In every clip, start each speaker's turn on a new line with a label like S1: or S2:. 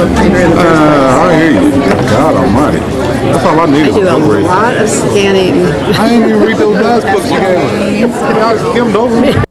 S1: Uh, I hear you. God almighty. That's all I need
S2: I
S1: is
S2: do
S1: a
S2: a
S1: book
S2: lot of scanning.
S1: I ain't even read those last books you gave me. Y'all skimmed over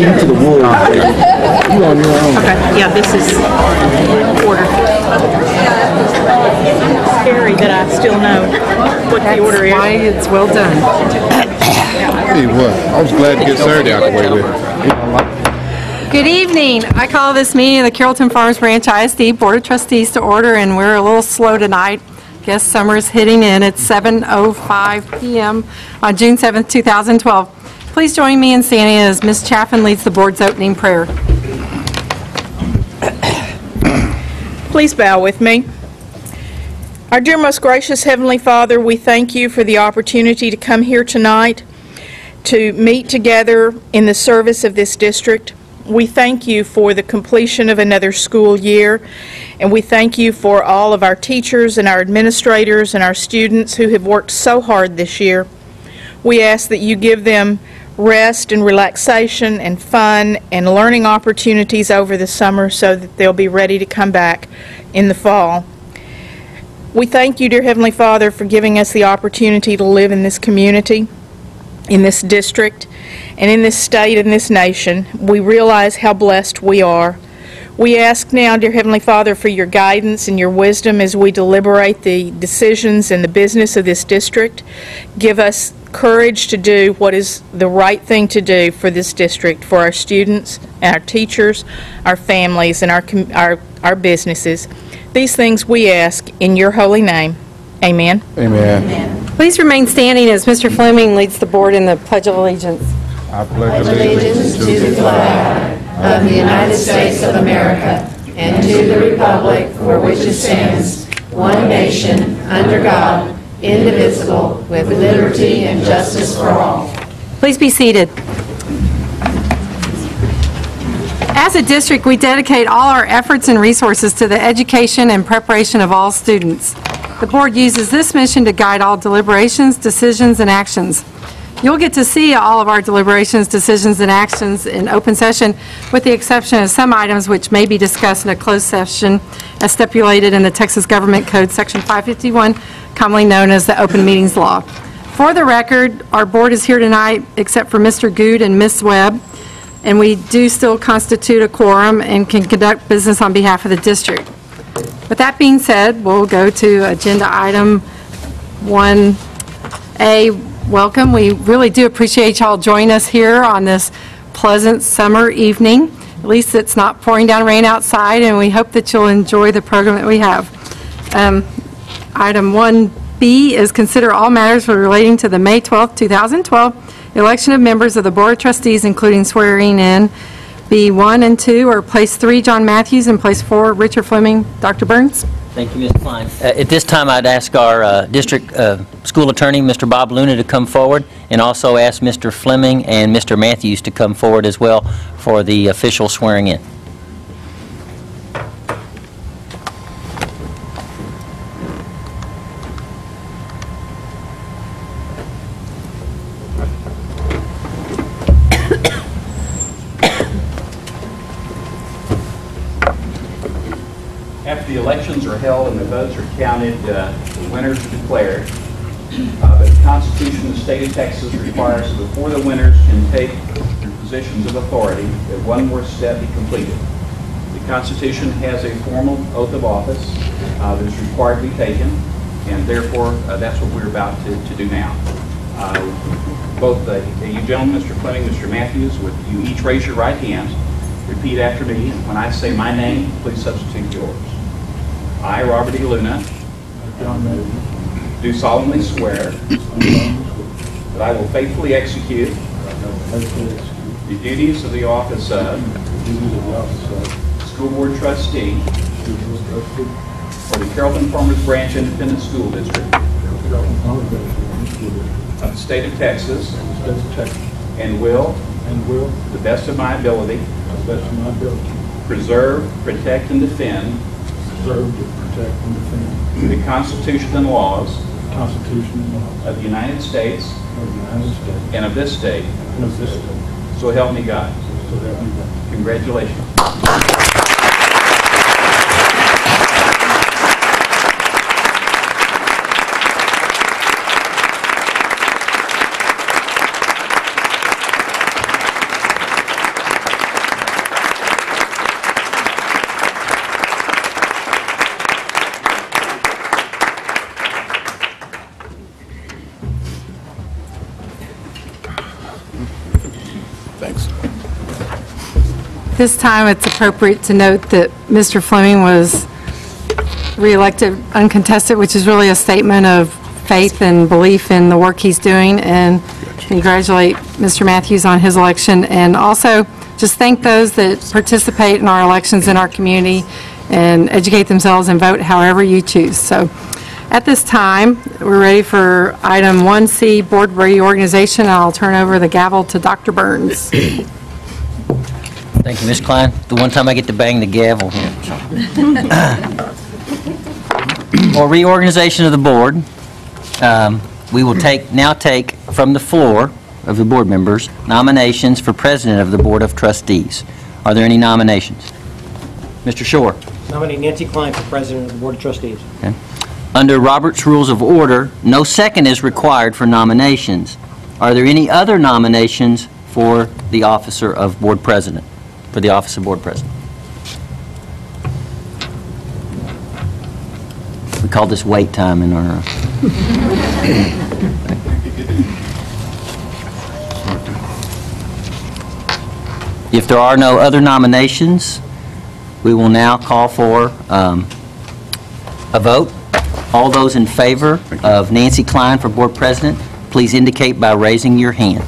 S1: them.
S2: Okay, yeah, this is order.
S3: scary that I still know what the order is.
S4: Why it's well done.
S1: Tell you what, I was glad to get Saturday out the way with.
S4: Good evening. I call this meeting of the Carrollton Farmers Branch ISD Board of Trustees to order, and we're a little slow tonight. Guess summer's hitting in. It's 7:05 PM on June 7th, 2012. Please join me in standing as Ms. Chaffin leads the board's opening prayer.
S3: Please bow with me. Our dear most gracious Heavenly Father, we thank you for the opportunity to come here tonight to meet together in the service of this district. We thank you for the completion of another school year, and we thank you for all of our teachers and our administrators and our students who have worked so hard this year. We ask that you give them rest and relaxation and fun and learning opportunities over the summer so that they'll be ready to come back in the fall. We thank you, dear Heavenly Father, for giving us the opportunity to live in this community, in this district, and in this state and this nation. We realize how blessed we are. We ask now, dear Heavenly Father, for your guidance and your wisdom as we deliberate the decisions and the business of this district. Give us courage to do what is the right thing to do for this district, for our students, and our teachers, our families, and our, our, our businesses. These things we ask in your holy name. Amen.
S1: Amen.
S4: Please remain standing as Mr. Fleming leads the board in the Pledge of Allegiance.
S1: I pledge
S5: allegiance to the flag of the United States of America and to the republic for which it stands, one nation, under God, indivisible, with liberty and justice for all.
S4: Please be seated. As a district, we dedicate all our efforts and resources to the education and preparation of all students. The board uses this mission to guide all deliberations, decisions, and actions. You'll get to see all of our deliberations, decisions, and actions in open session, with the exception of some items which may be discussed in a closed session as stipulated in the Texas Government Code, Section 551, commonly known as the Open Meetings Law. For the record, our board is here tonight, except for Mr. Good and Ms. Webb, and we do still constitute a quorum and can conduct business on behalf of the district. With that being said, we'll go to Agenda Item 1A, welcome. We really do appreciate y'all joining us here on this pleasant summer evening. At least it's not pouring down rain outside, and we hope that you'll enjoy the program that we have. Um, Item 1B is consider all matters relating to the May 12, 2012 election of members of the Board of Trustees, including swearing in. B1 and 2 are place 3, John Matthews, and place 4, Richard Fleming. Dr. Burns?
S6: Thank you, Ms. Klein. Uh, At this time, I'd ask our uh, district uh, school attorney, Mr. Bob Luna, to come forward, and also ask Mr. Fleming and Mr. Matthews to come forward as well for the official swearing in.
S7: After the elections are held and the votes are counted, uh, the winners are declared. Uh, But the Constitution of the State of Texas requires that before the winners can take their positions of authority, that one more step be completed. The Constitution has a formal oath of office uh, that is required to be taken, and therefore, uh, that's what we're about to to do now. Uh, Both uh, you gentlemen, Mr. Fleming, Mr. Matthews, would you each raise your right hands, repeat after me, and when I say my name, please substitute yours. I, Robert E. Luna, do solemnly swear that I will faithfully execute the duties of the office of School Board Trustee for the Carrollton Farmers Branch Independent School District of the state of Texas and will,
S8: And will,
S7: to the best of my ability,
S8: best of my ability,
S7: preserve, protect, and defend
S8: preserve, protect, and defend.
S7: the Constitution and laws
S8: Constitution and laws
S7: of the United States
S8: of the United States
S7: and of this state,
S8: and of this state,
S7: so help me God.
S8: so help me God.
S7: Congratulations.
S4: This time, it's appropriate to note that Mr. Fleming was reelected uncontested, which is really a statement of faith and belief in the work he's doing, and congratulate Mr. Matthews on his election, and also just thank those that participate in our elections in our community and educate themselves and vote however you choose. So at this time, we're ready for item 1C, Board Reorganization, I'll turn over the gavel to Dr. Burns.
S6: Thank you, Ms. Klein. The one time I get to bang the gavel here. Or reorganization of the board, um, we will take, now take from the floor of the board members nominations for president of the Board of Trustees. Are there any nominations? Mr. Shore?
S9: Nominate Nancy Klein for President of the Board of Trustees.
S6: Under Robert's Rules of Order, no second is required for nominations. Are there any other nominations for the officer of Board President, for the office of Board President? We call this wait time in our... If there are no other nominations, we will now call for um, a vote. All those in favor of Nancy Klein for Board President, please indicate by raising your hand.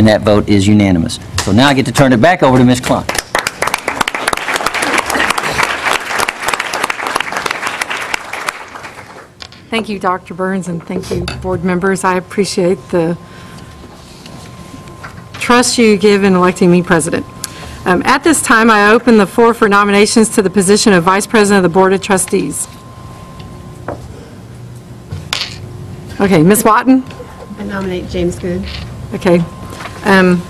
S6: And that vote is unanimous. So now I get to turn it back over to Ms. Klein.
S4: Thank you, Dr. Burns, and thank you, board members. I appreciate the trust you give in electing me president. Um, At this time, I open the floor for nominations to the position of Vice President of the Board of Trustees. Okay, Ms. Watton?
S2: I nominate James Good.
S4: Okay. Um,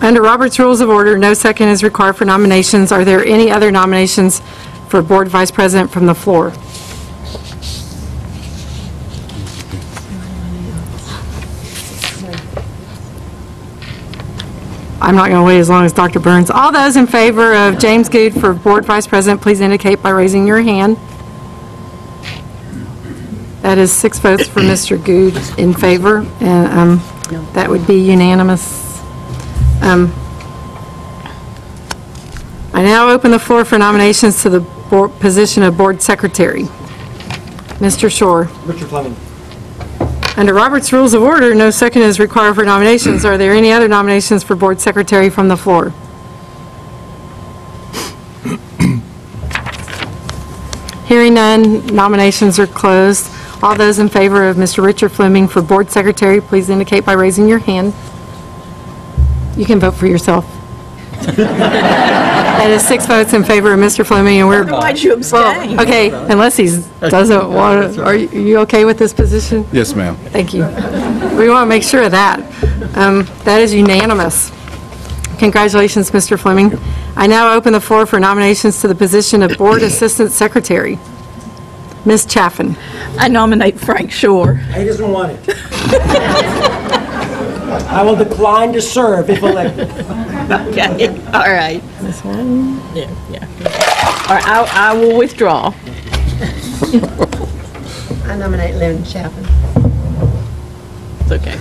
S4: Under Robert's Rules of Order, no second is required for nominations. Are there any other nominations for Board Vice President from the floor? I'm not going to wait as long as Dr. Burns. All those in favor of James Good for Board Vice President, please indicate by raising your hand. That is six votes for Mr. Good in favor, and um, that would be unanimous. Um, I now open the floor for nominations to the board- position of Board Secretary. Mr. Shore.
S9: Richard Fleming.
S4: Under Robert's Rules of Order, no second is required for nominations. Are there any other nominations for Board Secretary from the floor? Hearing none, nominations are closed. All those in favor of Mr. Richard Fleming for Board Secretary, please indicate by raising your hand. You can vote for yourself. That is six votes in favor of Mr. Fleming, and we're...
S3: Why'd you abstain?
S4: Okay, unless he's, doesn't want to, are you you okay with this position?
S1: Yes, ma'am.
S4: Thank you. We want to make sure of that. Um, That is unanimous. Congratulations, Mr. Fleming. I now open the floor for nominations to the position of Board Assistant Secretary. Ms. Chaffin.
S3: I nominate Frank Shore.
S9: He doesn't want it. I will decline to serve if elected.
S3: Okay, all right. This one? Yeah, yeah. All right, I, I will withdraw.
S2: I nominate Lynn Chaffin.
S3: It's okay.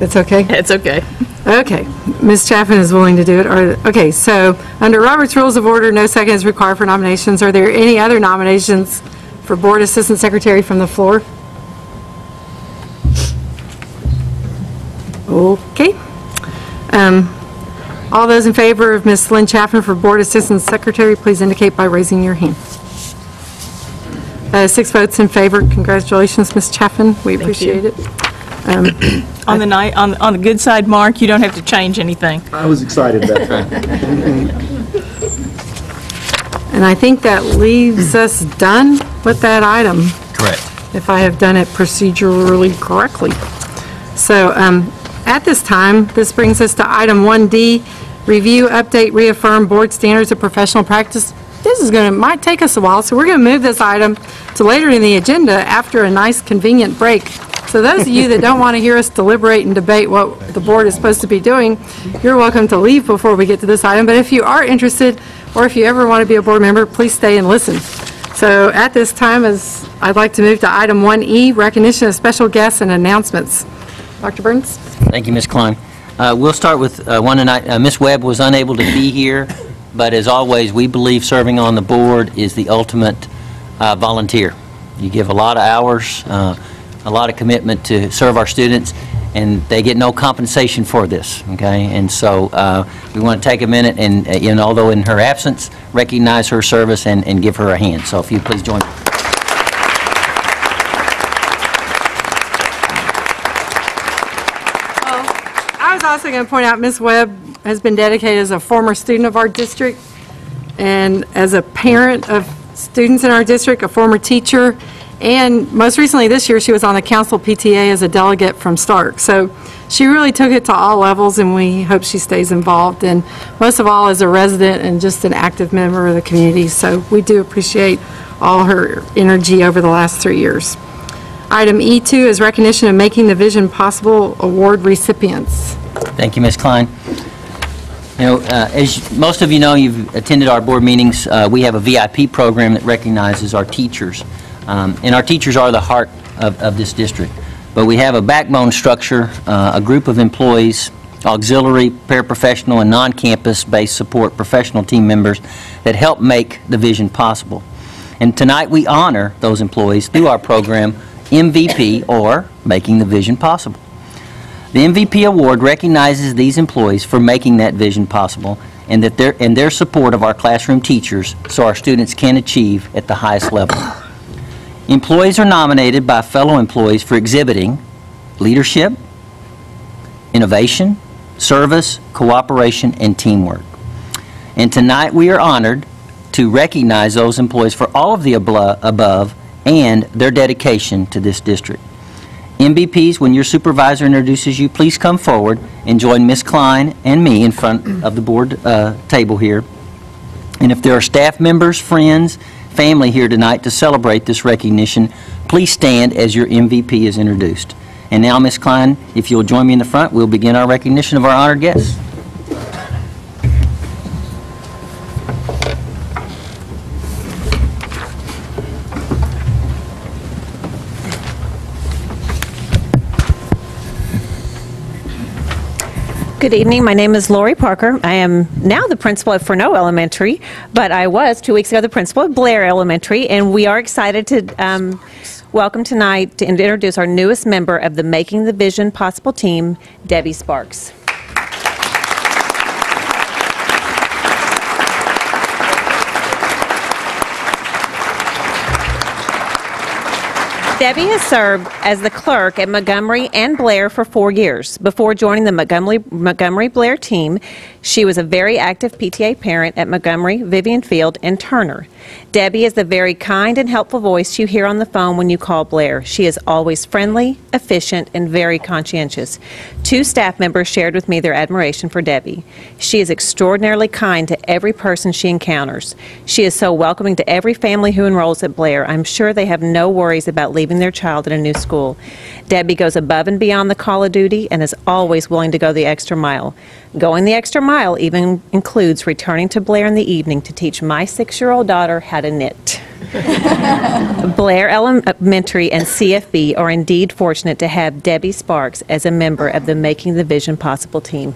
S4: That's okay?
S3: It's okay.
S4: Okay, Ms. Chaffin is willing to do it, or, okay, so, under Robert's Rules of Order, no second is required for nominations. Are there any other nominations for Board Assistant Secretary from the floor? Okay. Um, All those in favor of Ms. Lynn Chaffin for Board Assistant Secretary, please indicate by raising your hand. Uh, Six votes in favor. Congratulations, Ms. Chaffin. We appreciate it.
S3: On the night, on, on the good side, Mark, you don't have to change anything.
S8: I was excited about that time.
S4: And I think that leaves us done with that item,
S6: Correct.
S4: if I have done it procedurally correctly. So um, at this time, this brings us to item 1D, review, update, reaffirm board standards of professional practice. This is going to, might take us a while, so we're going to move this item to later in the agenda after a nice convenient break. So those of you that don't want to hear us deliberate and debate what the board is supposed to be doing, you're welcome to leave before we get to this item. But if you are interested, or if you ever want to be a board member, please stay and listen. So at this time, I'd like to move to item 1E, recognition of special guests and announcements. Dr. Burns?
S6: Thank you, Ms. Klein. Uh, We'll start with uh, one tonight. Uh, Ms. Webb was unable to be here, but as always, we believe serving on the board is the ultimate uh, volunteer. You give a lot of hours, uh, a lot of commitment to serve our students, and they get no compensation for this, okay? And so uh, we want to take a minute and, and although in her absence, recognize her service and and give her a hand. So if you please join me.
S4: I was also going to point out, Ms. Webb has been dedicated as a former student of our district, and as a parent of students in our district, a former teacher, and most recently this year, she was on the council PTA as a delegate from Stark. So she really took it to all levels, and we hope she stays involved, and most of all, as a resident and just an active member of the community. So we do appreciate all her energy over the last three years. Item E2 is recognition of Making the Vision Possible Award recipients.
S6: Thank you, Ms. Klein. You know, uh, as most of you know, you've attended our board meetings, uh, we have a VIP program that recognizes our teachers. Um, And our teachers are the heart of of this district. But we have a backbone structure, uh, a group of employees, auxiliary, paraprofessional, and non-campus-based support professional team members that help make the vision possible. And tonight, we honor those employees through our program, MVP, or Making the Vision Possible. The MVP award recognizes these employees for making that vision possible and that their, and their support of our classroom teachers so our students can achieve at the highest level. Employees are nominated by fellow employees for exhibiting leadership, innovation, service, cooperation, and teamwork. And tonight, we are honored to recognize those employees for all of the above and their dedication to this district. MVPs, when your supervisor introduces you, please come forward and join Ms. Klein and me in front of the board uh, table here. And if there are staff members, friends, family here tonight to celebrate this recognition, please stand as your MVP is introduced. And now, Ms. Klein, if you'll join me in the front, we'll begin our recognition of our honored guests.
S10: Good evening. My name is Lori Parker. I am now the principal at Furneaux Elementary, but I was two weeks ago the principal at Blair Elementary, and we are excited to um, welcome tonight to introduce our newest member of the Making the Vision Possible team, Debbie Sparks. Debbie has served as the clerk at Montgomery and Blair for four years. Before joining the Montgomery, Montgomery Blair team, she was a very active PTA parent at Montgomery, Vivian Field, and Turner. Debbie is the very kind and helpful voice you hear on the phone when you call Blair. She is always friendly, efficient, and very conscientious. Two staff members shared with me their admiration for Debbie. She is extraordinarily kind to every person she encounters. She is so welcoming to every family who enrolls at Blair. I'm sure they have no worries about leaving their child in a new school. Debbie goes above and beyond the call of duty and is always willing to go the extra mile. Going the extra mile even includes returning to Blair in the evening to teach my six-year-old daughter how to knit. Blair Elementary and CFB are indeed fortunate to have Debbie Sparks as a member of the Making the Vision Possible team.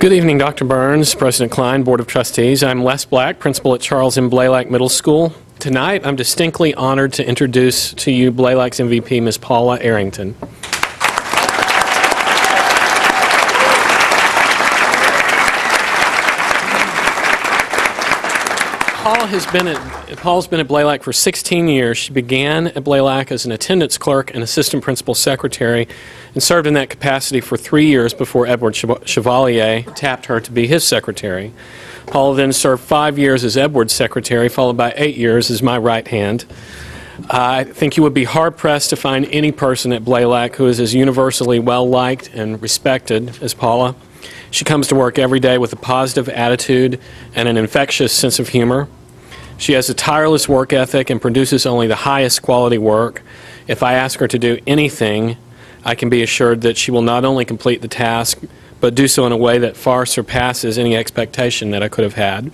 S11: Good evening, Dr. Burns, President Klein, Board of Trustees. I'm Les Black, principal at Charles M. Blalack Middle School. Tonight, I'm distinctly honored to introduce to you Blalack's MVP, Ms. Paula Arrington. Paula has been at Paula's been at Blalack for 16 years. She began at Blalack as an attendance clerk and assistant principal secretary, and served in that capacity for three years before Edward Chevalier tapped her to be his secretary. Paula then served five years as Edward's secretary, followed by eight years as my right hand. I think you would be hard pressed to find any person at Blalack who is as universally well liked and respected as Paula. She comes to work every day with a positive attitude and an infectious sense of humor. She has a tireless work ethic and produces only the highest quality work. If I ask her to do anything, I can be assured that she will not only complete the task, but do so in a way that far surpasses any expectation that I could have had.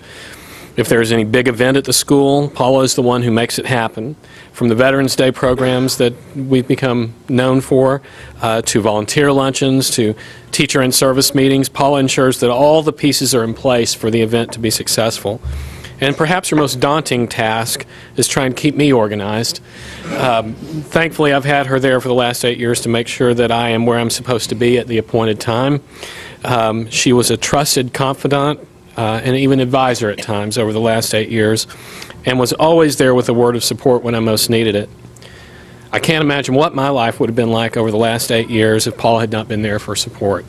S11: If there is any big event at the school, Paula is the one who makes it happen. From the Veterans Day programs that we've become known for, uh, to volunteer luncheons, to teacher and service meetings, Paula ensures that all the pieces are in place for the event to be successful. And perhaps her most daunting task is trying to keep me organized. Um, thankfully, I've had her there for the last eight years to make sure that I am where I'm supposed to be at the appointed time. Um, she was a trusted confidant uh, and even advisor at times over the last eight years, and was always there with a word of support when I most needed it. I can't imagine what my life would have been like over the last eight years if Paul had not been there for support.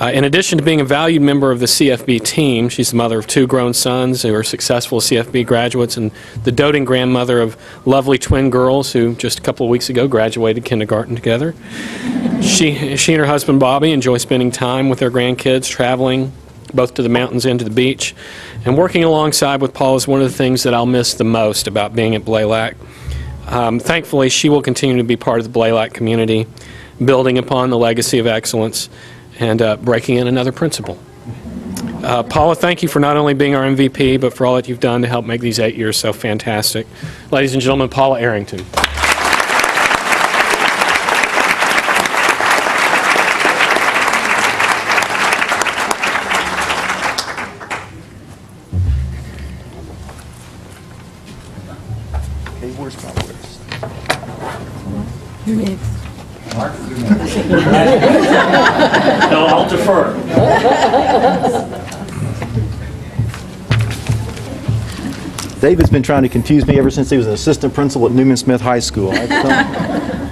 S11: Uh, in addition to being a valued member of the CFB team, she's the mother of two grown sons who are successful CFB graduates and the doting grandmother of lovely twin girls who just a couple of weeks ago graduated kindergarten together. She, she and her husband Bobby enjoy spending time with their grandkids, traveling both to the mountains and to the beach. And working alongside with Paul is one of the things that I'll miss the most about being at Blalack. Um, thankfully, she will continue to be part of the Blalack community, building upon the legacy of excellence and uh, breaking in another principle. Uh, Paula, thank you for not only being our MVP, but for all that you've done to help make these eight years so fantastic. Ladies and gentlemen, Paula Arrington.
S12: David's been trying to confuse me ever since he was an assistant principal at Newman Smith High School.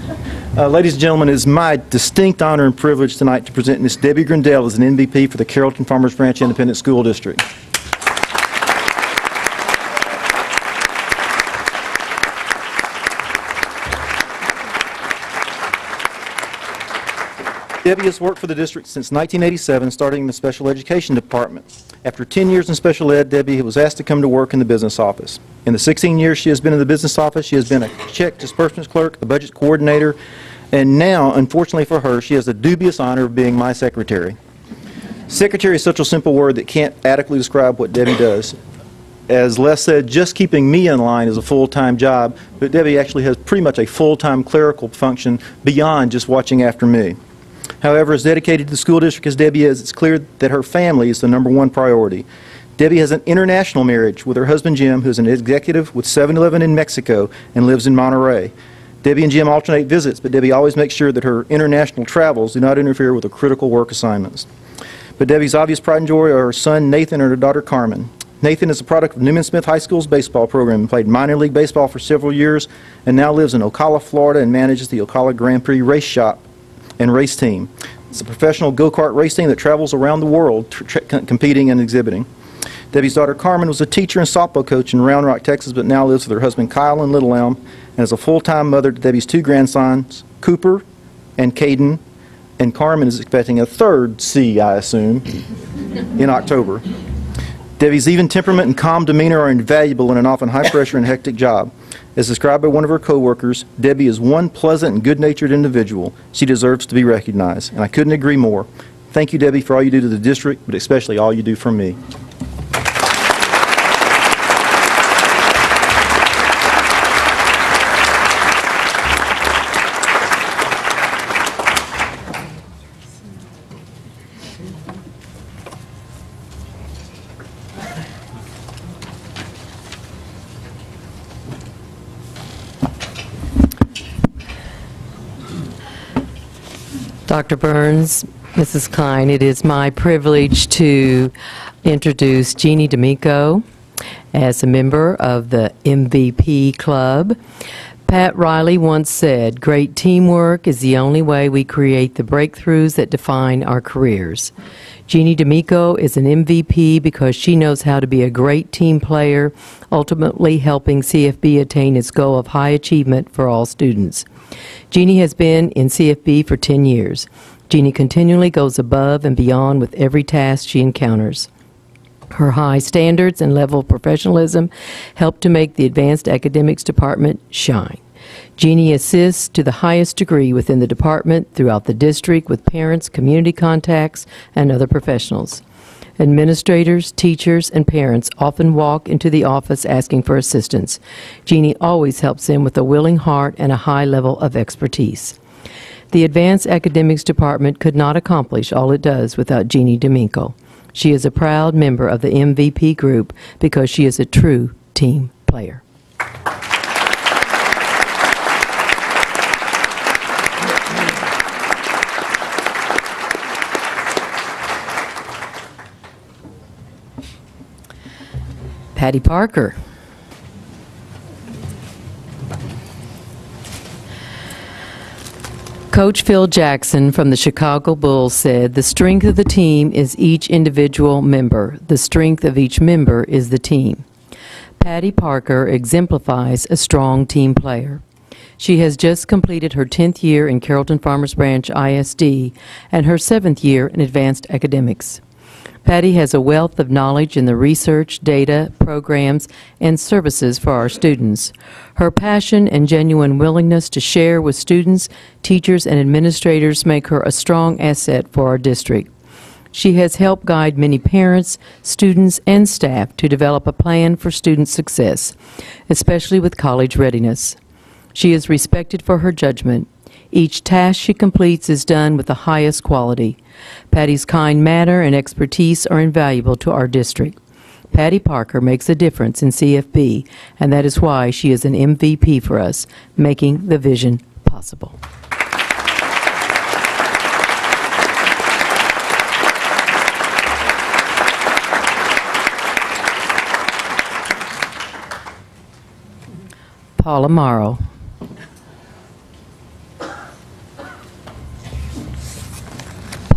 S12: Uh, ladies and gentlemen, it is my distinct honor and privilege tonight to present Miss Debbie Grindell as an MVP for the Carrollton Farmers Branch Independent School District. Debbie has worked for the district since 1987, starting in the special education department. After 10 years in special ed, Debbie was asked to come to work in the business office. In the 16 years she has been in the business office, she has been a check disbursements clerk, a budget coordinator, and now, unfortunately for her, she has the dubious honor of being my secretary. Secretary is such a simple word that can't adequately describe what Debbie does. As Les said, just keeping me in line is a full-time job, but Debbie actually has pretty much a full-time clerical function beyond just watching after me. However, as dedicated to the school district as Debbie is, it's clear that her family is the number one priority. Debbie has an international marriage with her husband Jim, who's an executive with 7-Eleven in Mexico and lives in Monterrey. Debbie and Jim alternate visits, but Debbie always makes sure that her international travels do not interfere with her critical work assignments. But Debbie's obvious pride and joy are her son Nathan and her daughter Carmen. Nathan is a product of Newman Smith High School's baseball program, and played minor league baseball for several years, and now lives in Ocala, Florida, and manages the Ocala Grand Prix Race Shop and race team. It's a professional go-kart race team that travels around the world competing and exhibiting. Debbie's daughter Carmen was a teacher and softball coach in Round Rock, Texas, but now lives with her husband Kyle in Little Elm and is a full-time mother to Debbie's two grandsons, Cooper and Caden, and Carmen is expecting a third C, I assume, in October. Debbie's even temperament and calm demeanor are invaluable in an often high-pressure and hectic job. As described by one of her coworkers, Debbie is one pleasant and good-natured individual. She deserves to be recognized, and I couldn't agree more. Thank you, Debbie, for all you do to the district, but especially all you do for me.
S13: Dr. Burns, Mrs. Klein, it is my privilege to introduce Jeannie D'Amico as a member of the MVP Club. Pat Riley once said, Great teamwork is the only way we create the breakthroughs that define our careers. Jeannie D'Amico is an MVP because she knows how to be a great team player, ultimately helping CFB attain its goal of high achievement for all students. Jeannie has been in CFB for 10 years. Jeannie continually goes above and beyond with every task she encounters. Her high standards and level of professionalism help to make the Advanced Academics Department shine. Jeannie assists to the highest degree within the department throughout the district with parents, community contacts, and other professionals. Administrators, teachers, and parents often walk into the office asking for assistance. Jeannie always helps them with a willing heart and a high level of expertise. The Advanced Academics Department could not accomplish all it does without Jeannie D'Amico. She is a proud member of the MVP group because she is a true team player. Patty Parker. Coach Phil Jackson from the Chicago Bulls said, The strength of the team is each individual member. The strength of each member is the team. Patty Parker exemplifies a strong team player. She has just completed her 10th year in Carrollton Farmers Branch ISD and her 7th year in advanced academics. Patty has a wealth of knowledge in the research, data, programs, and services for our students. Her passion and genuine willingness to share with students, teachers, and administrators make her a strong asset for our district. She has helped guide many parents, students, and staff to develop a plan for student success, especially with college readiness. She is respected for her judgment. Each task she completes is done with the highest quality. Patty's kind manner and expertise are invaluable to our district. Patty Parker makes a difference in CFB, and that is why she is an MVP for us, making the vision possible. Paula Morrow.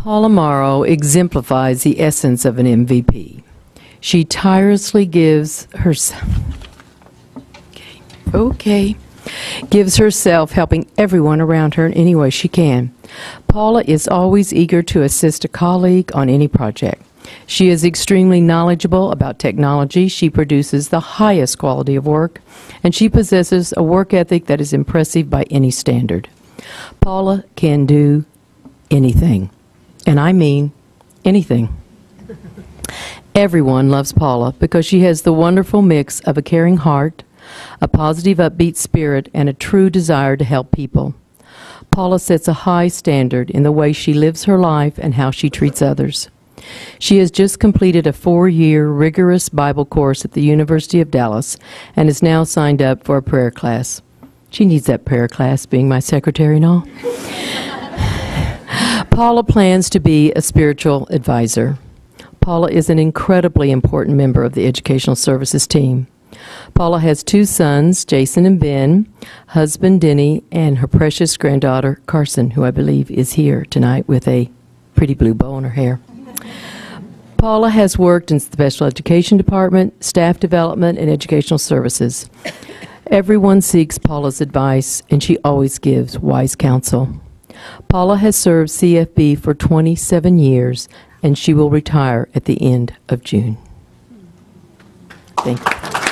S13: Paula Morrow exemplifies the essence of an MVP. She tirelessly gives herself. Okay. Okay. Gives herself, helping everyone around her in any way she can. Paula is always eager to assist a colleague on any project. She is extremely knowledgeable about technology. She produces the highest quality of work, and she possesses a work ethic that is impressive by any standard. Paula can do anything, and I mean anything. Everyone loves Paula because she has the wonderful mix of a caring heart, a positive, upbeat spirit, and a true desire to help people. Paula sets a high standard in the way she lives her life and how she treats others. She has just completed a four year rigorous Bible course at the University of Dallas and is now signed up for a prayer class. She needs that prayer class, being my secretary and all. Paula plans to be a spiritual advisor. Paula is an incredibly important member of the Educational Services team. Paula has two sons, Jason and Ben, husband Denny, and her precious granddaughter Carson, who I believe is here tonight with a pretty blue bow in her hair. Paula has worked in the special education department, staff development, and educational services. Everyone seeks Paula's advice, and she always gives wise counsel. Paula has served CFB for 27 years, and she will retire at the end of June. Thank you.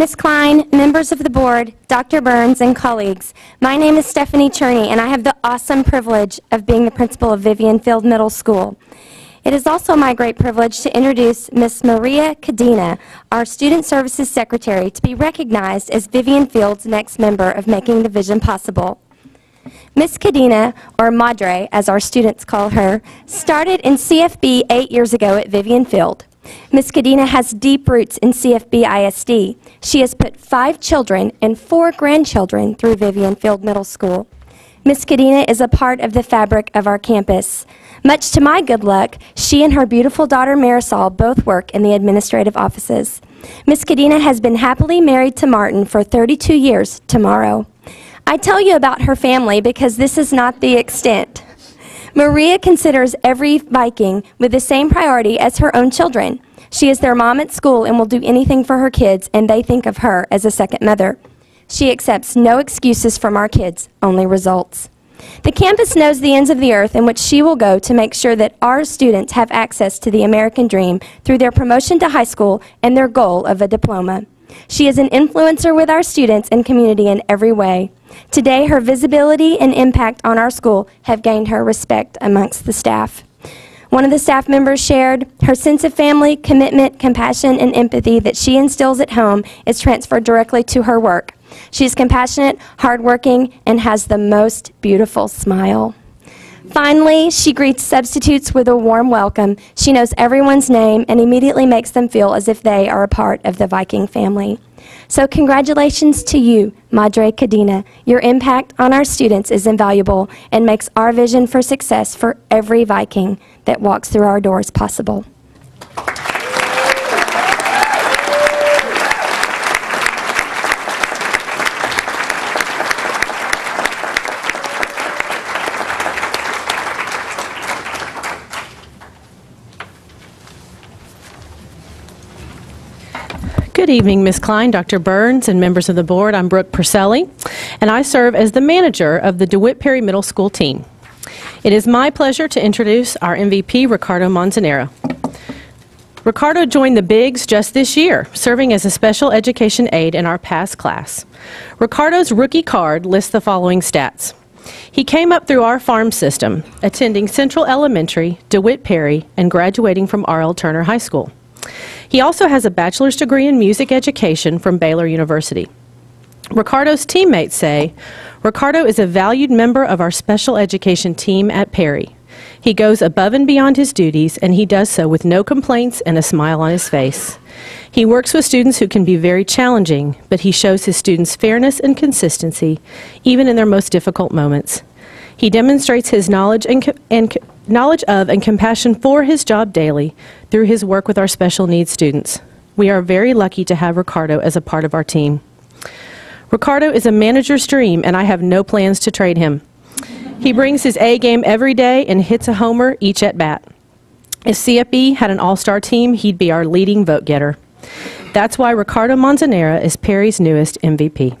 S14: Ms. Klein, members of the board, Dr. Burns, and colleagues, my name is Stephanie Cherney, and I have the awesome privilege of being the principal of Vivian Field Middle School. It is also my great privilege to introduce Ms. Maria Cadena, our Student Services Secretary, to be recognized as Vivian Field's next member of Making the Vision Possible. Ms. Cadena, or Madre as our students call her, started in CFB eight years ago at Vivian Field. Ms. Cadena has deep roots in CFB ISD. She has put five children and four grandchildren through Vivian Field Middle School. Ms. Cadena is a part of the fabric of our campus. Much to my good luck, she and her beautiful daughter Marisol both work in the administrative offices. Ms. Cadena has been happily married to Martin for 32 years tomorrow. I tell you about her family because this is not the extent. Maria considers every Viking with the same priority as her own children. She is their mom at school and will do anything for her kids, and they think of her as a second mother. She accepts no excuses from our kids, only results. The campus knows the ends of the earth in which she will go to make sure that our students have access to the American dream through their promotion to high school and their goal of a diploma. She is an influencer with our students and community in every way. Today, her visibility and impact on our school have gained her respect amongst the staff. One of the staff members shared, her sense of family, commitment, compassion, and empathy that she instills at home is transferred directly to her work. She is compassionate, hardworking, and has the most beautiful smile. Finally, she greets substitutes with a warm welcome. She knows everyone's name and immediately makes them feel as if they are a part of the Viking family. So, congratulations to you, Madre Cadena. Your impact on our students is invaluable and makes our vision for success for every Viking that walks through our doors possible.
S15: Good evening, Ms. Klein, Dr. Burns, and members of the board. I'm Brooke Purcelli, and I serve as the manager of the DeWitt Perry Middle School team. It is my pleasure to introduce our MVP, Ricardo Montanera. Ricardo joined the Bigs just this year, serving as a special education aide in our past class. Ricardo's rookie card lists the following stats. He came up through our farm system, attending Central Elementary, DeWitt Perry, and graduating from R.L. Turner High School. He also has a bachelor's degree in music education from Baylor University. Ricardo's teammates say Ricardo is a valued member of our special education team at Perry. He goes above and beyond his duties, and he does so with no complaints and a smile on his face. He works with students who can be very challenging, but he shows his students fairness and consistency, even in their most difficult moments. He demonstrates his knowledge and, and knowledge of and compassion for his job daily through his work with our special needs students. We are very lucky to have Ricardo as a part of our team. Ricardo is a manager's dream, and I have no plans to trade him. He brings his A game every day and hits a homer each at bat. If CFB had an all star team, he'd be our leading vote getter. That's why Ricardo Montanera is Perry's newest MVP.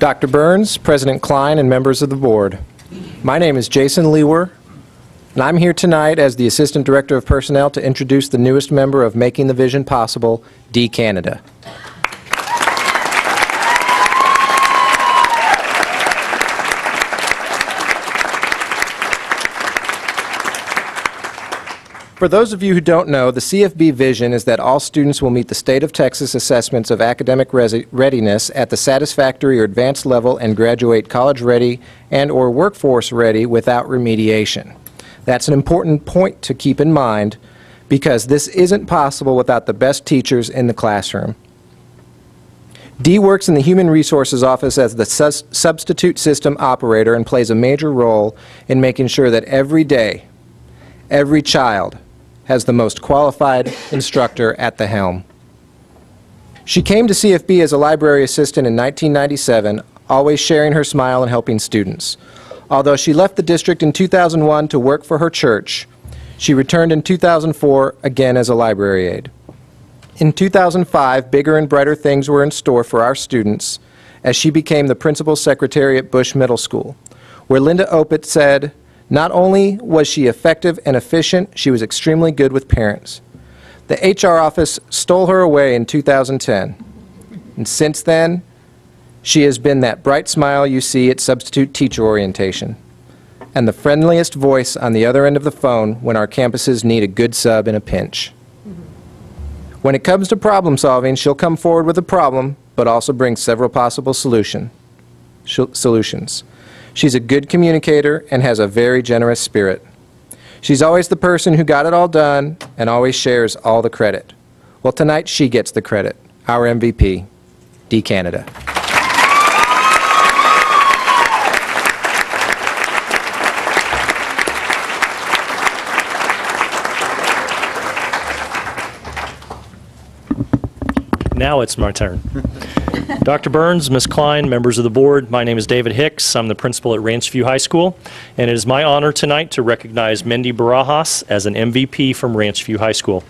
S16: Dr. Burns, President Klein, and members of the board. My name is Jason Lewer, and I'm here tonight as the Assistant Director of Personnel to introduce the newest member of Making the Vision Possible, Dee Canada. For those of you who don't know, the CFB vision is that all students will meet the state of Texas assessments of academic readiness at the satisfactory or advanced level and graduate college ready and or workforce ready without remediation. That's an important point to keep in mind because this isn't possible without the best teachers in the classroom. Dee works in the Human Resources Office as the substitute system operator and plays a major role in making sure that every day, every child has the most qualified instructor at the helm. She came to CFB as a library assistant in 1997, always sharing her smile and helping students. Although she left the district in 2001 to work for her church, she returned in 2004 again as a library aide. In 2005, bigger and brighter things were in store for our students as she became the principal secretary at Bush Middle School, where Linda Opitz said, not only was she effective and efficient, she was extremely good with parents. The HR office stole her away in 2010. And since then, she has been that bright smile you see at substitute teacher orientation and the friendliest voice on the other end of the phone when our campuses need a good sub in a pinch. When it comes to problem solving, she'll come forward with a problem, but also bring several possible solution, solutions. She's a good communicator and has a very generous spirit. She's always the person who got it all done and always shares all the credit. Well, tonight she gets the credit. Our MVP, Dee Canada.
S8: Now it's my turn. Dr. Burns, Ms. Klein, members of the board, my name is David Hicks. I'm the principal at Ranchview High School, and it is my honor tonight to recognize Mindy Barajas as an MVP from Ranchview High School.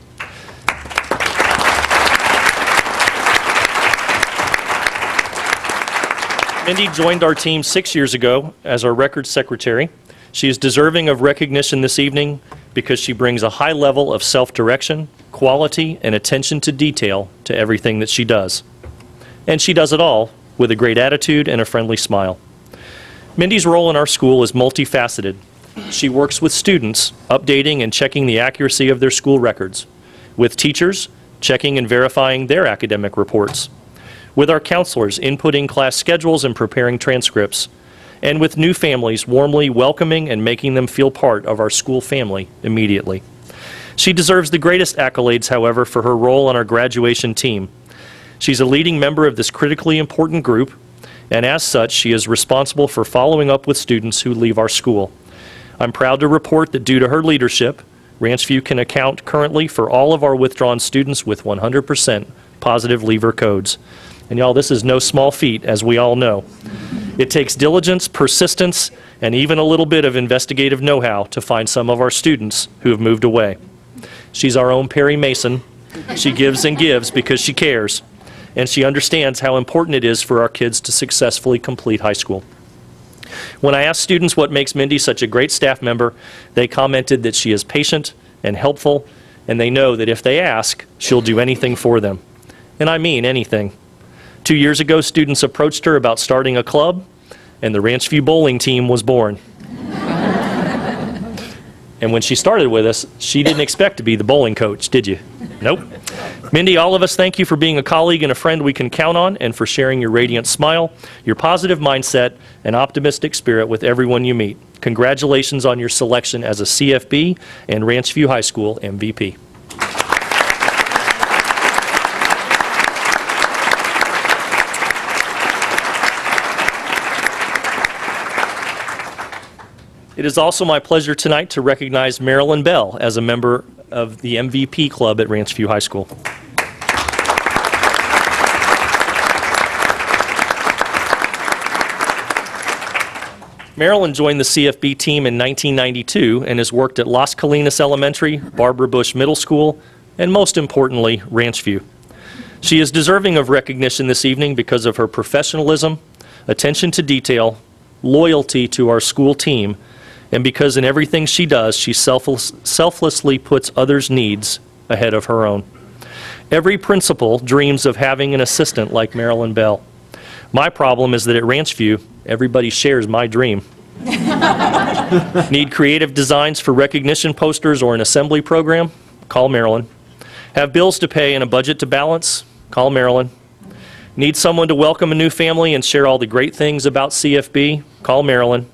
S8: Mindy joined our team six years ago as our record secretary. She is deserving of recognition this evening because she brings a high level of self-direction, quality, and attention to detail to everything that she does. And she does it all with a great attitude and a friendly smile. Mindy's role in our school is multifaceted. She works with students, updating and checking the accuracy of their school records, with teachers, checking and verifying their academic reports, with our counselors, inputting class schedules and preparing transcripts, and with new families, warmly welcoming and making them feel part of our school family immediately. She deserves the greatest accolades, however, for her role on our graduation team. She's a leading member of this critically important group, and as such, she is responsible for following up with students who leave our school. I'm proud to report that due to her leadership, Ranchview can account currently for all of our withdrawn students with 100% positive leaver codes. And y'all, this is no small feat, as we all know. It takes diligence, persistence, and even a little bit of investigative know-how to find some of our students who have moved away. She's our own Perry Mason. She gives and gives because she cares, and she understands how important it is for our kids to successfully complete high school. When I asked students what makes Mindy such a great staff member, they commented that she is patient and helpful, and they know that if they ask, she'll do anything for them. And I mean anything. Two years ago, students approached her about starting a club, and the Ranchview bowling team was born. and when she started with us, she didn't expect to be the bowling coach, did you? Nope. Mindy, all of us thank you for being a colleague and a friend we can count on and for sharing your radiant smile, your positive mindset, and optimistic spirit with everyone you meet. Congratulations on your selection as a CFB and Ranchview High School MVP. It is also my pleasure tonight to recognize Marilyn Bell as a member of the MVP Club at Ranchview High School. Marilyn joined the CFB team in 1992 and has worked at Las Colinas Elementary, Barbara Bush Middle School, and most importantly, Ranchview. She is deserving of recognition this evening because of her professionalism, attention to detail, loyalty to our school team, and because in everything she does, she selfless, selflessly puts others' needs ahead of her own. Every principal dreams of having an assistant like Marilyn Bell. My problem is that at Ranchview, everybody shares my dream. Need creative designs for recognition posters or an assembly program? Call Marilyn. Have bills to pay and a budget to balance? Call Marilyn. Need someone to welcome a new family and share all the great things about CFB? Call Marilyn.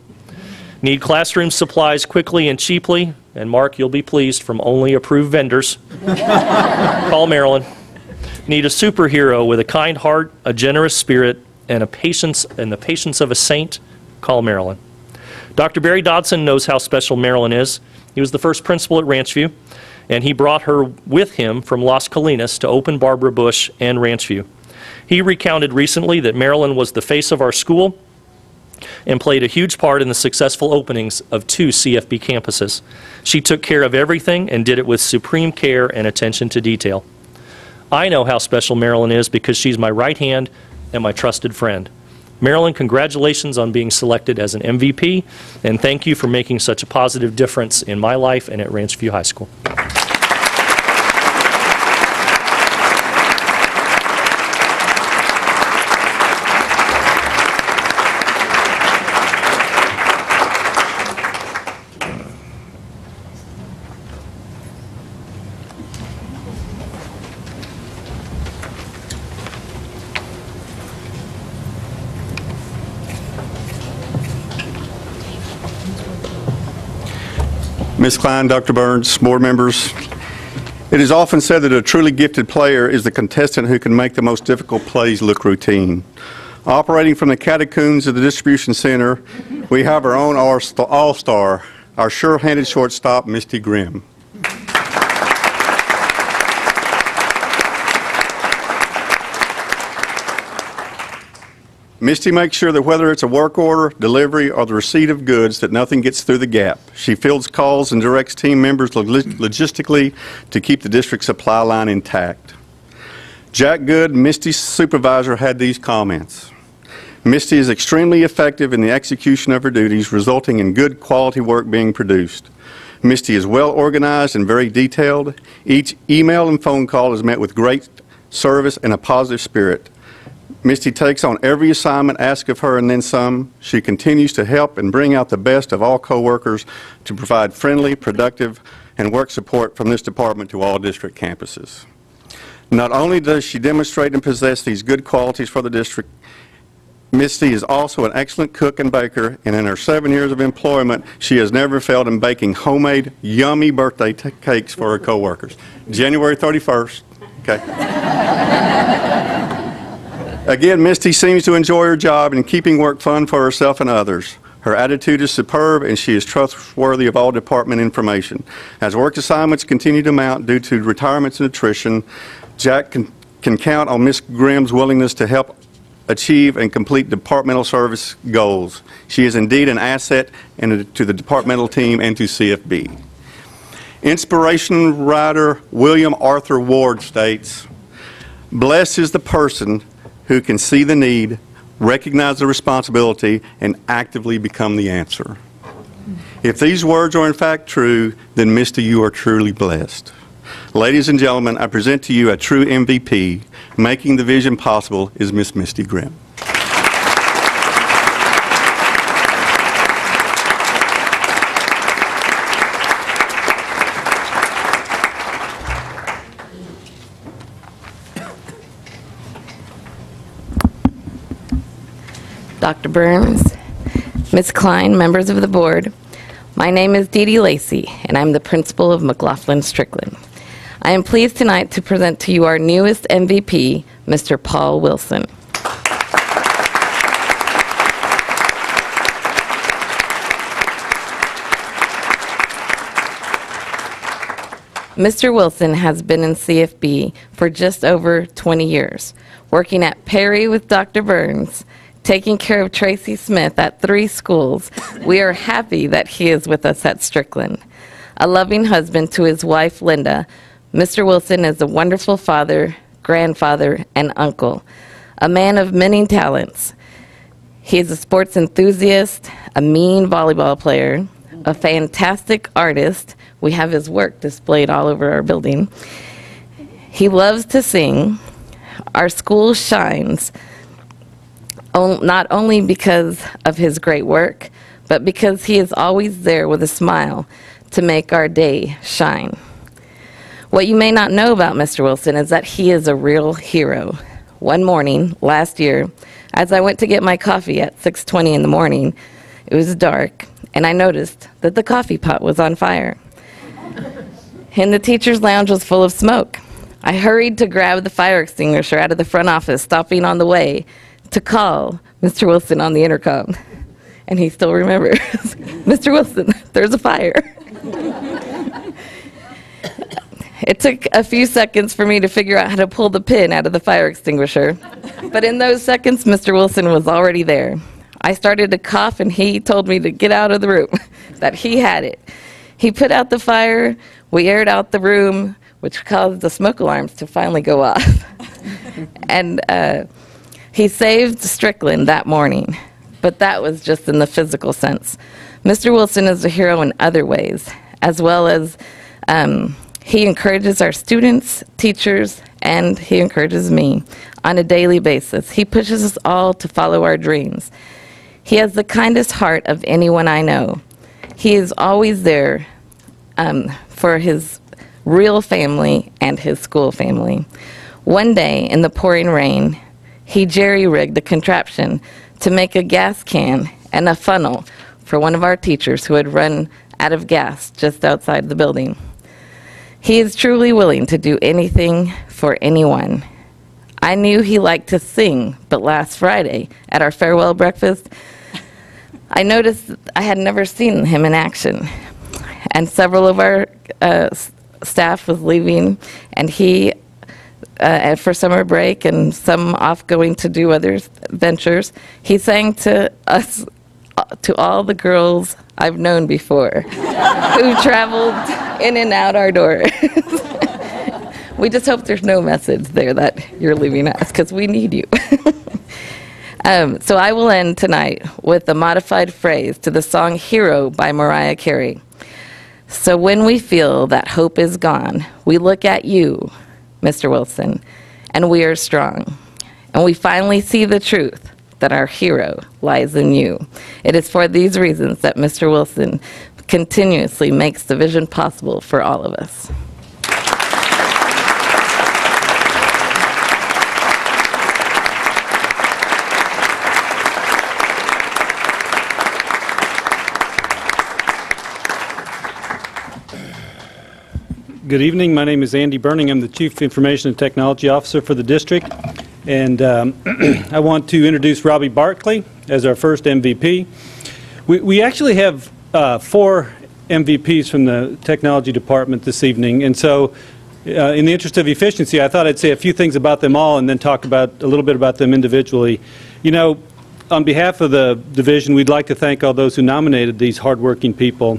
S8: Need classroom supplies quickly and cheaply? And Mark, you'll be pleased, from only approved vendors. Call Marilyn. Need a superhero with a kind heart, a generous spirit, and a patience and the patience of a saint? Call Marilyn. Dr. Barry Dodson knows how special Marilyn is. He was the first principal at Ranchview, and he brought her with him from Las Colinas to open Barbara Bush and Ranchview. He recounted recently that Marilyn was the face of our school and played a huge part in the successful openings of two CFB campuses. She took care of everything and did it with supreme care and attention to detail. I know how special Marilyn is because she's my right hand and my trusted friend. Marilyn, congratulations on being selected as an MVP, and thank you for making such a positive difference in my life and at Ranchview High School.
S17: Ms. Klein, Dr. Burns, board members, it is often said that a truly gifted player is the contestant who can make the most difficult plays look routine. Operating from the catacombs of the distribution center, we have our own all-star, our sure-handed shortstop, Misty Grimm. Misty makes sure that whether it's a work order, delivery, or the receipt of goods, that nothing gets through the gap. She fields calls and directs team members log- logistically to keep the district supply line intact. Jack Good, Misty's supervisor, had these comments. Misty is extremely effective in the execution of her duties, resulting in good quality work being produced. Misty is well organized and very detailed. Each email and phone call is met with great service and a positive spirit. Misty takes on every assignment asked of her and then some. She continues to help and bring out the best of all coworkers to provide friendly, productive, and work support from this department to all district campuses. Not only does she demonstrate and possess these good qualities for the district, Misty is also an excellent cook and baker, and in her seven years of employment, she has never failed in baking homemade, yummy birthday cakes for her coworkers. January 31st, okay? Again, Misty seems to enjoy her job and keeping work fun for herself and others. Her attitude is superb, and she is trustworthy of all department information. As work assignments continue to mount due to retirements and attrition, Jack can, can count on Miss Grimm's willingness to help achieve and complete departmental service goals. She is indeed an asset and to the departmental team and to CFB. Inspiration writer William Arthur Ward states, Blessed is the person who can see the need, recognize the responsibility, and actively become the answer. If these words are in fact true, then Misty, you are truly blessed. Ladies and gentlemen, I present to you a true MVP. Making the vision possible is Miss Misty Grimm.
S18: Dr. Burns, Ms. Klein, members of the board, my name is Dee Dee Lacey, and I'm the principal of McLaughlin Strickland. I am pleased tonight to present to you our newest MVP, Mr. Paul Wilson. Mr. Wilson has been in CFB for just over 20 years, working at Perry with Dr. Burns, taking care of Tracy Smith at three schools. We are happy that he is with us at Strickland. A loving husband to his wife, Linda, Mr. Wilson is a wonderful father, grandfather, and uncle, a man of many talents. He is a sports enthusiast, a mean volleyball player, a fantastic artist. We have his work displayed all over our building. He loves to sing. Our school shines not only because of his great work, but because he is always there with a smile to make our day shine. What you may not know about Mr. Wilson is that he is a real hero. One morning last year, as I went to get my coffee at 6:20 in the morning, it was dark, and I noticed that the coffee pot was on fire. And the teacher's lounge was full of smoke. I hurried to grab the fire extinguisher out of the front office, stopping on the way to call Mr. Wilson on the intercom. And he still remembers Mr. Wilson, there's a fire. It took a few seconds for me to figure out how to pull the pin out of the fire extinguisher. But in those seconds, Mr. Wilson was already there. I started to cough, and he told me to get out of the room, that he had it. He put out the fire, we aired out the room, which caused the smoke alarms to finally go off. and uh, he saved Strickland that morning, but that was just in the physical sense. Mr. Wilson is a hero in other ways, as well as um, he encourages our students, teachers, and he encourages me on a daily basis. He pushes us all to follow our dreams. He has the kindest heart of anyone I know. He is always there um, for his real family and his school family. One day in the pouring rain, he jerry rigged a contraption to make a gas can and a funnel for one of our teachers who had run out of gas just outside the building. He is truly willing to do anything for anyone. I knew he liked to sing, but last Friday at our farewell breakfast, I noticed I had never seen him in action. And several of our uh, staff was leaving, and he, uh, for summer break and some off going to do other ventures, he sang to us, uh, to all the girls I've known before who traveled in and out our door. we just hope there's no message there that you're leaving us because we need you. um, so I will end tonight with a modified phrase to the song Hero by Mariah Carey. So when we feel that hope is gone, we look at you, Mr. Wilson, and we are strong. And we finally see the truth that our hero lies in you. It is for these reasons that Mr. Wilson continuously makes the vision possible for all of us.
S19: Good evening. My name is Andy Burning. I'm the Chief Information and Technology Officer for the district. And um, I want to introduce Robbie Barkley as our first MVP. We, we actually have uh, four MVPs from the technology department this evening. And so, uh, in the interest of efficiency, I thought I'd say a few things about them all and then talk about a little bit about them individually. You know, on behalf of the division, we'd like to thank all those who nominated these hardworking people.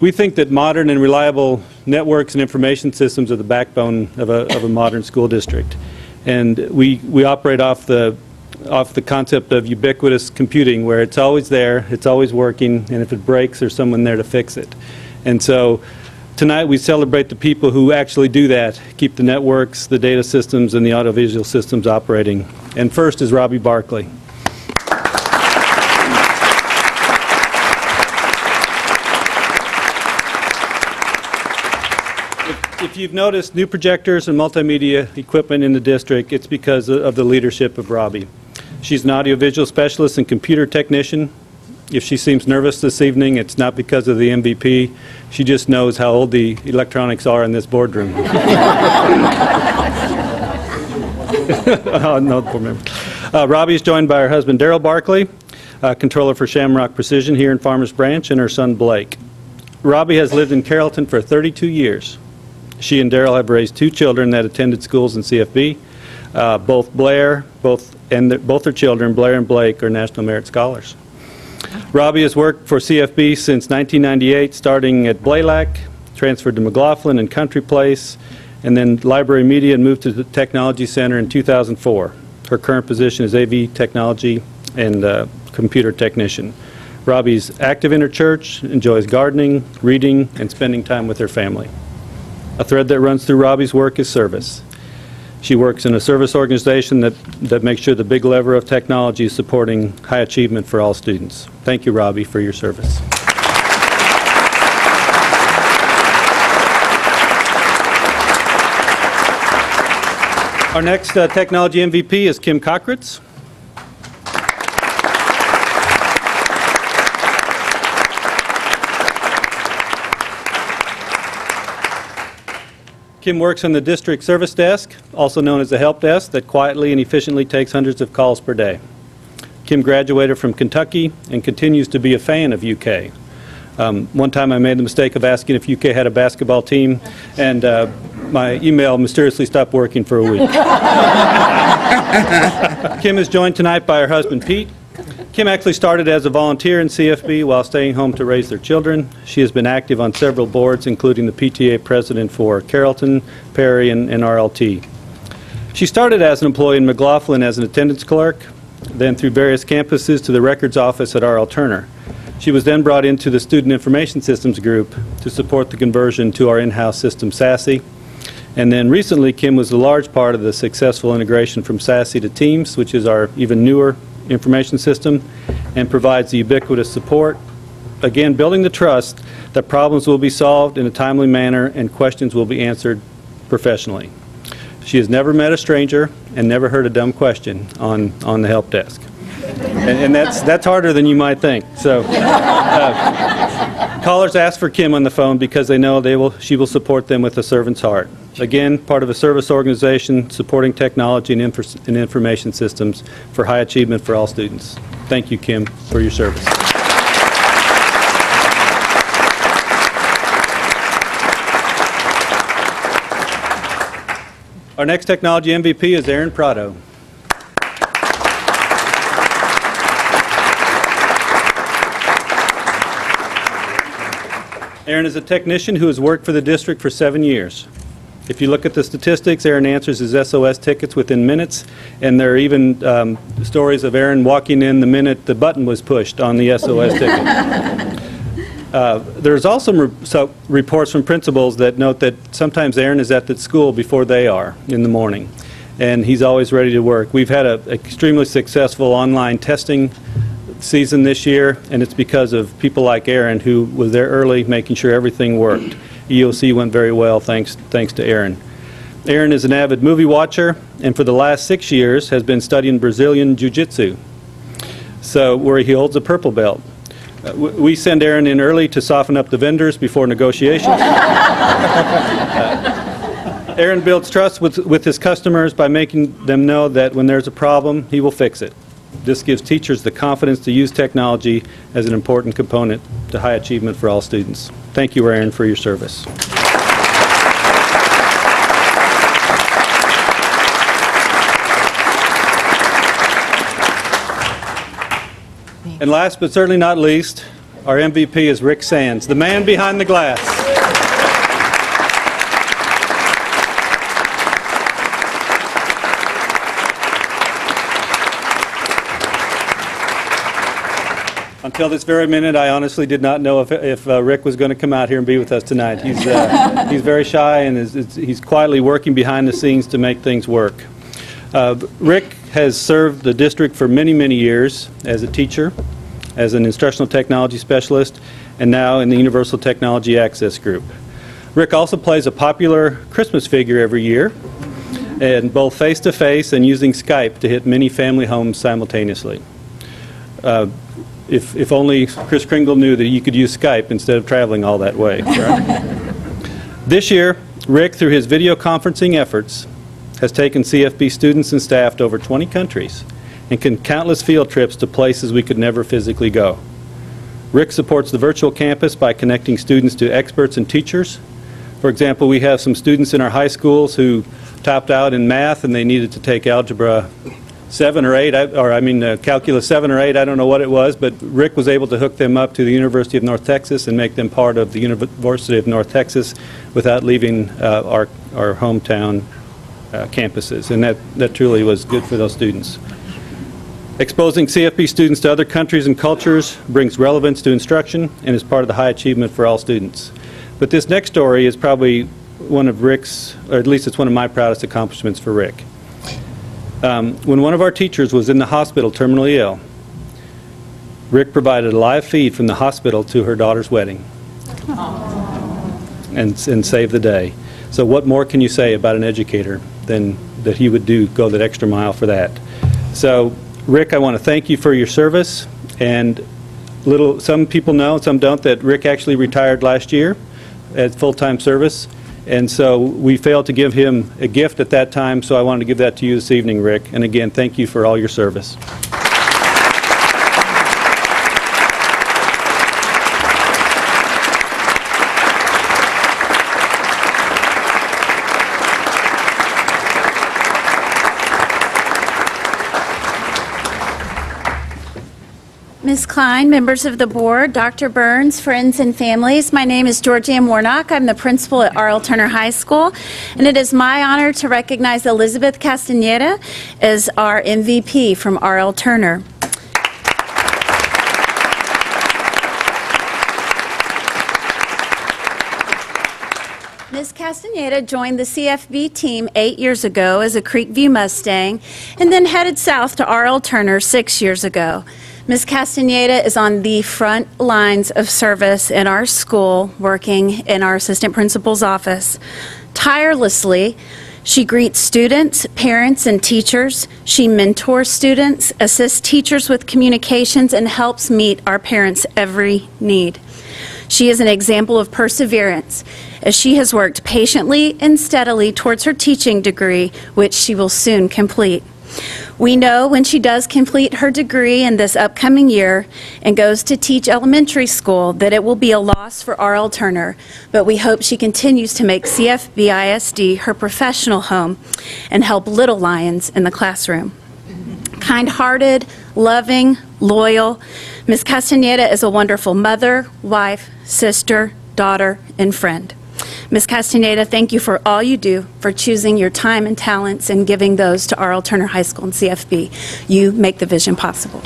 S19: We think that modern and reliable networks and information systems are the backbone of a, of a modern school district. And we, we operate off the, off the concept of ubiquitous computing, where it's always there, it's always working, and if it breaks, there's someone there to fix it. And so tonight we celebrate the people who actually do that, keep the networks, the data systems, and the audiovisual systems operating. And first is Robbie Barkley. If you've noticed new projectors and multimedia equipment in the district, it's because of the leadership of Robbie. She's an audiovisual specialist and computer technician. If she seems nervous this evening, it's not because of the MVP. She just knows how old the electronics are in this boardroom. oh, no, poor. Uh, Robbie is joined by her husband, Daryl Barkley, uh, controller for Shamrock Precision here in Farmers Branch, and her son, Blake. Robbie has lived in Carrollton for 32 years. She and Daryl have raised two children that attended schools in CFB. Uh, both Blair, both and both their children, Blair and Blake, are National Merit Scholars. Robbie has worked for CFB since 1998, starting at Blalack, transferred to McLaughlin and Country Place, and then Library Media and moved to the Technology Center in 2004. Her current position is AV Technology and uh, Computer Technician. Robbie's active in her church, enjoys gardening, reading, and spending time with her family. A thread that runs through Robbie's work is service. She works in a service organization that, that makes sure the big lever of technology is supporting high achievement for all students. Thank you, Robbie, for your service. Our next uh, technology MVP is Kim Cockritz. Kim works on the district service desk, also known as the help desk, that quietly and efficiently takes hundreds of calls per day. Kim graduated from Kentucky and continues to be a fan of UK. Um, One time I made the mistake of asking if UK had a basketball team, and uh, my email mysteriously stopped working for a week. Kim is joined tonight by her husband Pete. Kim actually started as a volunteer in CFB while staying home to raise their children. She has been active on several boards, including the PTA president for Carrollton, Perry, and and RLT. She started as an employee in McLaughlin as an attendance clerk, then through various campuses to the records office at R.L. Turner. She was then brought into the Student Information Systems Group to support the conversion to our in-house system, SASE. And then recently, Kim was a large part of the successful integration from SASE to Teams, which is our even newer information system, and provides the ubiquitous support, again, building the trust that problems will be solved in a timely manner and questions will be answered professionally. She has never met a stranger and never heard a dumb question on, on the help desk. And, and that's, that's harder than you might think. So, uh, callers ask for Kim on the phone because they know they will, she will support them with a servant's heart. Again, part of a service organization supporting technology and, info, and information systems for high achievement for all students. Thank you, Kim, for your service. Our next technology MVP is Aaron Prado. Aaron is a technician who has worked for the district for seven years. If you look at the statistics, Aaron answers his SOS tickets within minutes, and there are even um, stories of Aaron walking in the minute the button was pushed on the SOS ticket. Uh, There's also re- so- reports from principals that note that sometimes Aaron is at the school before they are in the morning, and he's always ready to work. We've had an extremely successful online testing season this year, and it's because of people like Aaron who was there early, making sure everything worked. EOC went very well, thanks, thanks to Aaron. Aaron is an avid movie watcher, and for the last six years has been studying Brazilian Jiu-Jitsu, so where he holds a purple belt. Uh, We send Aaron in early to soften up the vendors before negotiations. Uh, Aaron builds trust with, with his customers by making them know that when there's a problem, he will fix it. This gives teachers the confidence to use technology as an important component to high achievement for all students. Thank you, Aaron, for your service. And last but certainly not least, our MVP is Rick Sands, the man behind the glass. Until this very minute, I honestly did not know if, if uh, Rick was going to come out here and be with us tonight. He's, uh, he's very shy and is, is, he's quietly working behind the scenes to make things work. Uh, Rick has served the district for many, many years as a teacher, as an instructional technology specialist, and now in the Universal Technology Access Group. Rick also plays a popular Christmas figure every year, and both face-to-face and using Skype to hit many family homes simultaneously. Uh, if, if only Kris Kringle knew that you could use Skype instead of traveling all that way. right? this year, Rick, through his video conferencing efforts, has taken CFB students and staff to over 20 countries and can countless field trips to places we could never physically go. Rick supports the virtual campus by connecting students to experts and teachers. For example, we have some students in our high schools who topped out in math and they needed to take algebra seven or eight, or I mean, uh, calculus seven or eight, I don't know what it was, but Rick was able to hook them up to the University of North Texas and make them part of the University of North Texas without leaving uh, our our hometown uh, campuses, and that that truly was good for those students. Exposing CFB students to other countries and cultures brings relevance to instruction and is part of the high achievement for all students. But this next story is probably one of Rick's, or at least it's one of my proudest accomplishments for Rick. Um, When one of our teachers was in the hospital terminally ill, Rick provided a live feed from the hospital to her daughter's wedding and, and saved the day. So what more can you say about an educator than that he would do, go that extra mile for that? So, Rick, I want to thank you for your service, and little, some people know, some don't, that Rick actually retired last year at full-time service, and so we failed to give him a gift at that time, so I wanted to give that to you this evening, Rick. And again, thank you for all your service.
S20: Ms. Klein, members of the board, Dr. Burns, friends and families, my name is Georgianne Warnock. I'm the principal at R.L. Turner High School, and it is my honor to recognize Elizabeth Castaneda as our MVP from R.L. Turner. Ms. Castaneda joined the CFB team eight years ago as a Creekview Mustang and then headed south to R.L. Turner six years ago. Ms. Castaneda is on the front lines of service in our school, working in our assistant principal's office. Tirelessly, she greets students, parents, and teachers. She mentors students, assists teachers with communications, and helps meet our parents' every need. She is an example of perseverance as she has worked patiently and steadily towards her teaching degree, which she will soon complete. We know when she does complete her degree in this upcoming year and goes to teach elementary school that it will be a loss for R.L. Turner, but we hope she continues to make CFBISD her professional home and help little lions in the classroom. Kind hearted, loving, loyal, Ms. Castaneda is a wonderful mother, wife, sister, daughter, and friend. Ms. Castaneda, thank you for all you do, for choosing your time and talents and giving those to R.L. Turner High School and CFB. You make the vision possible.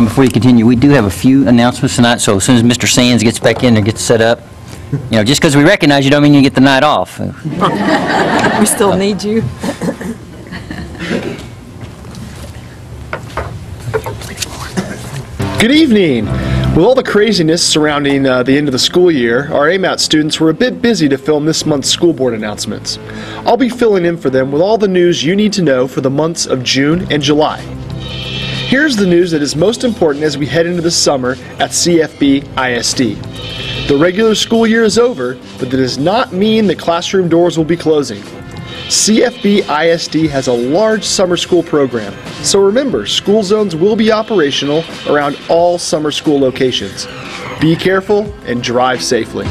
S6: Ms. Before you continue, we do have a few announcements tonight, so as soon as Mr. Sands gets back in and gets set up, you know, just because we recognize you don't mean you get the night off.
S4: We still need you.
S12: Good evening. With all the craziness surrounding uh, the end of the school year, our AMAT students were a bit busy to film this month's school board announcements. I'll be filling in for them with all the news you need to know for the months of June and July. Here's the news that is most important as we head into the summer at CFB ISD. The regular school year is over, but that does not mean the classroom doors will be closing. CFB ISD has a large summer school program, so remember, school zones will be operational around all summer school locations. Be careful and drive safely.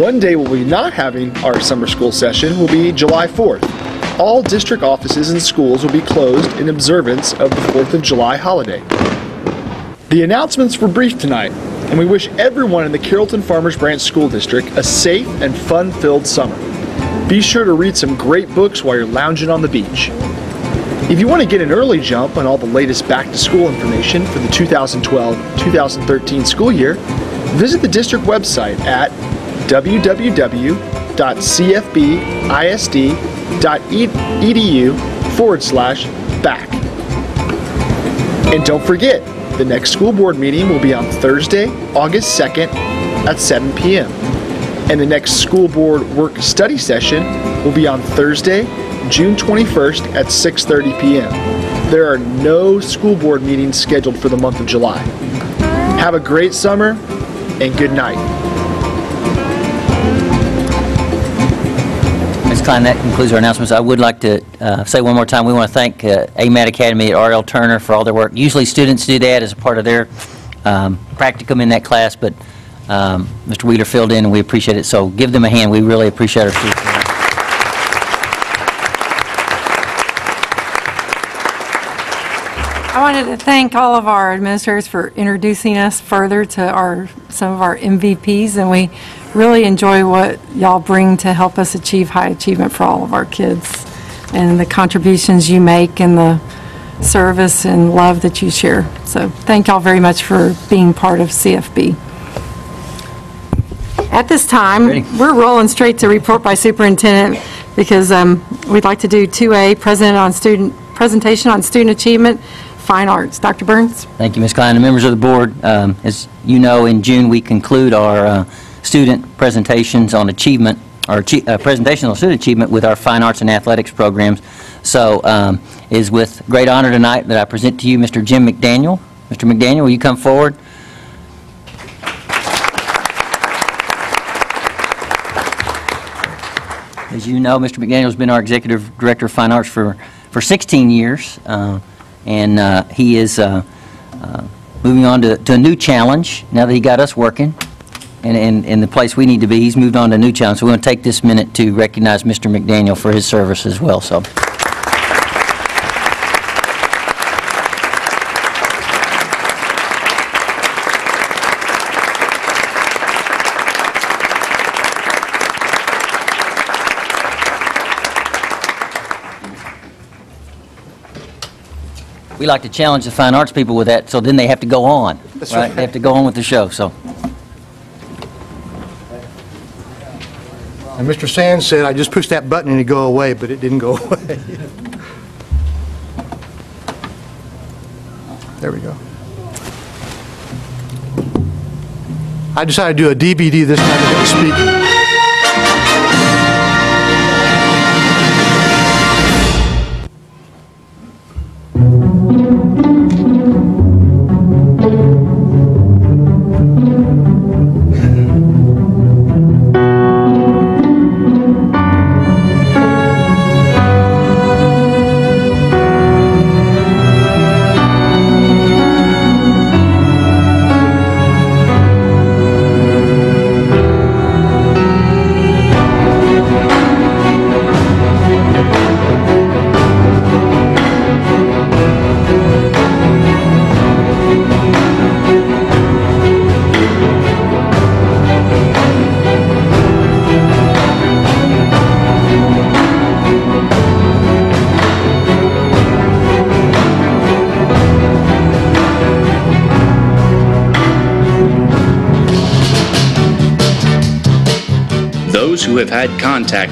S12: One day we'll be not having our summer school session will be July 4th. All district offices and schools will be closed in observance of the 4th of July holiday. The announcements were brief tonight, and we wish everyone in the Carrollton Farmers Branch School District a safe and fun-filled summer. Be sure to read some great books while you're lounging on the beach. If you want to get an early jump on all the latest back-to-school information for the 2012-2013 school year, visit the district website at www.cfbisd.edu forward slash back. And don't forget, the next school board meeting will be on Thursday, August 2nd at 7 p.m. And the next school board work study session will be on Thursday, June 21st at 6:30 p.m. There are no school board meetings scheduled for the month of July. Have a great summer and good night.
S6: That concludes our announcements. I would like to uh, say one more time, we want to thank uh, AMAT Academy at R.L. Turner for all their work. Usually, students do that as a part of their um, practicum in that class, but um, Mr. Wheeler filled in, and we appreciate it. So give them a hand. We really appreciate our students.
S4: Wanted to thank all of our administrators for introducing us further to our, some of our MVPs, and we really enjoy what y'all bring to help us achieve high achievement for all of our kids, and the contributions you make and the service and love that you share. So thank y'all very much for being part of CFB. At this time, we're rolling straight to report by superintendent because um, we'd like to do 2A, present on student, presentation on student achievement, fine arts. Dr. Burns?
S6: Thank you, Ms. Klein. And members of the board, um, as you know, in June, we conclude our uh, student presentations on achievement, achie- uh, on student achievement with our fine arts and athletics programs. So um, it is with great honor tonight that I present to you Mr. Jim McDaniel. Mr. McDaniel, will you come forward? As you know, Mr. McDaniel's been our Executive Director of Fine Arts for, for 16 years, uh, and uh, he is uh, uh, moving on to, to a new challenge now that he got us working in, in, in the place we need to be. He's moved on to a new challenge, so we're going to take this minute to recognize Mr. McDaniel for his service as well, so. We like to challenge the fine arts people with that, so then they have to go on.
S12: That's
S6: right?
S12: right.
S6: They have to go on with the show, so.
S21: And Mr. Sands said, I just pushed that button and it'd go away, but it didn't go away. There we go. I decided to do a DVD this time instead of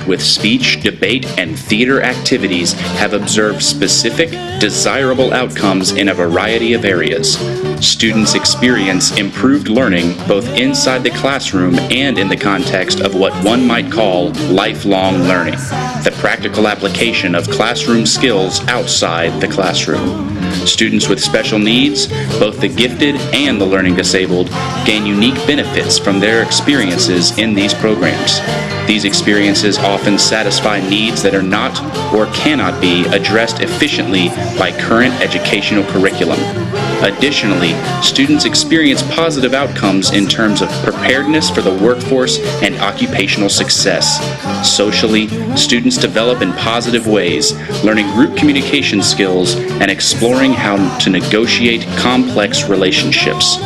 S22: with speech, debate, and theater activities have observed specific, desirable outcomes in a variety of areas. Students experience improved learning both inside the classroom and in the context of what one might call lifelong learning, the practical application of classroom skills outside the classroom. Students with special needs, both the gifted and the learning disabled, gain unique benefits from their experiences in these programs. These experiences often satisfy needs that are not or cannot be addressed efficiently by current educational curriculum. Additionally, students experience positive outcomes in terms of preparedness for the workforce and occupational success. Socially, students develop in positive ways, learning group communication skills and exploring how to negotiate complex relationships.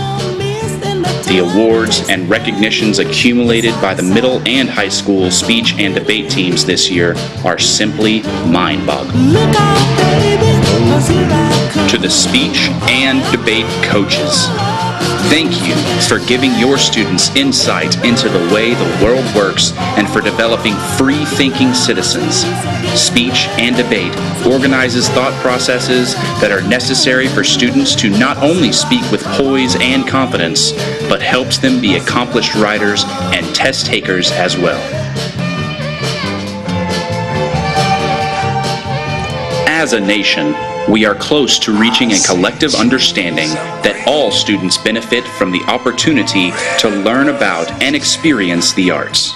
S22: The awards and recognitions accumulated by the middle and high school speech and debate teams this year are simply mind boggling. To the speech and debate coaches, thank you for giving your students insight into the way the world works and for developing free thinking citizens. Speech and debate organizes thought processes that are necessary for students to not only speak with poise and confidence, but helps them be accomplished writers and test takers as well. As a nation, we are close to reaching a collective understanding that all students benefit from the opportunity to learn about and experience the arts.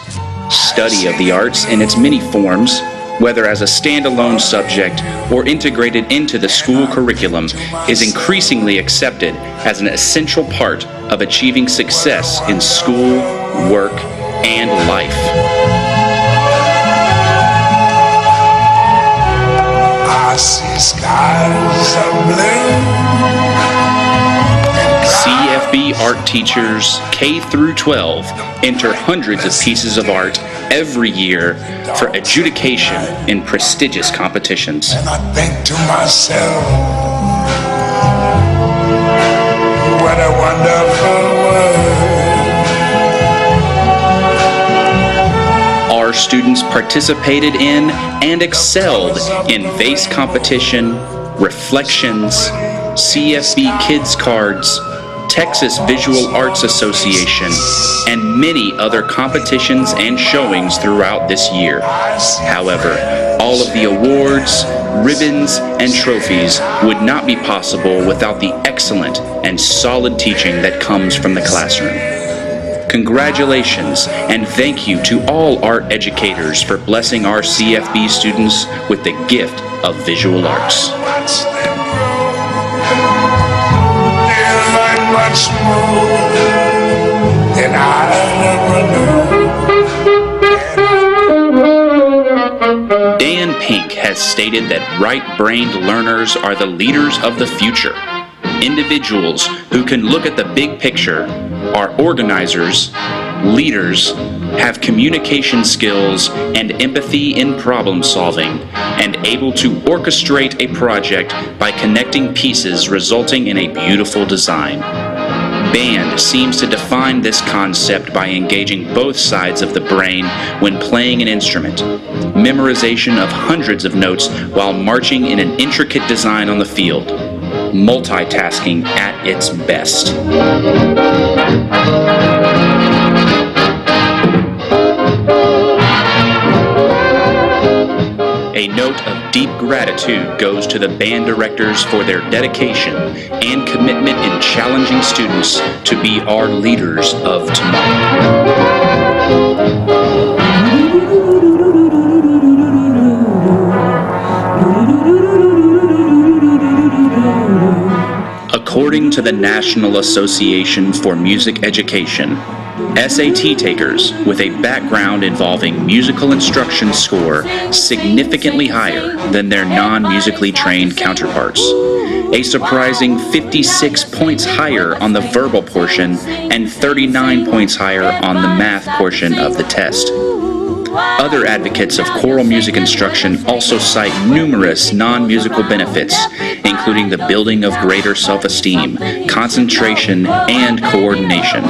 S22: study of the arts in its many forms, whether as a standalone subject or integrated into the school curriculum, is increasingly accepted as an essential part of achieving success in school, work, and life.
S23: I see skies of blue.
S22: Art teachers K through 12 enter hundreds of pieces of art every year for adjudication in prestigious competitions.
S23: And I think to myself, what a wonderful
S22: Our students participated in and excelled in VASE competition, reflections, CFB Kids Cards, Texas Visual Arts Association, and many other competitions and showings throughout this year. However, all of the awards, ribbons, and trophies would not be possible without the excellent and solid teaching that comes from the classroom. Congratulations and thank you to all art educators for blessing our CFB students with the gift of visual arts.
S23: Much more than I ever knew.
S22: Dan Pink has stated that right-brained learners are the leaders of the future. Individuals who can look at the big picture are organizers, leaders, have communication skills and empathy in problem solving, and able to orchestrate a project by connecting pieces resulting in a beautiful design. Band seems to define this concept by engaging both sides of the brain when playing an instrument. Memorization of hundreds of notes while marching in an intricate design on the field. Multitasking at its best. A note of deep gratitude goes to the band directors for their dedication and commitment in challenging students to be our leaders of tomorrow. According to the National Association for Music Education, SAT takers with a background involving musical instruction score significantly higher than their non-musically trained counterparts. A surprising 56 points higher on the verbal portion and 39 points higher on the math portion of the test. Other advocates of choral music instruction also cite numerous non-musical benefits, including the building of greater self-esteem, concentration, and coordination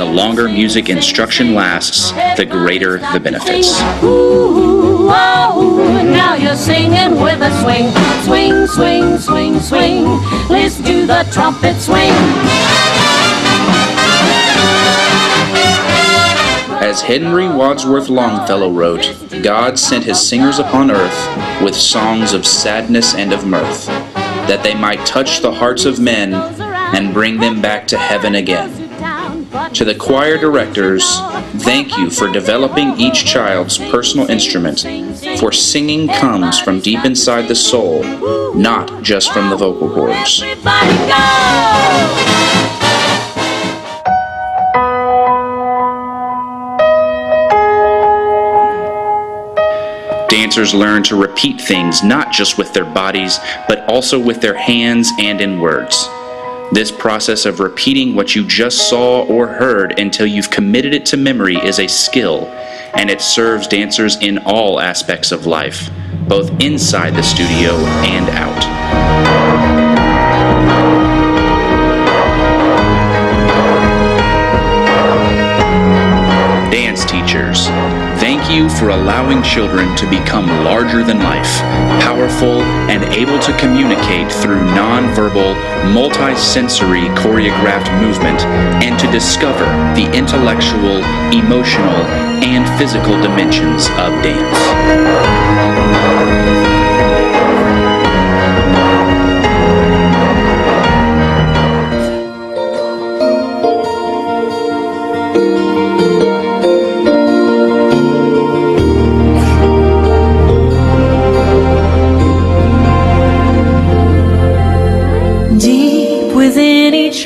S22: and the longer music instruction lasts, the greater the benefits.
S24: Ooh, oh, now you're singing with a swing. Swing, swing, swing, swing. Let's do the trumpet swing.
S22: As Henry Wadsworth Longfellow wrote, God sent his singers upon earth with songs of sadness and of mirth, that they might touch the hearts of men and bring them back to heaven again. To the choir directors, thank you for developing each child's personal instrument, for singing comes from deep inside the soul, not just from the vocal cords. Dancers learn to repeat things not just with their bodies, but also with their hands and in words. This process of repeating what you just saw or heard until you've committed it to memory is a skill, and it serves dancers in all aspects of life, both inside the studio and out. Dance teachers, thank you for allowing children to become larger than life, powerful, and able to communicate through nonverbal, multi-sensory choreographed movement and to discover the intellectual, emotional, and physical dimensions of dance.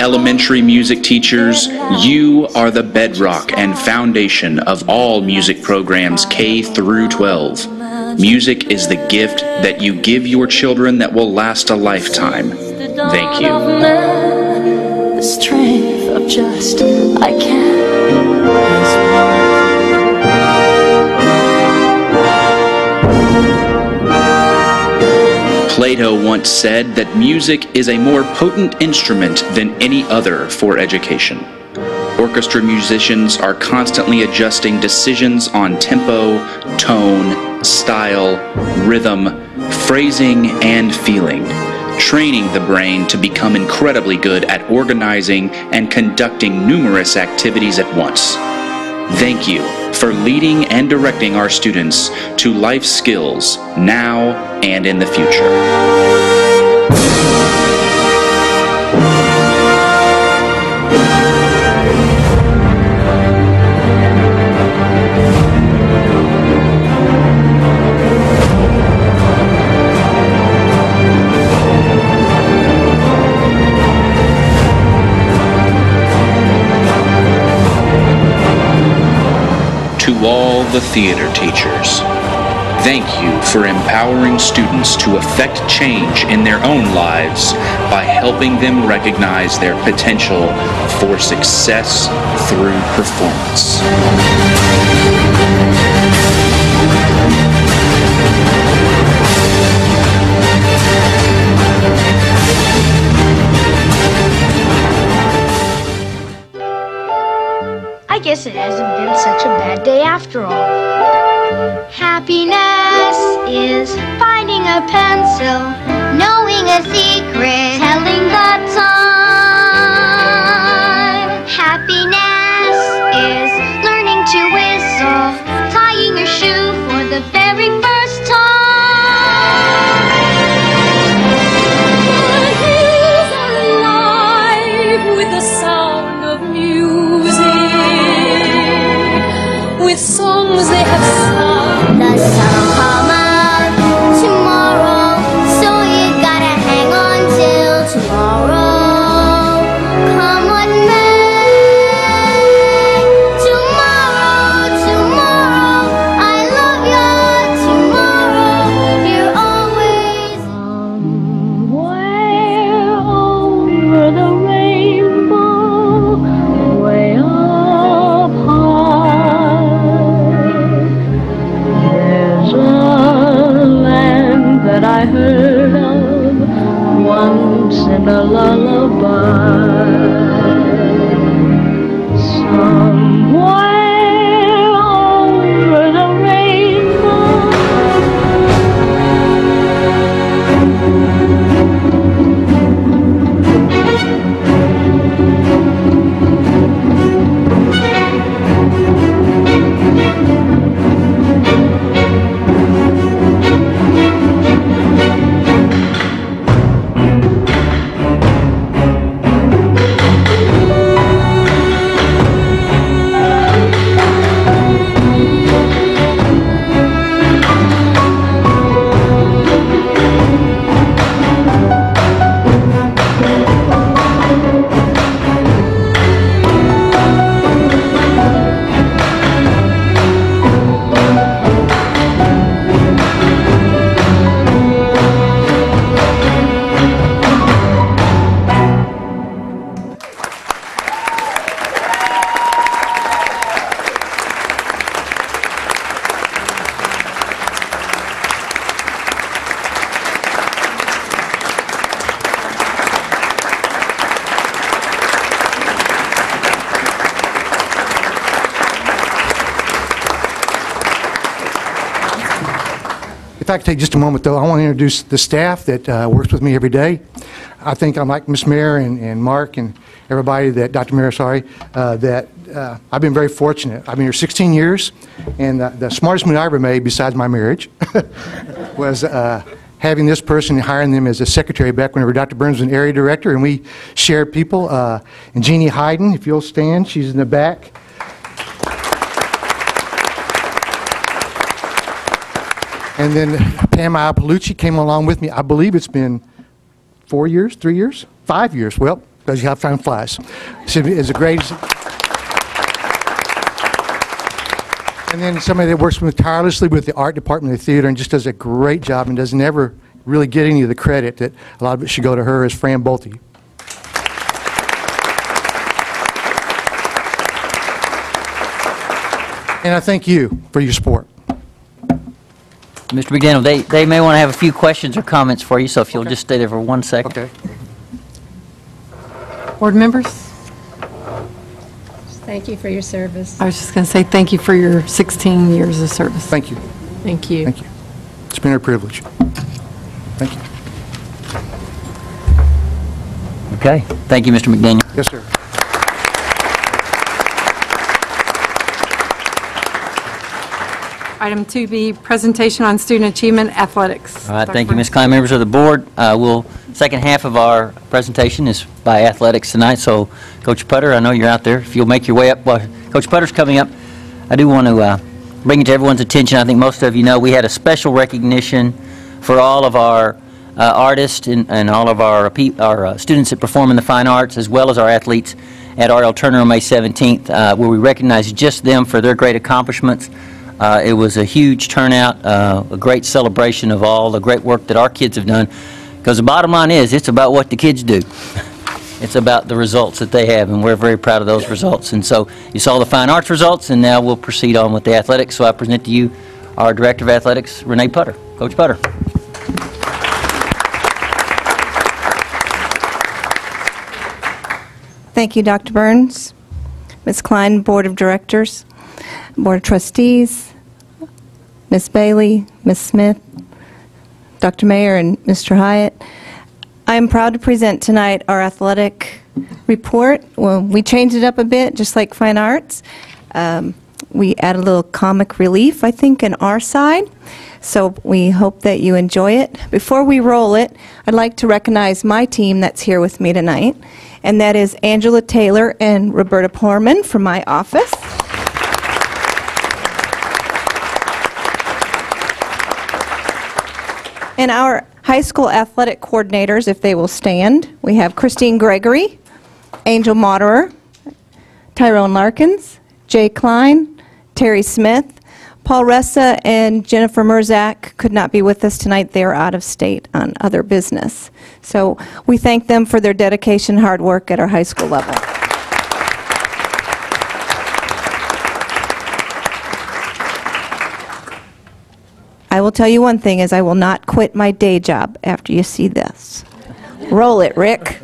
S22: Elementary music teachers, you are the bedrock and foundation of all music programs K through 12. Music is the gift that you give your children that will last a lifetime. Thank you.
S24: Strength of just I can't.
S22: Plato once said that music is a more potent instrument than any other for education. Orchestra musicians are constantly adjusting decisions on tempo, tone, style, rhythm, phrasing, and feeling, training the brain to become incredibly good at organizing and conducting numerous activities at once. Thank you for leading and directing our students to life skills now and in the future. The theater teachers, thank you for empowering students to affect change in their own lives by helping them recognize their potential for success through performance.
S25: Guess it hasn't been such a bad day after all. Happiness is finding a pencil, knowing a secret, telling the time. Happiness is learning to whistle, tying your shoe for the very first
S24: they have sung.
S25: The sun'll
S24: I
S21: take just a moment, though, I want to introduce the staff that uh, works with me every day. I think I'm like Ms. Mayor and and Mark and everybody that, Dr. Mayor, sorry, uh, that uh, I've been very fortunate. I've been here 16 years, and the- smartest move I ever made, besides my marriage, was uh, having this person and hiring them as a secretary back whenever Dr. Burns was an area director, and we shared people. Uh, And Jeannie Hayden, if you'll stand, she's in the back. And then Pam Iapolucci came along with me. I believe it's been four years, three years, five years. Well, because you have time flies. She is a great, and then somebody that works with tirelessly with the art department of the theater and just does a great job and doesn't ever really get any of the credit that a lot of it should go to her is Fran Bolte. And I thank you for your support.
S6: Mr. McDaniel, they, they may want to have a few questions or comments for you, so if you'll just stay there for one second.
S21: Okay.
S4: Board members?
S2: Thank you for your service.
S4: I was just going to say thank you for your 16 years of service.
S21: Thank you.
S2: Thank you.
S21: Thank you. It's been a privilege. Thank you.
S6: Okay, thank you, Mr. McDaniel.
S21: Yes, sir.
S4: Item 2B, presentation on student achievement athletics.
S6: All right,
S4: Dr.
S6: thank you. Ms. Klein. Members of the board, uh, we'll, second half of our presentation is by athletics tonight, so Coach Putter, I know you're out there. If you'll make your way up, while Coach Putter's coming up, I do want to uh, bring it to everyone's attention. I think most of you know, we had a special recognition for all of our uh, artists and and all of our our uh, students that perform in the fine arts, as well as our athletes at R.L. Turner on May 17th, uh, where we recognize just them for their great accomplishments. Uh, It was a huge turnout, uh, a great celebration of all the great work that our kids have done, because the bottom line is, it's about what the kids do. It's about the results that they have, and we're very proud of those results. And so you saw the fine arts results, and now we'll proceed on with the athletics. So I present to you our Director of Athletics, Renee Putter. Coach Putter.
S26: Thank you, Dr. Burns, Ms. Klein, Board of Directors, Board of Trustees, Ms. Bailey, Ms. Smith, Dr. Mayer, and Mr. Hyatt. I am proud to present tonight our athletic report. Well, we changed it up a bit, just like fine arts. Um, We add a little comic relief, I think, in our side, so we hope that you enjoy it. Before we roll it, I'd like to recognize my team that's here with me tonight, and that is Angela Taylor and Roberta Porman from my office. And our high school athletic coordinators, if they will stand, we have Christine Gregory, Angel Moderer, Tyrone Larkins, Jay Klein, Terry Smith, Paul Ressa, and Jennifer Merzak could not be with us tonight. They are out of state on other business. So we thank them for their dedication, hard work at our high school level. I will tell you one thing is I will not quit my day job after you see this. Roll it, Rick.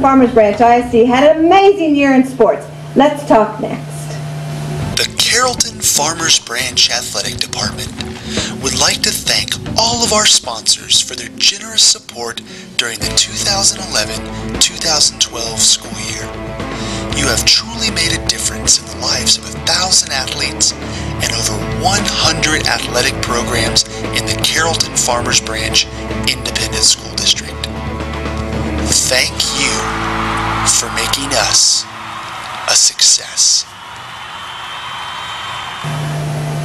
S27: Farmers Branch ISD had an amazing year in sports. Let's talk next.
S28: The Carrollton Farmers Branch Athletic Department would like to thank all of our sponsors for their generous support during the 2011-2012 school year. You have truly made a difference in the lives of a thousand athletes and over 100 athletic programs in the Carrollton Farmers Branch Independent School District. Thank you for making us a success.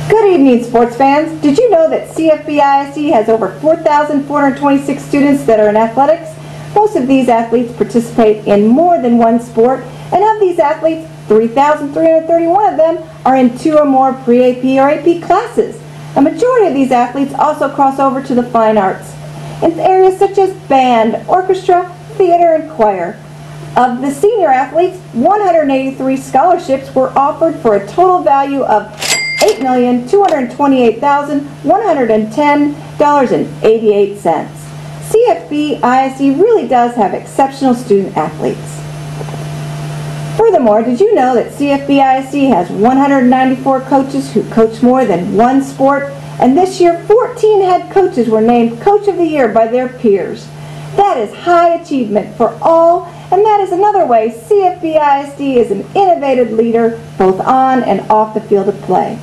S27: Good evening, sports fans. Did you know that CFB-ISD has over 4,426 students that are in athletics? Most of these athletes participate in more than one sport, and of these athletes, 3,331 of them are in two or more pre-AP or AP classes. A majority of these athletes also cross over to the fine arts in areas such as band, orchestra, theater, and choir. Of the senior athletes, 183 scholarships were offered for a total value of $8,228,110.88. CFB ISD really does have exceptional student athletes. Furthermore, did you know that CFB ISD has 194 coaches who coach more than one sport? And this year, 14 head coaches were named Coach of the Year by their peers. That is high achievement for all, and that is another way CFBISD is an innovative leader both on and off the field of play.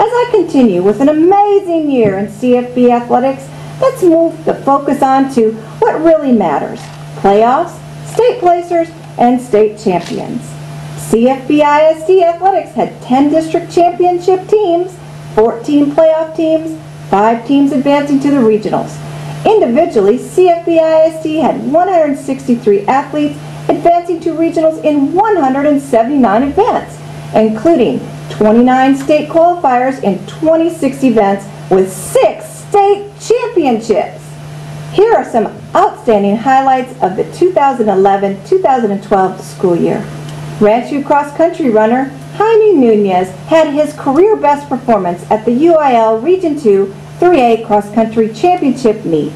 S27: As I continue with an amazing year in CFB athletics, let's move the focus on to what really matters playoffs, state placers, and state champions. CFBISD athletics had 10 district championship teams, 14 playoff teams, 5 teams advancing to the regionals. Individually, CFB ISD had 163 athletes advancing to regionals in 179 events, including 29 state qualifiers in 26 events with 6 state championships. Here are some outstanding highlights of the 2011-2012 school year. Rancho cross country runner Jaime Nunez had his career best performance at the UIL Region 2 3A Cross Country Championship meet.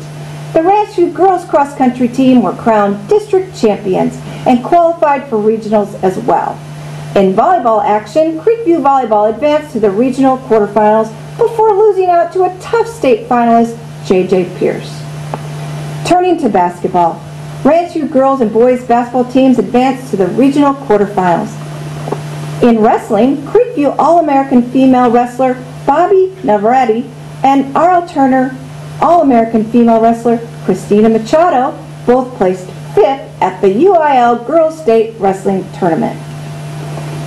S27: The Rancho girls cross country team were crowned district champions and qualified for regionals as well. In volleyball action, Creekview Volleyball advanced to the regional quarterfinals before losing out to a tough state finalist, J.J. Pearce. Turning to basketball, Rancho girls and boys basketball teams advanced to the regional quarterfinals. In wrestling, Creekview All-American female wrestler Bobby Navarrete and R.L. Turner All-American female wrestler Christina Machado both placed fifth at the UIL Girls State Wrestling Tournament.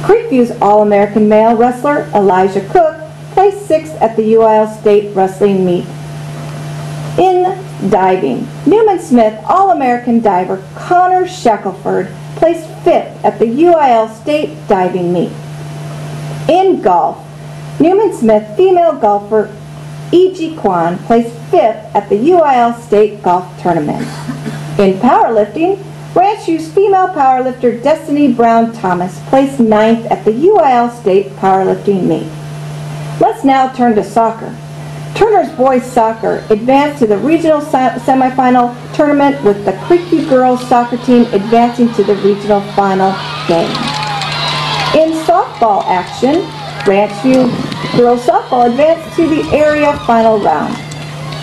S27: Creekview's All-American male wrestler Elijah Cook placed sixth at the UIL State Wrestling Meet. In diving, Newman Smith All-American diver Connor Shackelford placed fifth at the UIL State Diving Meet. In golf, Newman Smith female golfer E.G. Kwan placed fifth at the UIL State Golf Tournament. In powerlifting, Rancho's female powerlifter Destiny Brown Thomas placed ninth at the UIL State Powerlifting Meet. Let's now turn to soccer. Turner's boys soccer advanced to the regional semifinal tournament with the Creekview girls soccer team advancing to the regional final game. In softball action, Ranchview girls softball advanced to the area final round.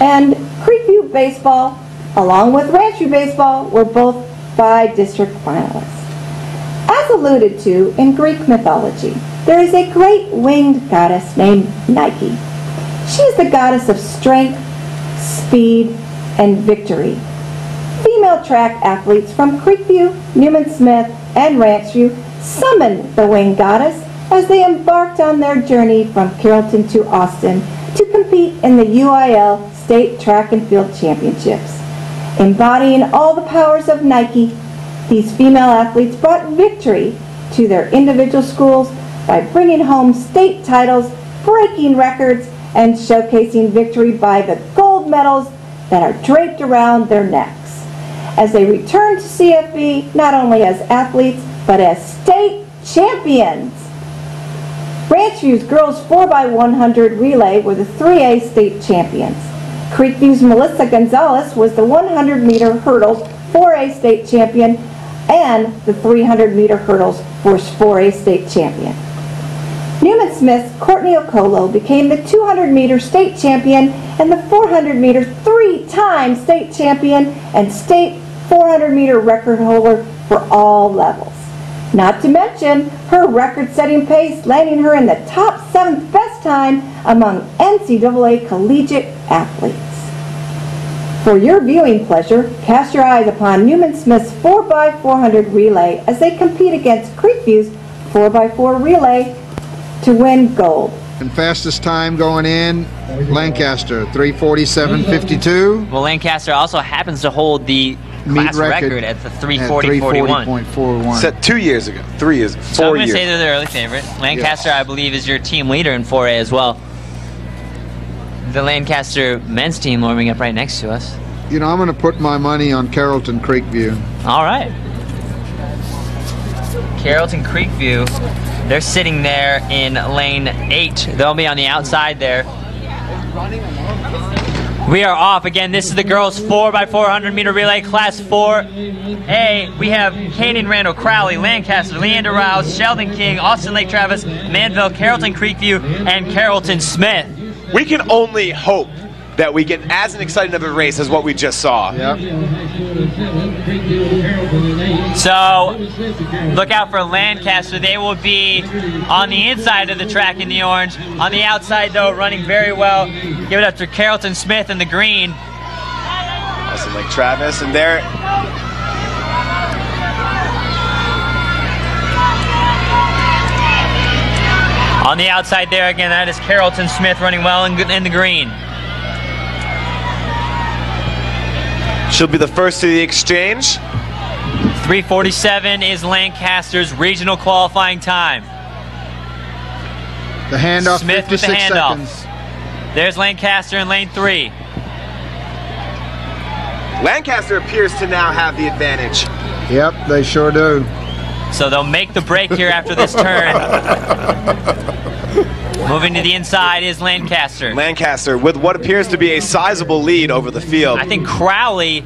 S27: And Creekview baseball, along with Ranchview baseball, were both by district finalists. As alluded to in Greek mythology, there is a great winged goddess named Nike. She is the goddess of strength, speed, and victory. Female track athletes from Creekview, Newman Smith, and Ranchview summoned the winged goddess as they embarked on their journey from Carrollton to Austin to compete in the UIL State Track and Field Championships. Embodying all the powers of Nike, these female athletes brought victory to their individual schools by bringing home state titles, breaking records, and showcasing victory by the gold medals that are draped around their necks. As they return to CFB not only as athletes, but as state champions. Ranchview's girls 4x100 relay were the 3A state champions. Creekview's Melissa Gonzalez was the 100 meter hurdles 4A state champion and the 300 meter hurdles for 4A state champion. Newman Smith's Courtney Okolo became the 200 meter state champion and the 400 meter three-time state champion and state 400 meter record holder for all levels. Not to mention her record-setting pace landing her in the top seventh best time among NCAA collegiate athletes. For your viewing pleasure, cast your eyes upon Newman Smith's 4x400 relay as they compete against Creekview's 4x4 relay to win gold.
S29: And fastest time going in, Lancaster, 347.52.
S30: Well, Lancaster also happens to hold the
S29: Meet
S30: class
S29: record
S30: record, at the
S29: at
S30: 340.41.
S29: 340.41.
S31: Set two years ago, three years, four
S30: So I'm going to say they're the early favorite. Lancaster, I believe, is your team leader in 4A as well. The Lancaster men's team warming up right next to us.
S29: You know, I'm going to put my money on Carrollton Creekview.
S30: All right. Carrollton Creekview, they're sitting there in lane eight. They'll be on the outside there. We are off again. This is the girls 4x400 meter relay class 4A. We have Canyon Randall Crowley, Lancaster, Leander Rouse, Sheldon King, Austin Lake Travis, Manville, Carrollton Creekview, and Carrollton Smith.
S31: We can only hope that we get as an exciting of a race as what we just saw.
S30: So look out for Lancaster. They will be on the inside of the track in the orange. On the outside, though, running very well. Give it up to Carrollton Smith in the green.
S31: Austin Lake Travis, and there.
S30: On the outside there again, that is Carrollton Smith running well in, in the green.
S31: She'll be the first to the exchange.
S30: 347 is Lancaster's regional qualifying time.
S29: The handoff,
S30: Smith with the
S29: 56
S30: handoff.
S29: seconds.
S30: There's Lancaster in lane three.
S31: Lancaster appears to now have the advantage.
S29: Yep, they sure do.
S30: So they'll make the break here after this turn. Moving to the inside is Lancaster.
S31: Lancaster with what appears to be a sizable lead over the field.
S30: I think Crowley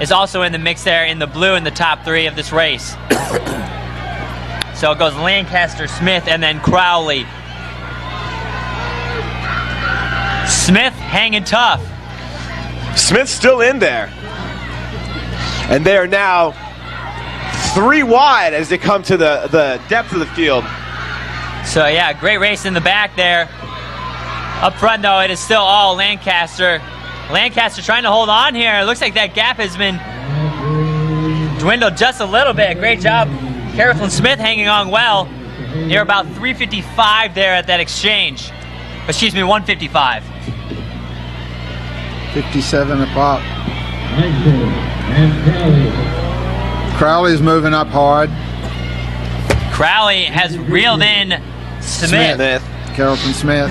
S30: is also in the mix there in the blue in the top three of this race. so it goes Lancaster, Smith, and then Crowley. Smith hanging tough.
S31: Smith's still in there. And they are now three wide as they come to the, the depth of the field.
S30: So yeah, great race in the back there. Up front though, it is still all Lancaster. Lancaster trying to hold on here. It looks like that gap has been dwindled just a little bit. Great job, Carrollton Smith hanging on well. They're about 355 there at that exchange. Excuse me, 155.
S29: 57 a pop. Crowley's moving up hard.
S30: Crowley has reeled in Smith.
S29: Carrollton Smith.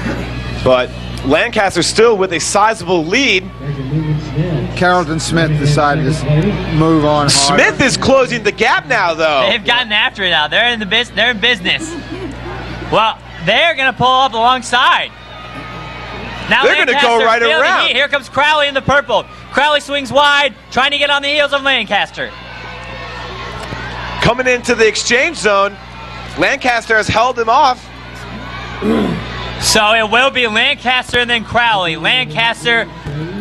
S31: But Lancaster still with a sizable lead.
S29: Carrollton Smith decided to move on hard.
S31: Smith is closing the gap now, though.
S30: They've gotten after it now. They're in the bus- They're in business. Well, they're going to pull up alongside. Now
S31: They're gonna go right around.
S30: Here comes Crowley in the purple. Crowley swings wide, trying to get on the heels of Lancaster.
S31: Coming into the exchange zone, Lancaster has held him off.
S30: So it will be Lancaster and then Crowley. Lancaster,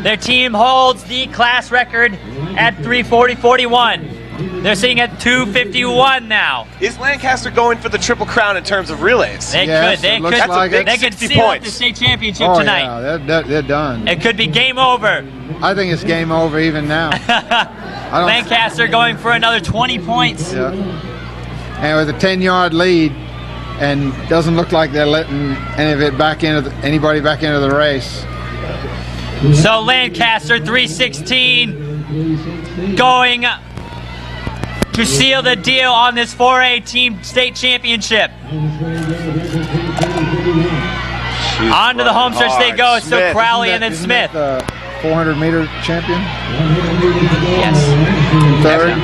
S30: their team holds the class record at 340.41. They're sitting at 251 now.
S31: Is Lancaster going for the triple crown in terms of relays?
S30: They could. They could.
S31: That's a big
S30: they could
S31: 60
S30: seal
S31: points.
S30: the state championship
S29: oh,
S30: tonight.
S29: yeah, they're, they're, they're done.
S30: It could be game over.
S29: I think it's game over even now.
S30: Lancaster going for another 20 points.
S29: Yeah. And with a 10-yard lead, and doesn't look like they're letting any of it back into the, anybody back into the race.
S30: So Lancaster 316 going to seal the deal on this 4A team state championship. On to the home stretch they go. It's still
S29: Smith.
S30: Crowley
S29: Isn't
S30: and then Smith.
S29: isn't that the 400 meter champion.
S30: Yes.
S29: Third.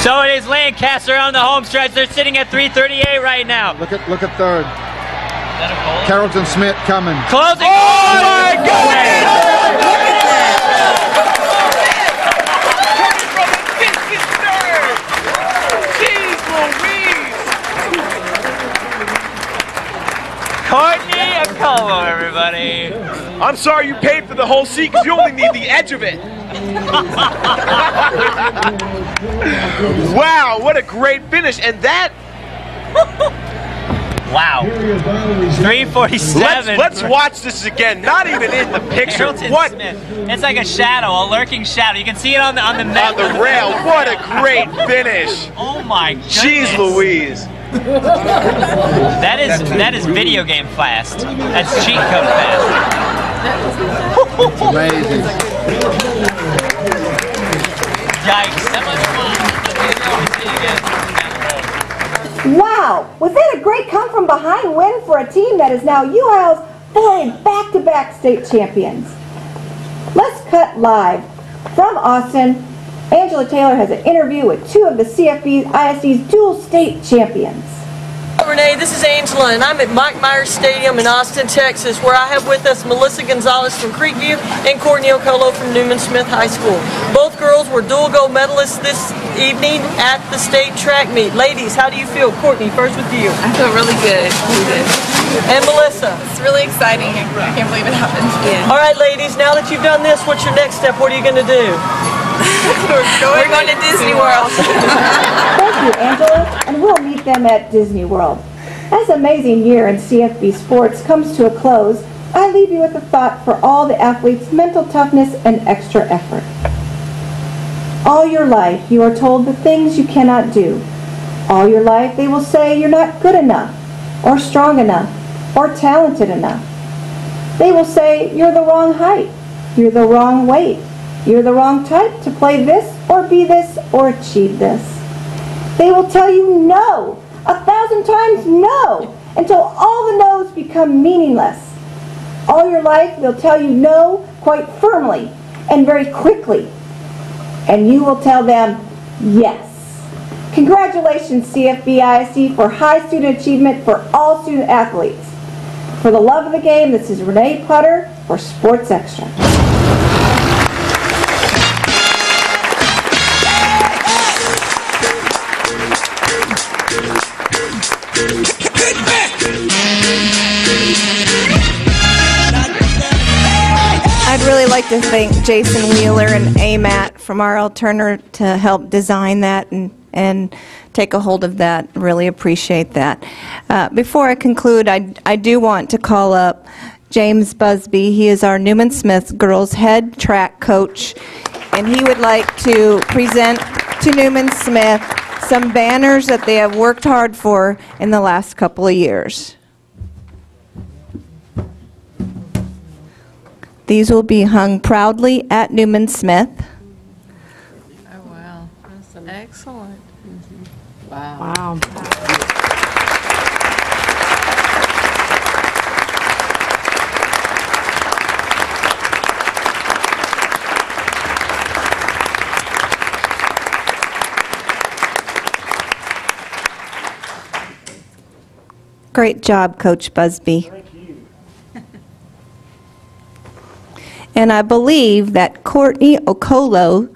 S30: So it is Lancaster on the home stretch. They're sitting at 338 right now.
S29: Look at look at third. Carrollton Smith coming.
S30: Closing. Oh, oh my god! Courtney Okolo, everybody.
S31: I'm sorry you paid for the whole seat because you only need the edge of it. wow, what a great finish. And that.
S30: Wow. 347.
S31: Let's, let's watch this again. Not even in the picture.
S30: Carrollton
S31: What?
S30: Smith. It's like a shadow, a lurking shadow. You can see it on the on the
S31: On the rail. What a great finish.
S30: Oh my goodness.
S31: Jeez Louise.
S30: That is that is video game fast. That's cheat code fast.
S29: It's amazing.
S27: Wow! Was that a great come from behind win for a team that is now UIL's four back-to-back state champions? Let's cut live from Austin. Angela Taylor has an interview with two of the CFB ISD's dual state champions.
S32: Renee, this is Angela, and I'm at Mike Myers Stadium in Austin, Texas, where I have with us Melissa Gonzalez from Creekview and Courtney Okolo from Newman Smith High School. Both girls were dual gold medalists this evening at the state track meet. Ladies, how do you feel? Courtney, first with you.
S33: I feel really good. Good.
S32: And Melissa?
S33: It's really exciting. I can't believe it happened. Yeah.
S32: All right, ladies, now that you've done this, what's your next step? What are you going to do?
S33: We're going to Disney World.
S27: Thank you, Angela, and we'll meet them at Disney World. As amazing year in CFB sports comes to a close, I leave you with a thought for all the athletes' mental toughness and extra effort. All your life, you are told the things you cannot do. All your life, they will say you're not good enough, or strong enough, or talented enough. They will say you're the wrong height, you're the wrong weight, you're the wrong type to play this, or be this, or achieve this. They will tell you no, a thousand times no, until all the no's become meaningless. All your life, they'll tell you no quite firmly and very quickly. And you will tell them yes. Congratulations, CFB ISD, for high student achievement for all student athletes. For the love of the game, this is Renee Putter for Sports Extra.
S26: Like to thank Jason Wheeler and AMAT from R.L. Turner to help design that and, and take a hold of that. Really appreciate that. Uh, before I conclude, I, I do want to call up James Busby. He is our Newman Smith girls head track coach, and he would like to present to Newman Smith some banners that they have worked hard for in the last couple of years. These will be hung proudly at Newman Smith.
S33: Oh, wow. That's excellent.
S4: Wow.
S26: Great job, Coach Busby. And I believe that Courtney Okolo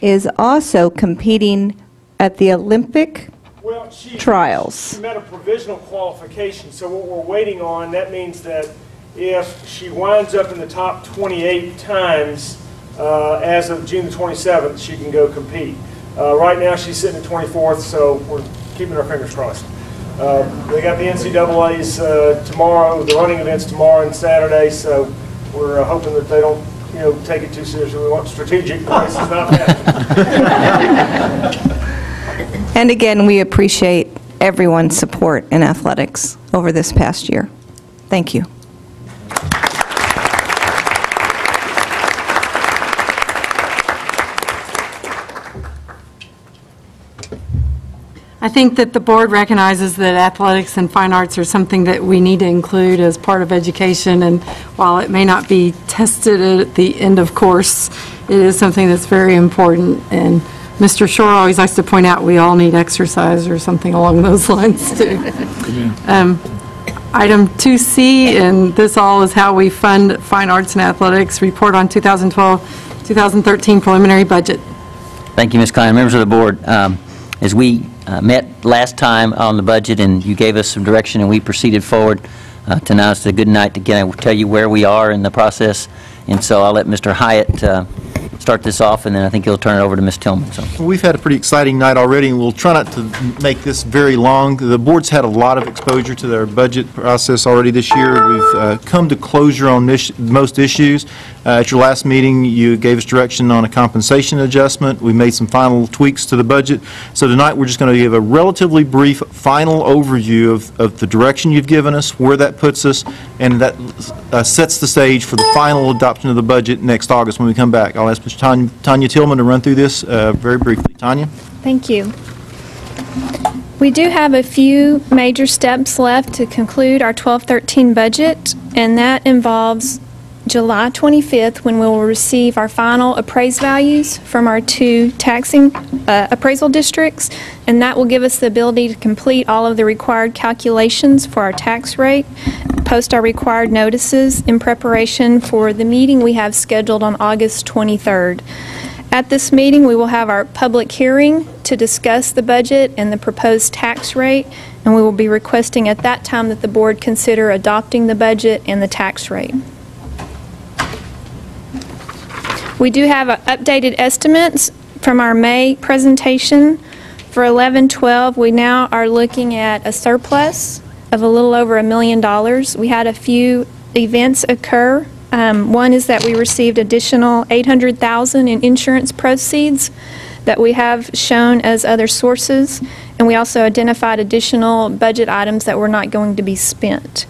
S26: is also competing at the Olympic
S34: Well, she-
S26: trials.
S34: She met a provisional qualification, so what we're waiting on, that means that if she winds up in the top 28 times uh, as of June the 27th, she can go compete. Uh, Right now, she's sitting at 24th, so we're keeping our fingers crossed. Uh, They got the NCAA's uh, tomorrow, the running events tomorrow and Saturday, so we're uh, hoping that they don't, you know, take it too seriously. We want strategic places, not that.
S26: And again, we appreciate everyone's support in athletics over this past year. Thank you.
S4: I think that the board recognizes that athletics and fine arts are something that we need to include as part of education, and while it may not be tested at the end of course, it is something that's very important, and Mr. Shore always likes to point out we all need exercise or something along those lines, too. Um, Item 2C, and this all is how we fund fine arts and athletics, report on 2012-2013 preliminary budget.
S6: Thank you, Ms. Klein. Members of the board, um, as we uh, met last time on the budget and you gave us some direction and we proceeded forward, uh, tonight is a good night to get, tell you where we are in the process. And so I'll let Mr. Hyatt uh, start start this off, and then I think he'll turn it over to Ms. Tillman, so.
S12: We've had a pretty exciting night already, and we'll try not to make this very long. The board's had a lot of exposure to their budget process already this year. We've uh, come to closure on most issues. Uh, At your last meeting, you gave us direction on a compensation adjustment. We made some final tweaks to the budget. So tonight, we're just going to give a relatively brief final overview of of the direction you've given us, where that puts us, and that uh, sets the stage for the final adoption of the budget next August when we come back. I'll ask Ms. Tanya- Tanya Tillman to run through this uh, very briefly. Tanya?
S35: Thank you. We do have a few major steps left to conclude our 12-13 budget, and that involves July 25th, when we will receive our final appraised values from our two taxing uh, appraisal districts, and that will give us the ability to complete all of the required calculations for our tax rate, post our required notices in preparation for the meeting we have scheduled on August 23rd. At this meeting, we will have our public hearing to discuss the budget and the proposed tax rate, and we will be requesting at that time that the board consider adopting the budget and the tax rate. We do have uh, updated estimates from our May presentation. For 11-12, we now are looking at a surplus of a little over a million dollars. We had a few events occur. Um, One is that we received additional 800,000 in insurance proceeds that we have shown as other sources, and we also identified additional budget items that were not going to be spent.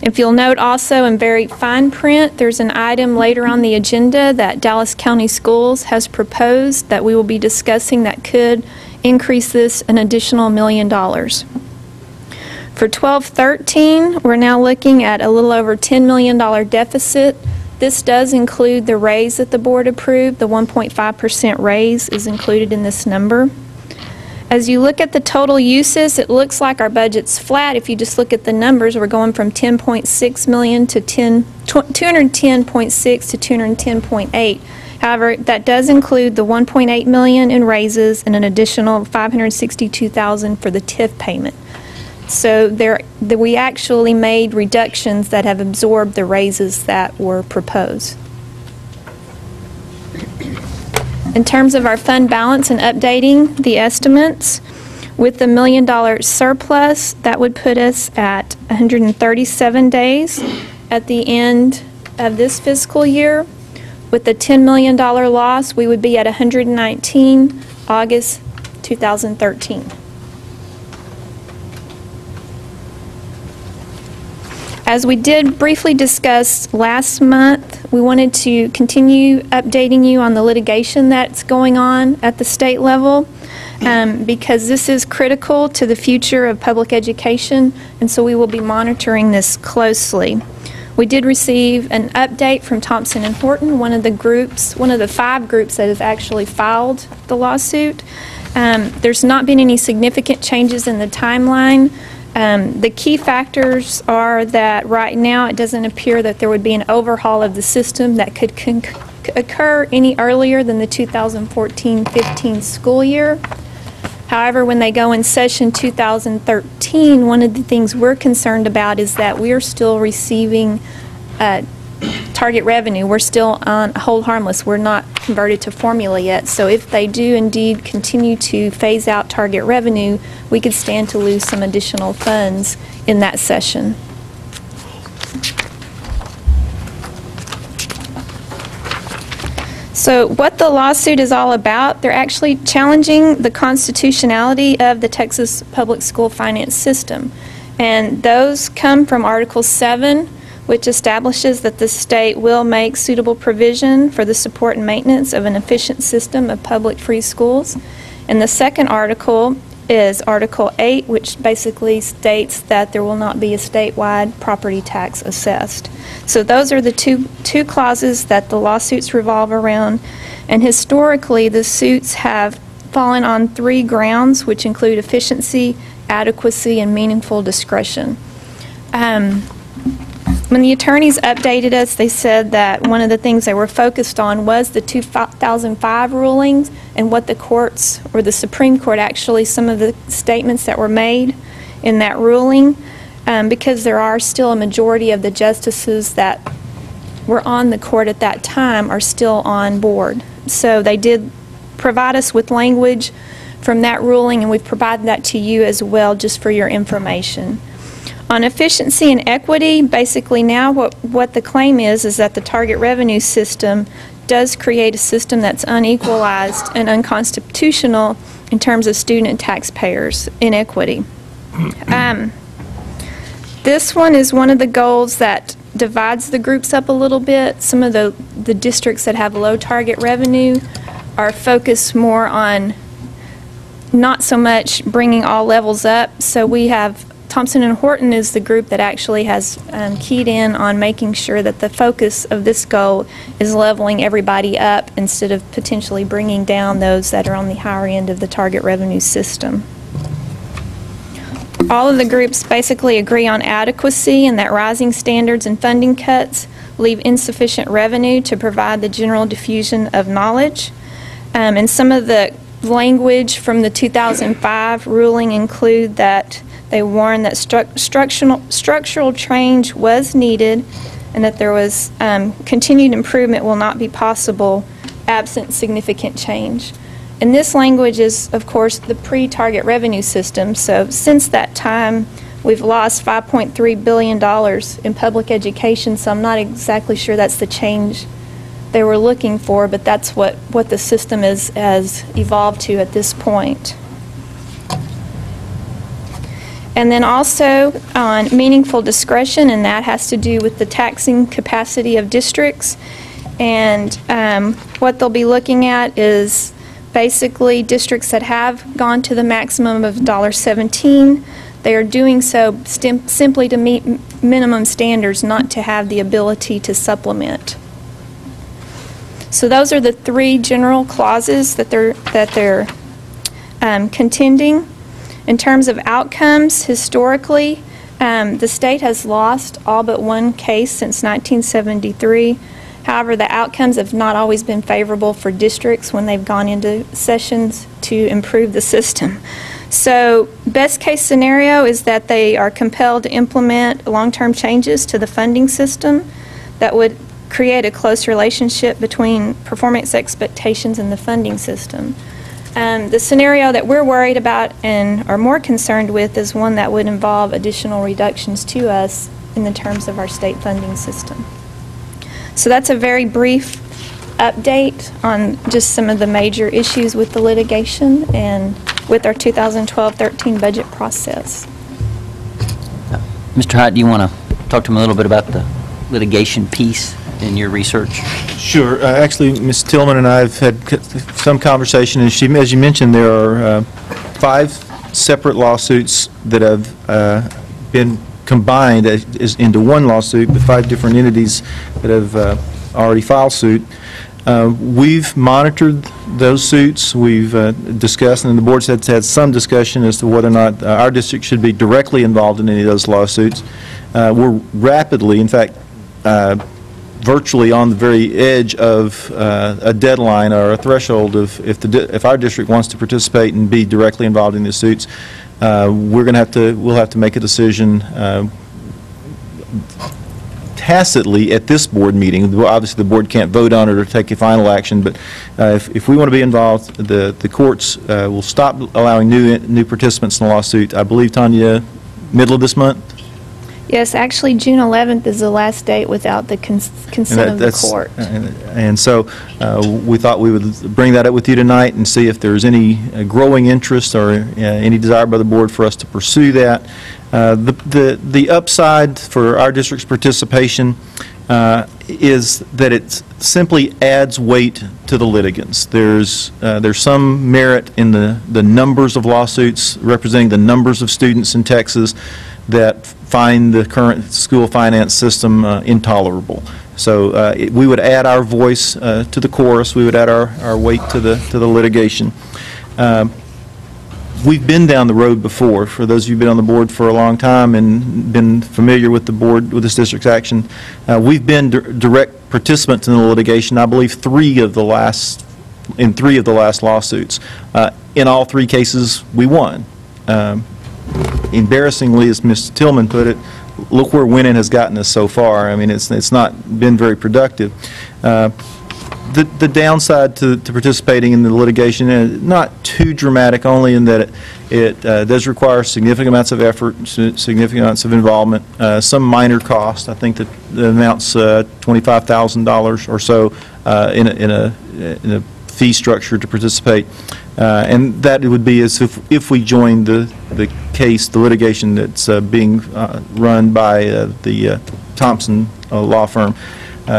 S35: If you'll note also in very fine print, there's an item later on the agenda that Dallas County Schools has proposed that we will be discussing that could increase this an additional million dollars. For 1213, we're now looking at a little over $10 million deficit. This does include the raise that the board approved. The 1.5% raise is included in this number. As you look at the total uses, it looks like our budget's flat. If you just look at the numbers, we're going from 10.6 million to 10, 210.6 to 210.8. However, that does include the 1.8 million in raises and an additional 562,000 for the TIF payment. So there, that we actually made reductions that have absorbed the raises that were proposed. In terms of our fund balance and updating the estimates, with the million dollar surplus, that would put us at 137 days at the end of this fiscal year. With the $10 million loss, we would be at 119 August 2013. As we did briefly discuss last month, we wanted to continue updating you on the litigation that's going on at the state level um, because this is critical to the future of public education, and so we will be monitoring this closely. We did receive an update from Thompson and Horton, one of the groups, one of the five groups that have actually filed the lawsuit. Um, There's not been any significant changes in the timeline. Um, The key factors are that right now, it doesn't appear that there would be an overhaul of the system that could occur any earlier than the 2014-15 school year. However, when they go in session 2013, one of the things we're concerned about is that we're still receiving uh, target revenue. We're still on hold harmless. We're not converted to formula yet. So if they do indeed continue to phase out target revenue, we could stand to lose some additional funds in that session. So what the lawsuit is all about, they're actually challenging the constitutionality of the Texas public school finance system. And those come from Article 7, which establishes that the state will make suitable provision for the support and maintenance of an efficient system of public free schools. And the second article is Article 8, which basically states that there will not be a statewide property tax assessed. So those are the two, two clauses that the lawsuits revolve around. And historically, the suits have fallen on three grounds, which include efficiency, adequacy, and meaningful discretion. Um, when the attorneys updated us, they said that one of the things they were focused on was the 2005 rulings and what the courts, or the Supreme Court actually, some of the statements that were made in that ruling, um, because there are still a majority of the justices that were on the court at that time are still on board. So they did provide us with language from that ruling, and we've provided that to you as well, just for your information. On efficiency and equity, basically now what, what the claim is, is that the target revenue system does create a system that's unequalized and unconstitutional in terms of student and taxpayers inequity. Um, this one is one of the goals that divides the groups up a little bit. Some of the, the districts that have low target revenue are focused more on not so much bringing all levels up. So we have Thompson and Horton is the group that actually has um, keyed in on making sure that the focus of this goal is leveling everybody up instead of potentially bringing down those that are on the higher end of the target revenue system. All of the groups basically agree on adequacy and that rising standards and funding cuts leave insufficient revenue to provide the general diffusion of knowledge. Um, and some of the language from the 2005 ruling include that they warned that stru- structural, structural change was needed and that there was um, continued improvement will not be possible absent significant change. And this language is, of course, the pre-target revenue system. So since that time, we've lost $5.3 billion in public education. So I'm not exactly sure that's the change they were looking for, but that's what, what the system is, has evolved to at this point. And then also on meaningful discretion, and that has to do with the taxing capacity of districts. And um, what they'll be looking at is basically districts that have gone to the maximum of $1.17. They are doing so simply to meet minimum standards, not to have the ability to supplement. So those are the three general clauses that they're, that they're um, contending. In terms of outcomes, historically, um, the state has lost all but one case since 1973. However, the outcomes have not always been favorable for districts when they've gone into sessions to improve the system. So, best case scenario is that they are compelled to implement long-term changes to the funding system that would create a close relationship between performance expectations and the funding system. Um, the scenario that we're worried about and are more concerned with is one that would involve additional reductions to us in the terms of our state funding system. So that's a very brief update on just some of the major issues with the litigation and with our 2012-13 budget process.
S6: Mr. Hyatt, do you want to talk to me a little bit about the litigation piece in your research?
S12: Sure. Uh, Actually, Ms. Tillman and I have had some conversation, and she, as you mentioned, there are uh, five separate lawsuits that have uh, been combined as- into one lawsuit, with five different entities that have uh, already filed suit. Uh, We've monitored those suits, we've uh, discussed, and the board's had had some discussion as to whether or not our district should be directly involved in any of those lawsuits. We're rapidly, in fact, virtually on the very edge of uh, a deadline or a threshold of, if the, if our district wants to participate and be directly involved in these suits, uh, we're going to have to, we'll have to make a decision uh, tacitly at this board meeting. Obviously, the board can't vote on it or take a final action, but uh, if, if we want to be involved, the, the courts uh, will stop allowing new, new participants in the lawsuit, I believe, Tanya, middle of this month?
S35: Yes, actually, June 11th is the last date without the cons- consent
S12: that-
S35: of the court.
S12: And and so uh, we thought we would bring that up with you tonight and see if there's any uh, growing interest or uh, any desire by the board for us to pursue that. Uh, The the the upside for our district's participation uh, is that it simply adds weight to the litigants. There's, uh, there's some merit in the, the numbers of lawsuits representing the numbers of students in Texas that find the current school finance system uh, intolerable. So uh, it- we would add our voice uh, to the chorus, we would add our, our weight to the, to the litigation. Um, We've been down the road before, for those of you who've been on the board for a long time and been familiar with the board, with this district's action. uh, We've been dir- direct participants in the litigation, I believe, three of the last, in three of the last lawsuits. Uh, In all three cases, we won. Um, Embarrassingly, as Mr. Tillman put it, look where winning has gotten us so far. I mean, it's, it's not been very productive. Uh, the the downside to to participating in the litigation, is not too dramatic, only in that it- it uh, does require significant amounts of effort, si- significant amounts of involvement, uh, some minor cost. I think that the amount's uh, $25,000 or so uh, in a- in a in a fee structure to participate. Uh, And that would be as if if we joined the the case, the litigation that's uh, being uh, run by uh, the uh, Thompson law firm.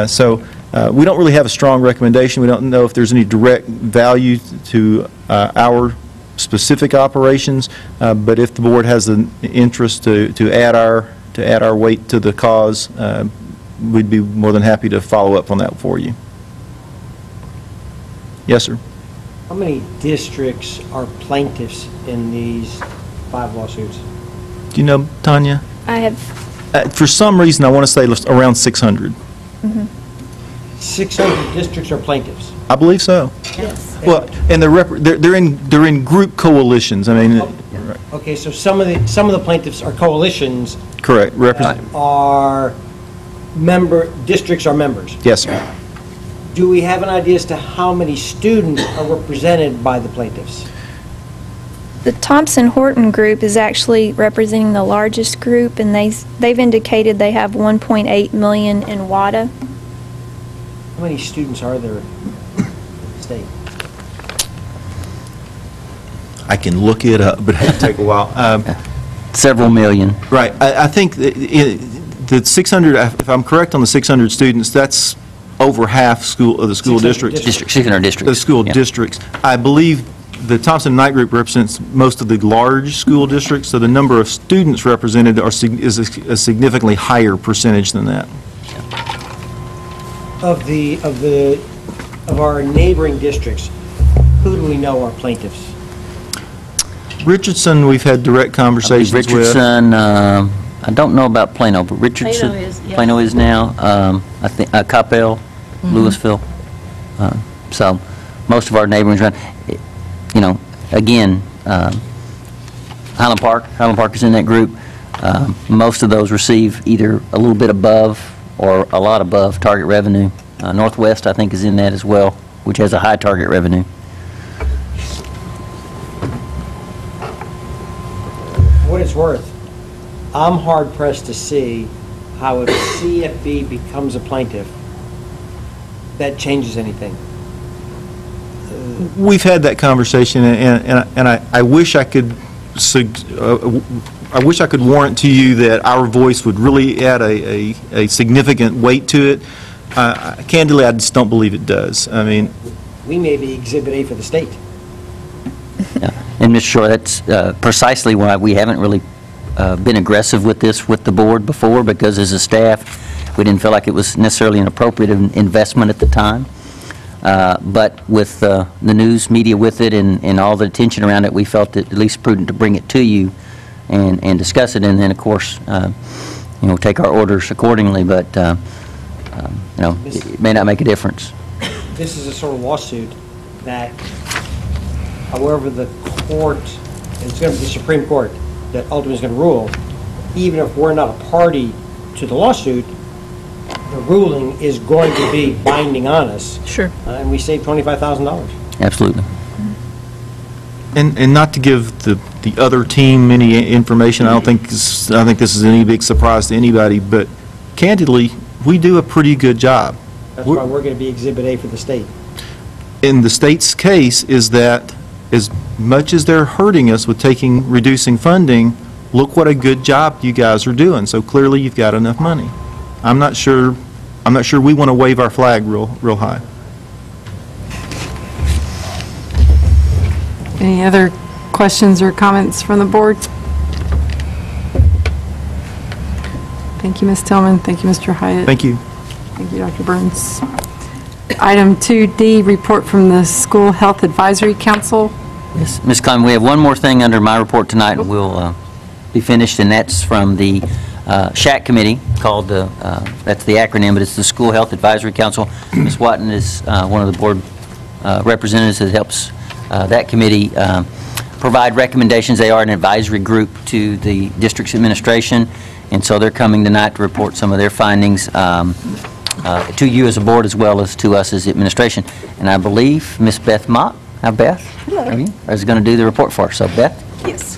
S12: So we don't really have a strong recommendation. We don't know if there's any direct value to our specific operations, but if the board has an interest to to add our, to add our weight to the cause, we'd be more than happy to follow up on that for you. Yes, sir.
S36: How many districts are plaintiffs in these five lawsuits?
S12: Do you know, Tanya?
S35: I have,
S12: Uh, For some reason, I want to say around 600.
S36: 600 districts are plaintiffs.
S12: I believe so.
S36: Yes.
S12: Well, and they're, rep- they're they're in, they're in group coalitions, I mean,
S36: Okay, so some of the, some of the plaintiffs are coalitions,
S12: correct, represent,
S36: are member, districts are members.
S12: yes, sir.
S36: Do we have an idea as to how many students are represented by the plaintiffs?
S35: the Thompson Horton Group is actually representing the largest group, and they, they've indicated they have 1.8 million in WADA.
S36: How many students are there in the state?
S12: I can look it up, but it'll take a while. Um,
S6: Several million.
S12: Right. I I think that i- the 600, if I'm correct on the 600 students, that's over half school, of the school
S6: 600
S12: districts.
S6: districts. 600 districts,
S12: The school
S6: yeah.
S12: districts. I believe the Thompson Knight Group represents most of the large school districts, so the number of students represented are, sig- is a a significantly higher percentage than that.
S36: Of the, of the, of our neighboring districts, who do we know are plaintiffs?
S12: Richardson, we've had direct conversations with.
S6: Richardson, um, I don't know about Plano, but Richardson.
S33: Plano is, yeah.
S6: Plano is now, um, I think, uh, Coppell,
S33: Mhm.
S6: Lewisville. Uh, So, most of our neighborhoods around, eh, you know, again, um, Highland Park, Highland Park is in that group. Um, Most of those receive either a little bit above or a lot above target revenue. Uh, Northwest, I think, is in that as well, which has a high target revenue.
S36: what it's worth, I'm hard pressed to see how if CFB becomes a plaintiff, that changes anything.
S12: We've had that conversation, and, and and I, I wish I could, uh, I wish I could warrant to you that our voice would really add a, a, a significant weight to it. Uh, Candidly, I just don't believe it does. I mean,
S36: We may be Exhibit A for the state. Yeah.
S6: And Mr. Shore, that's uh, precisely why we haven't really uh, been aggressive with this with the board before, because as a staff, we didn't feel like it was necessarily an appropriate investment at the time. Uh, But with uh, the news media with it and and all the attention around it, we felt it at least prudent to bring it to you and and discuss it, and then, of course, uh, you know, take our orders accordingly, but, uh, um, you know, it it may not make a difference.
S36: This is a sort of lawsuit that, however the court, it's going to be the Supreme Court that ultimately is going to rule, even if we're not a party to the lawsuit, the ruling is going to be binding on us.
S33: Sure.
S36: Uh, And we save $25,000.
S6: Absolutely.
S12: and, and not to give the, the other team any i- information, I don't think, this- I think this is any big surprise to anybody, but candidly, we do a pretty good job.
S36: That's why we're going to be Exhibit A for the state.
S12: in the state's case is that as much as they're hurting us with taking, reducing funding, look what a good job you guys are doing. So clearly you've got enough money. I'm not sure, I'm not sure we want to wave our flag real, real high.
S4: Any other questions or comments from the board? Thank you, Ms. Tillman. Thank you, Mr. Hyatt.
S12: Thank you.
S4: Thank you, Dr. Burns. Item 2D, report from the School Health Advisory Council.
S6: Yes, Ms. Klein, we have one more thing under my report tonight, and we'll uh, be finished, and that's from the uh, SHAC Committee, called, the, uh, that's the acronym, but it's the School Health Advisory Council. Ms. Watton is uh, one of the board uh, representatives that helps uh, that committee um, provide recommendations. They are an advisory group to the district's administration, and so they're coming tonight to report some of their findings. Um, uh, to you as a board as well as to us as the administration. And I believe Ms. Beth Mott, now Beth, are you, is going to do the report for us. So Beth?
S37: Yes.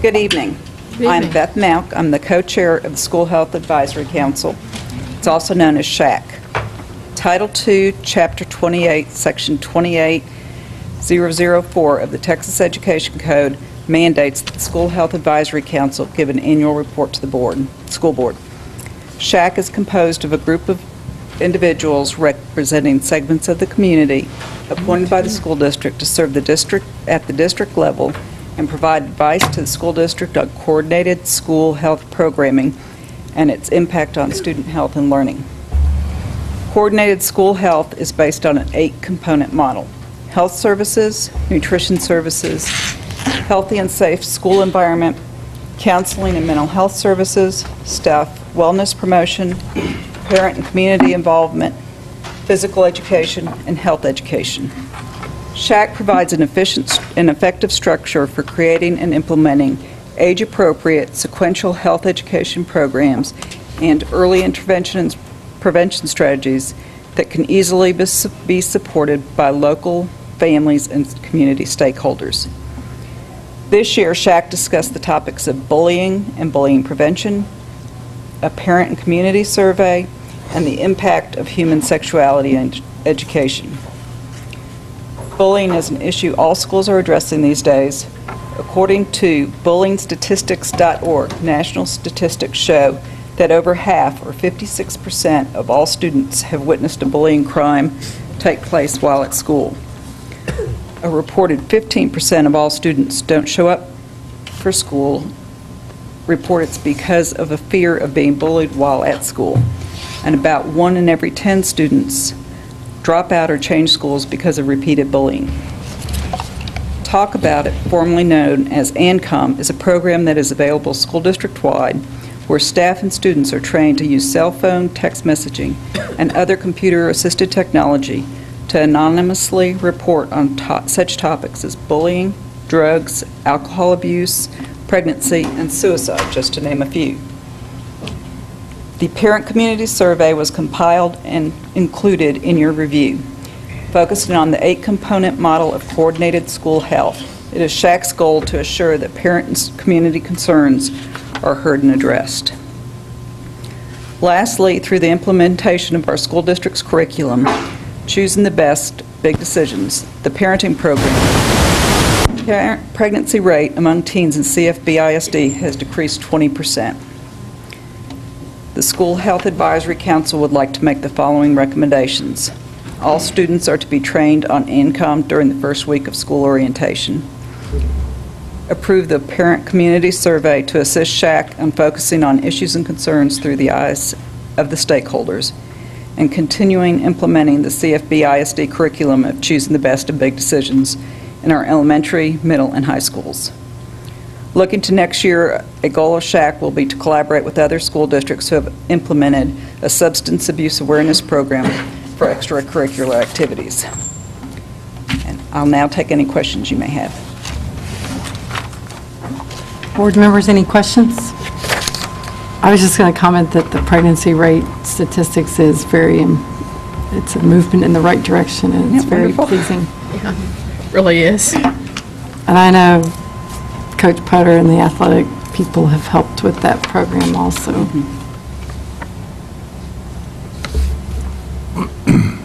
S37: Good evening. I'm Beth Malk. I'm the co-chair of the School Health Advisory Council. It's also known as SHAC. Title II, Chapter 28, Section 28004 of the Texas Education Code mandates that the School Health Advisory Council give an annual report to the board, school board. SHAC is composed of a group of individuals representing segments of the community appointed by the school district to serve the district at the district level and provide advice to the school district on coordinated school health programming and its impact on student health and learning. Coordinated school health is based on an eight-component model. Health services, nutrition services, healthy and safe school environment, counseling and mental health services, staff wellness promotion, parent and community involvement, physical education, and health education. SHAC provides an efficient and effective structure for creating and implementing age-appropriate sequential health education programs and early intervention and prevention strategies that can easily be supported by local families and community stakeholders. This year, SHAC discussed the topics of bullying and bullying prevention, a parent and community survey, and the impact of human sexuality and education. Bullying is an issue all schools are addressing these days. According to bullyingstatistics.org, national statistics show that over half, or 56%, of all students have witnessed a bullying crime take place while at school. A reported 15% of all students don't show up for school report it's because of a fear of being bullied while at school. And about one in every 10 students drop out or change schools because of repeated bullying. Talk About It, formerly known as ANCOM, is a program that is available school district-wide where staff and students are trained to use cell phone, text messaging, and other computer-assisted technology to anonymously report on to- such topics as bullying, drugs, alcohol abuse, pregnancy, and suicide, just to name a few. The Parent Community Survey was compiled and included in your review, focusing on the eight-component model of coordinated school health. It is SHAC's goal to assure that parent and s- community concerns are heard and addressed. Lastly, through the implementation of our school district's curriculum, Choosing the Best Big Decisions, the parenting program, pregnancy rate among teens in CFB-ISD has decreased 20%. The School Health Advisory Council would like to make the following recommendations. All students are to be trained on income during the first week of school orientation. Approve the Parent Community Survey to assist SHAC in focusing on issues and concerns through the eyes of the stakeholders, and continuing implementing the CFB-ISD curriculum of choosing the best of big decisions in our elementary, middle, and high schools. Looking to next year, a goal of SHAC will be to collaborate with other school districts who have implemented a substance abuse awareness program for extracurricular activities. And I'll now take any questions you may have.
S4: Board members, any questions? I was just going to comment that the pregnancy rate statistics is very, it's a movement in the right direction, and it's
S37: Yeah,
S4: very
S37: wonderful.
S4: pleasing.
S33: Really is.
S4: And I know Coach Potter and the athletic people have helped with that program also.
S37: Mm-hmm.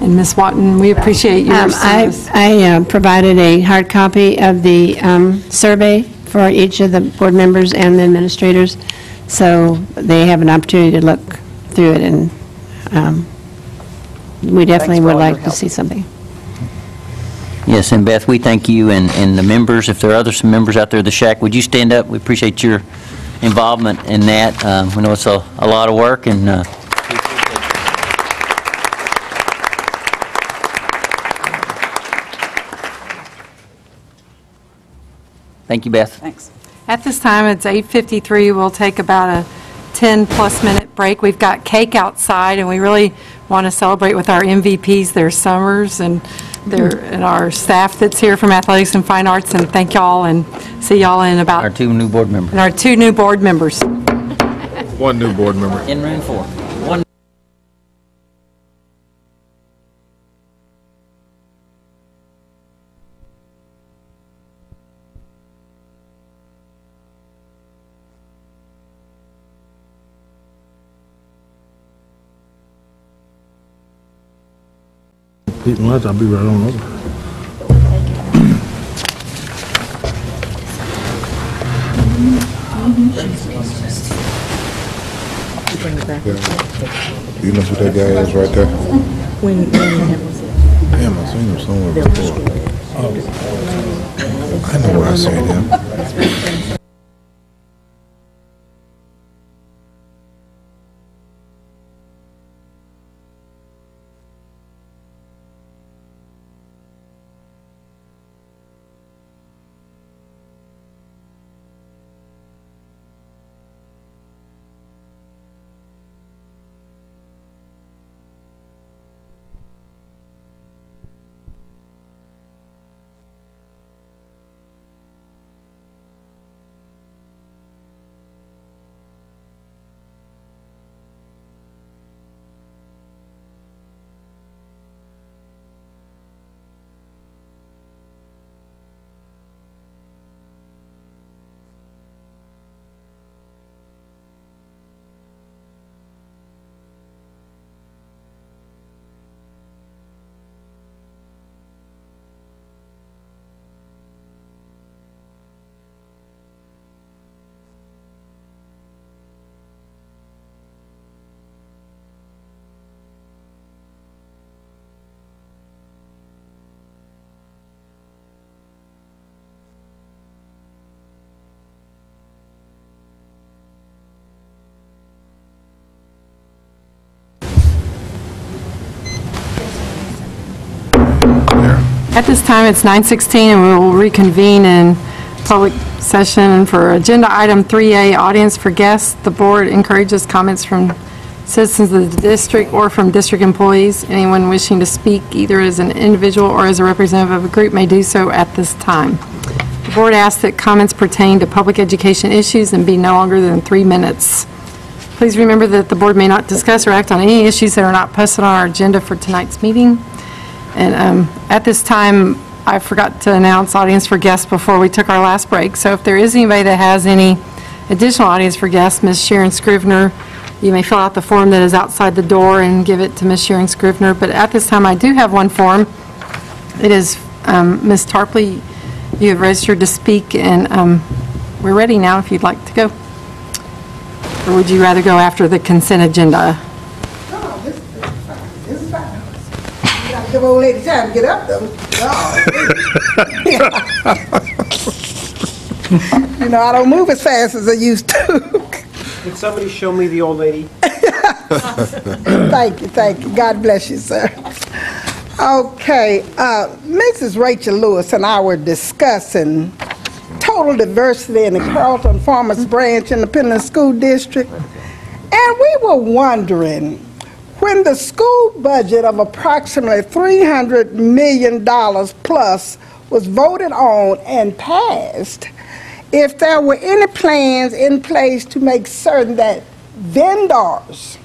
S4: And Ms. Watton, we appreciate your
S2: Um, I
S4: service.
S2: I uh, provided a hard copy of the um, survey for each of the board members and the administrators, so they have an opportunity to look through it, and um, we definitely would like to
S37: help.
S2: see something.
S6: Yes, and Beth, we thank you and, and the members, if there are other some members out there of the shack, would you stand up? We appreciate your involvement in that. Um, We know it's a, a lot of work and, uh, thank you, Beth.
S37: Thanks.
S4: At this time, it's 8:53. We'll take about a 10-plus minute break. We've got cake outside, and we really want to celebrate with our MVPs, their summers, and their, and our staff that's here from Athletics and Fine Arts, and thank y'all, and see y'all in about.
S6: Our two new board members.
S4: and our two new board members.
S29: One new board member.
S6: In room four.
S38: Eating lunch, I'll be right on over.
S39: You know who that guy is right there?
S33: When,
S39: Damn, I seen him somewhere before. Oh. I know where I seen him.
S4: At this time, it's 9:16, and we will reconvene in public session for Agenda Item 3A, Audience for Guests. The board encourages comments from citizens of the district or from district employees. Anyone wishing to speak, either as an individual or as a representative of a group, may do so at this time. The board asks that comments pertain to public education issues and be no longer than three minutes. Please remember that the board may not discuss or act on any issues that are not posted on our agenda for tonight's meeting. And um, at this time, I forgot to announce audience for guests before we took our last break. So if there is anybody that has any additional audience for guests, Ms. Sharon Scrivener, you may fill out the form that is outside the door and give it to Ms. Sharon Scrivener. But at this time, I do have one form. It is um, Ms. Tarpley, you have registered to speak, and um, we're ready now if you'd like to go. Or would you rather go after the consent agenda?
S40: Give old lady time to get up, though. You know, I don't move as fast as I used to.
S36: Can somebody show me the old lady?
S40: Thank you, thank you. God bless you, sir. Okay, uh, Mrs. Rachel Lewis and I were discussing total diversity in the Carrollton Farmers Branch Independent School District, and we were wondering, when the school budget of approximately $300 million plus was voted on and passed, if there were any plans in place to make certain that vendors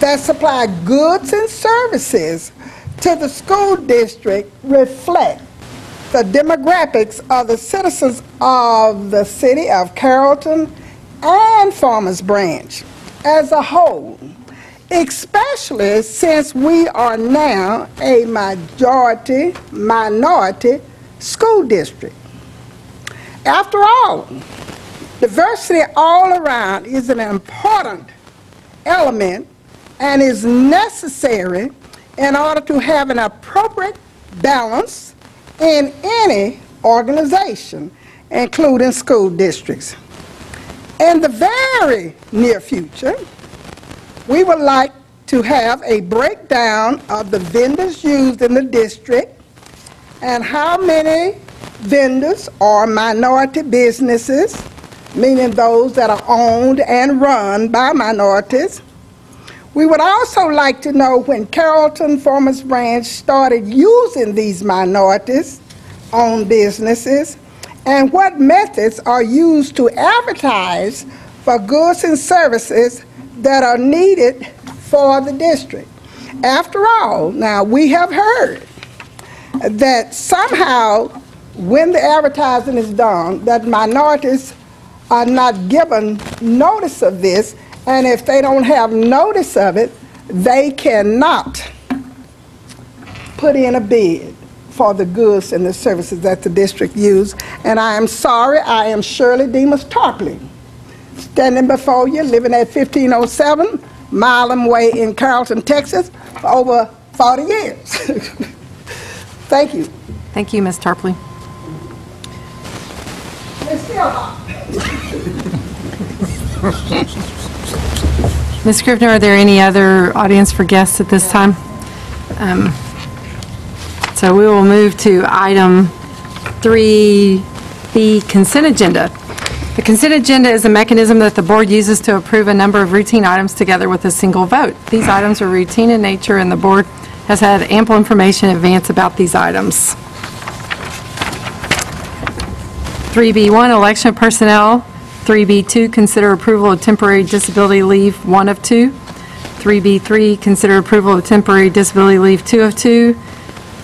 S40: that supply goods and services to the school district reflect the demographics of the citizens of the city of Carrollton and Farmers Branch as a whole, especially since we are now a majority minority school district. After all, diversity all around is an important element and is necessary in order to have an appropriate balance in any organization, including school districts. In the very near future, we would like to have a breakdown of the vendors used in the district and how many vendors are minority businesses, meaning those that are owned and run by minorities. We would also like to know when Carrollton Farmers Branch started using these minorities-owned businesses and what methods are used to advertise for goods and services that are needed for the district. After all, now we have heard that somehow when the advertising is done, that minorities are not given notice of this, and if they don't have notice of it, they cannot put in a bid for the goods and the services that the district use. And I am sorry, I am Shirley Demas Tarpley, standing before you, living at 1507 Milam Way in Carrollton, Texas, for over 40 years. Thank you.
S4: Thank you, Ms. Tarpley.
S40: Ms. Philbott.
S4: Ms. Scrivener, are there any other audience for guests at this time? Um, So we will move to item 3B, consent agenda. The consent agenda is a mechanism that the board uses to approve a number of routine items together with a single vote. These items are routine in nature, and the board has had ample information in advance about these items. 3B1, election of personnel. 3B2, consider approval of temporary disability leave, one of two. 3B3, consider approval of temporary disability leave, two of two.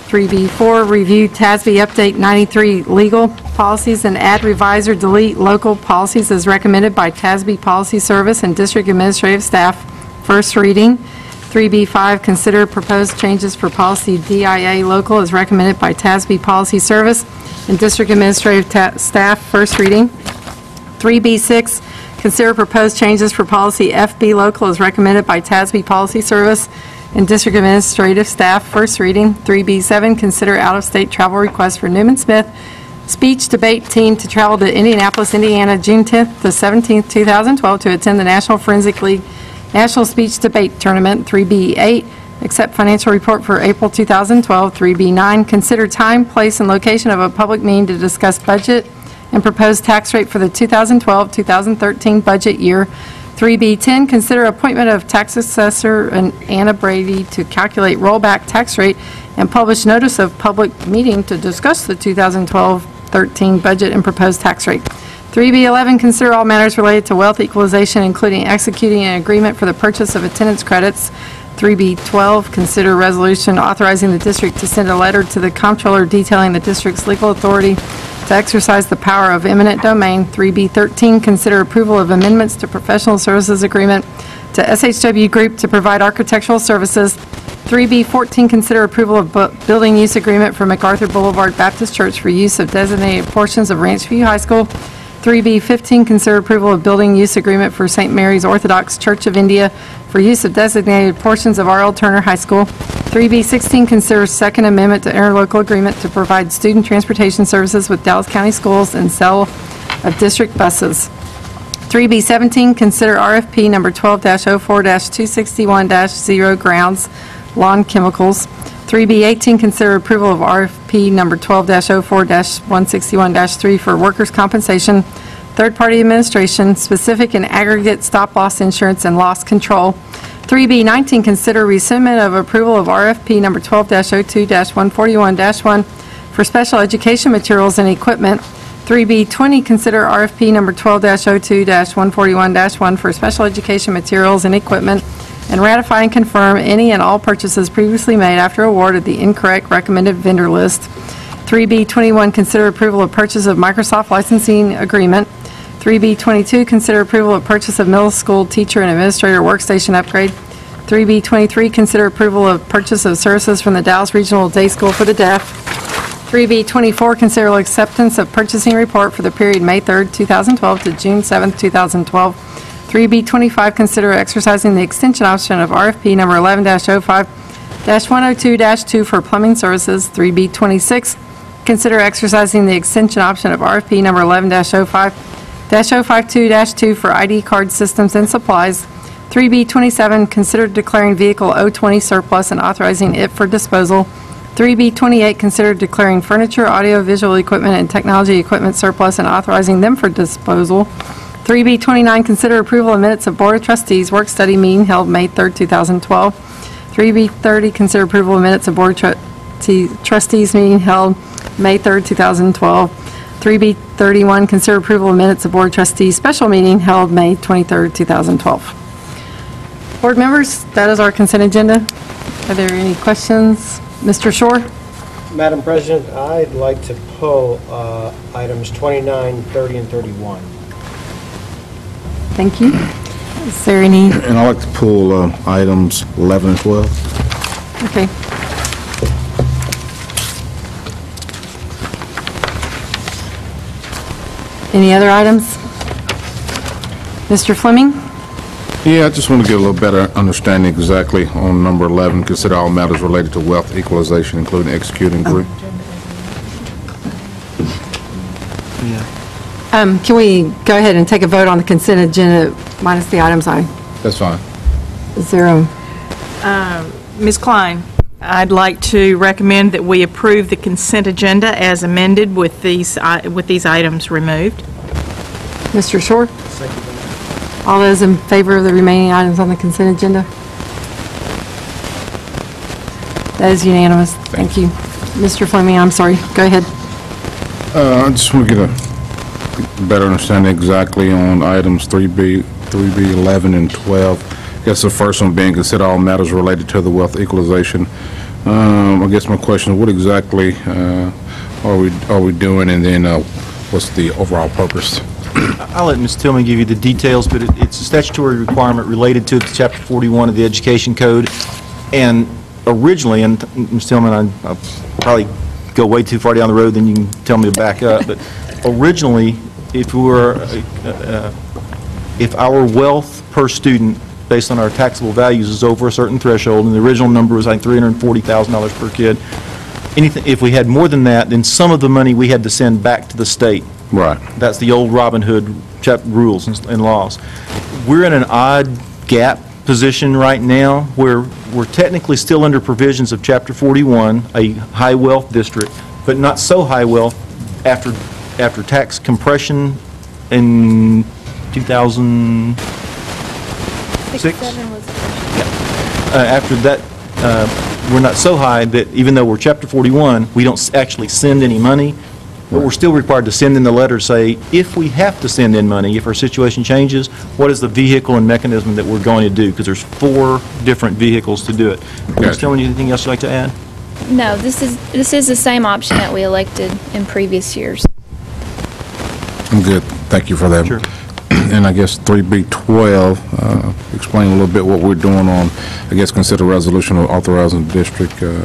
S4: 3B4, review TASB Update 93 legal policies and add, revise, or delete local policies as recommended by TASB Policy Service and District Administrative Staff, first reading. 3B5, consider proposed changes for policy DIA local as recommended by TASB Policy Service and District Administrative Ta- Staff, first reading. 3B6, consider proposed changes for policy FB local as recommended by TASB Policy Service and District Administrative Staff, first reading. 3B7, consider out-of-state travel request for Newman Smith speech debate team to travel to Indianapolis, Indiana, June 10th to 17th, 2012, to attend the National Forensic League National Speech Debate Tournament. 3B8, accept financial report for April 2012. 3B9, consider time, place, and location of a public meeting to discuss budget and proposed tax rate for the 2012-2013 budget year. 3B10, consider appointment of tax assessor and Anna Brady to calculate rollback tax rate and publish notice of public meeting to discuss the 2012-13 budget and proposed tax rate. 3B11, consider all matters related to wealth equalization, including executing an agreement for the purchase of attendance credits. 3B12, consider resolution authorizing the district to send a letter to the comptroller detailing the district's legal authority to exercise the power of eminent domain. 3B13, consider approval of amendments to professional services agreement to SHW Group to provide architectural services. 3B14, consider approval of bu- building use agreement for MacArthur Boulevard Baptist Church for use of designated portions of Ranchview High School. 3B15, consider approval of building use agreement for St. Mary's Orthodox Church of India for use of designated portions of R.L. Turner High School. 3B16, consider second amendment to interlocal agreement to provide student transportation services with Dallas County Schools and sale of district buses. 3B17, consider RFP number 12-04-261-0 grounds lawn chemicals. 3B18, consider approval of RFP number 12-04-161-3 for workers' compensation, third-party administration, specific and aggregate stop-loss insurance and loss control. 3B19, consider rescindment of approval of RFP number 12-02-141-1 for special education materials and equipment. 3B20, consider RFP number 12-02-141-1 for special education materials and equipment, and ratify and confirm any and all purchases previously made after award of the incorrect recommended vendor list. 3B21, consider approval of purchase of Microsoft licensing agreement. 3B22, consider approval of purchase of middle school teacher and administrator workstation upgrade. 3B23, consider approval of purchase of services from the Dallas Regional Day School for the Deaf. 3B24, consider acceptance of purchasing report for the period May 3rd, 2012 to June 7th, 2012. 3B25, consider exercising the extension option of RFP number 11-05-102-2 for plumbing services. 3B26, consider exercising the extension option of RFP number 11-05-052-2 for ID card systems and supplies. 3B27, consider declaring vehicle 020 surplus and authorizing it for disposal. 3B28, consider declaring furniture, audio-visual equipment, and technology equipment surplus and authorizing them for disposal. 3B29, consider approval of minutes of Board of Trustees work study meeting held May 3rd, 2012. 3B30, consider approval of minutes of Board of Trustee- Trustees meeting held May 3rd, 2012. 3B31, consider approval of minutes of Board of Trustees special meeting held May 23rd, 2012. Board members, that is our consent agenda. Are there any questions? Mr. Shore?
S36: Madam President, I'd like to pull uh, items 29, 30, and 31.
S4: Thank you. Is there any?
S39: And I'd like to pull uh, items 11 and 12.
S4: Okay. Any other items? Mr. Fleming?
S39: Yeah, I just want to get a little better understanding exactly on number 11, consider all matters related to wealth equalization, including executing group. Yeah.
S4: Um, Can we go ahead and take a vote on the consent agenda minus the items I,
S39: That's fine.
S4: is there a,
S33: Um, Ms. Klein, I'd like to recommend that we approve the consent agenda as amended with these, i- with these items removed.
S4: Mr. Shore? All those in favor of the remaining items on the consent agenda? That is unanimous. Thank you. Mr. Fleming, I'm sorry. Go ahead.
S39: Uh, I just want to get a better understanding exactly on items 3B, 3B, 11, and 12. I guess the first one being consider all matters related to the wealth equalization. Um, I guess my question is, what exactly uh, are we, are we doing, and then uh, what's the overall purpose?
S12: I'll let Ms. Tillman give you the details, but it- it's a statutory requirement related to Chapter 41 of the Education Code. And originally, and Ms. Tillman, I- I'll probably go way too far down the road, then you can tell me to back up, but originally, if we were, uh, uh, if our wealth per student, based on our taxable values, is over a certain threshold, and the original number was like $340,000 per kid, anything, if we had more than that, then some of the money we had to send back to the state.
S39: Right.
S12: That's the old Robin Hood chap, rules and and laws. We're in an odd gap position right now where we're technically still under provisions of Chapter 41, a high wealth district, but not so high wealth after, after tax compression in 2006? uh, after that, uh, we're not so high that even though we're Chapter 41, we don't s- actually send any money, but we're still required to send in the letter, say, if we have to send in money, if our situation changes, what is the vehicle and mechanism that we're going to do? Because there's four different vehicles to do it. Ms. Tillman, anything else you'd like to add?
S35: No, this is, this is the same option that we elected in previous years.
S39: I'm good. Thank you for that. Sure. And I guess 3B12, uh, explain a little bit what we're doing on, I guess, consider resolution of authorizing the district uh,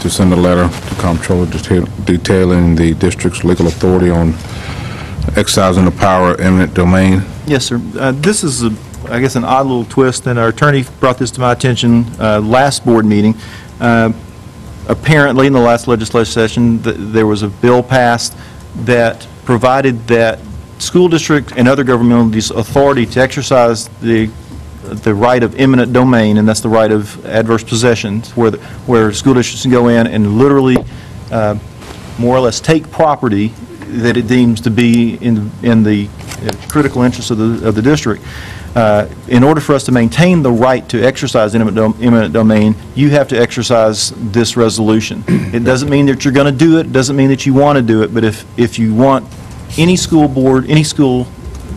S39: to send a letter to comptroller detail- detailing the district's legal authority on exercising the power of eminent domain.
S12: Yes, sir. Uh, This is, a- I guess, an odd little twist, and our attorney brought this to my attention uh, last board meeting. Uh, Apparently, in the last legislative session, th- there was a bill passed that provided that school district and other governmental authority to exercise the the right of eminent domain, and that's the right of adverse possession, where, the- where school districts can go in and literally, uh, more or less, take property that it deems to be in, in the uh, critical interest of the, of the district. Uh, In order for us to maintain the right to exercise eminent dom- eminent domain, you have to exercise this resolution. It doesn't mean that you're going to do it, doesn't mean that you want to do it, but if, if you want any school board, any school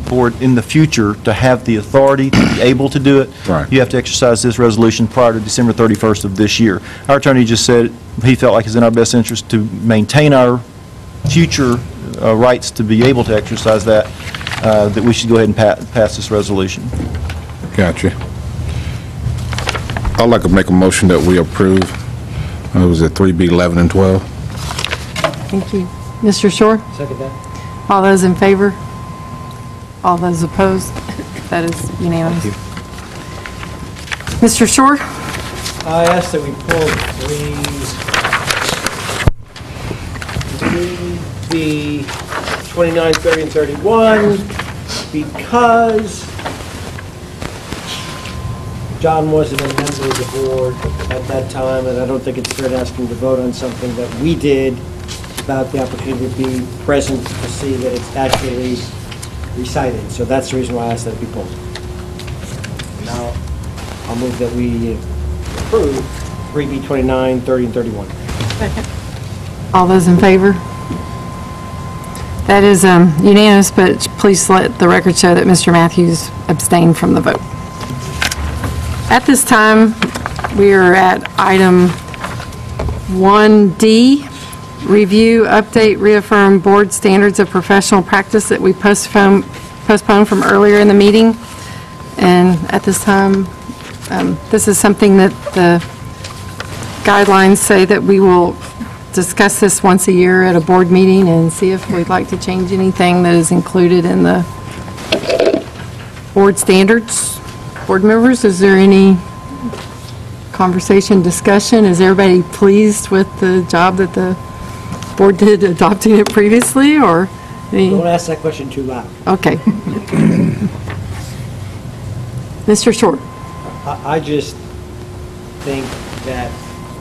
S12: board in the future to have the authority to be able to do it, you have to exercise this resolution prior to December 31st of this year. Our attorney just said he felt like it's in our best interest to maintain our future uh, rights to be able to exercise that, uh, that we should go ahead and pa- pass this resolution.
S39: Gotcha. I'd like to make a motion that we approve, uh, was it 3B, 11, and 12?
S4: Thank you. Mr. Shore?
S36: Second that.
S4: All those in favor? All those opposed? That is unanimous. Thank you. Mr. Shore?
S36: I ask that we pull threes, three B, 29, 30, and 31, because John wasn't a member of the board at that time, and I don't think it's fair to ask him to vote on something that we did about the opportunity to be present to see that it's actually recited. So that's the reason why I asked that it be pulled. Now, I'll move that we approve 3B 29, 30, and 31.
S4: All those in favor? That is um, unanimous, but please let the record show that Mr. Matthews abstained from the vote. At this time, we are at item 1D, review, update, reaffirm board standards of professional practice that we postponed from earlier in the meeting. And at this time, um, this is something that the guidelines say that we will discuss this once a year at a board meeting and see if we'd like to change anything that is included in the board standards. Board members, is there any conversation, discussion? Is everybody pleased with the job that the board did adopting it previously, or? any-
S36: Don't ask that question too loud.
S4: Okay. Mr. Shore?
S36: I, I just think that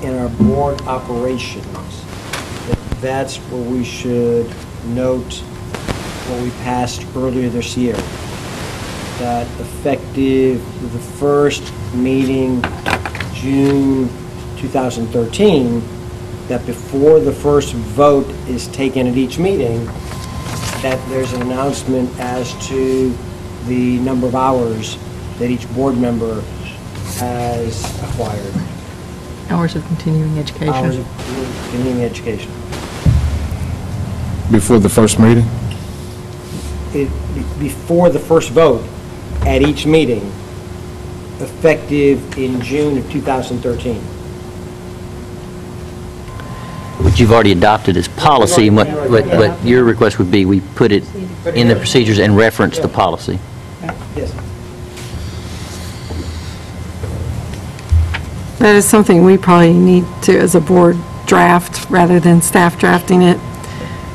S36: in our board operations, that's where we should note what we passed earlier this year. That effective the first meeting, June 2013, that before the first vote is taken at each meeting, that there's an announcement as to the number of hours that each board member has acquired.
S33: Hours of continuing education.
S36: Hours of continuing education.
S39: Before the first meeting?
S36: It, be- before the first vote at each meeting, effective in June of 2013.
S6: What you've already adopted as policy, and what, what what your request would be, we put it in the procedures and reference the policy.
S36: Yes.
S4: That is something we probably need to, as a board, draft rather than staff drafting it.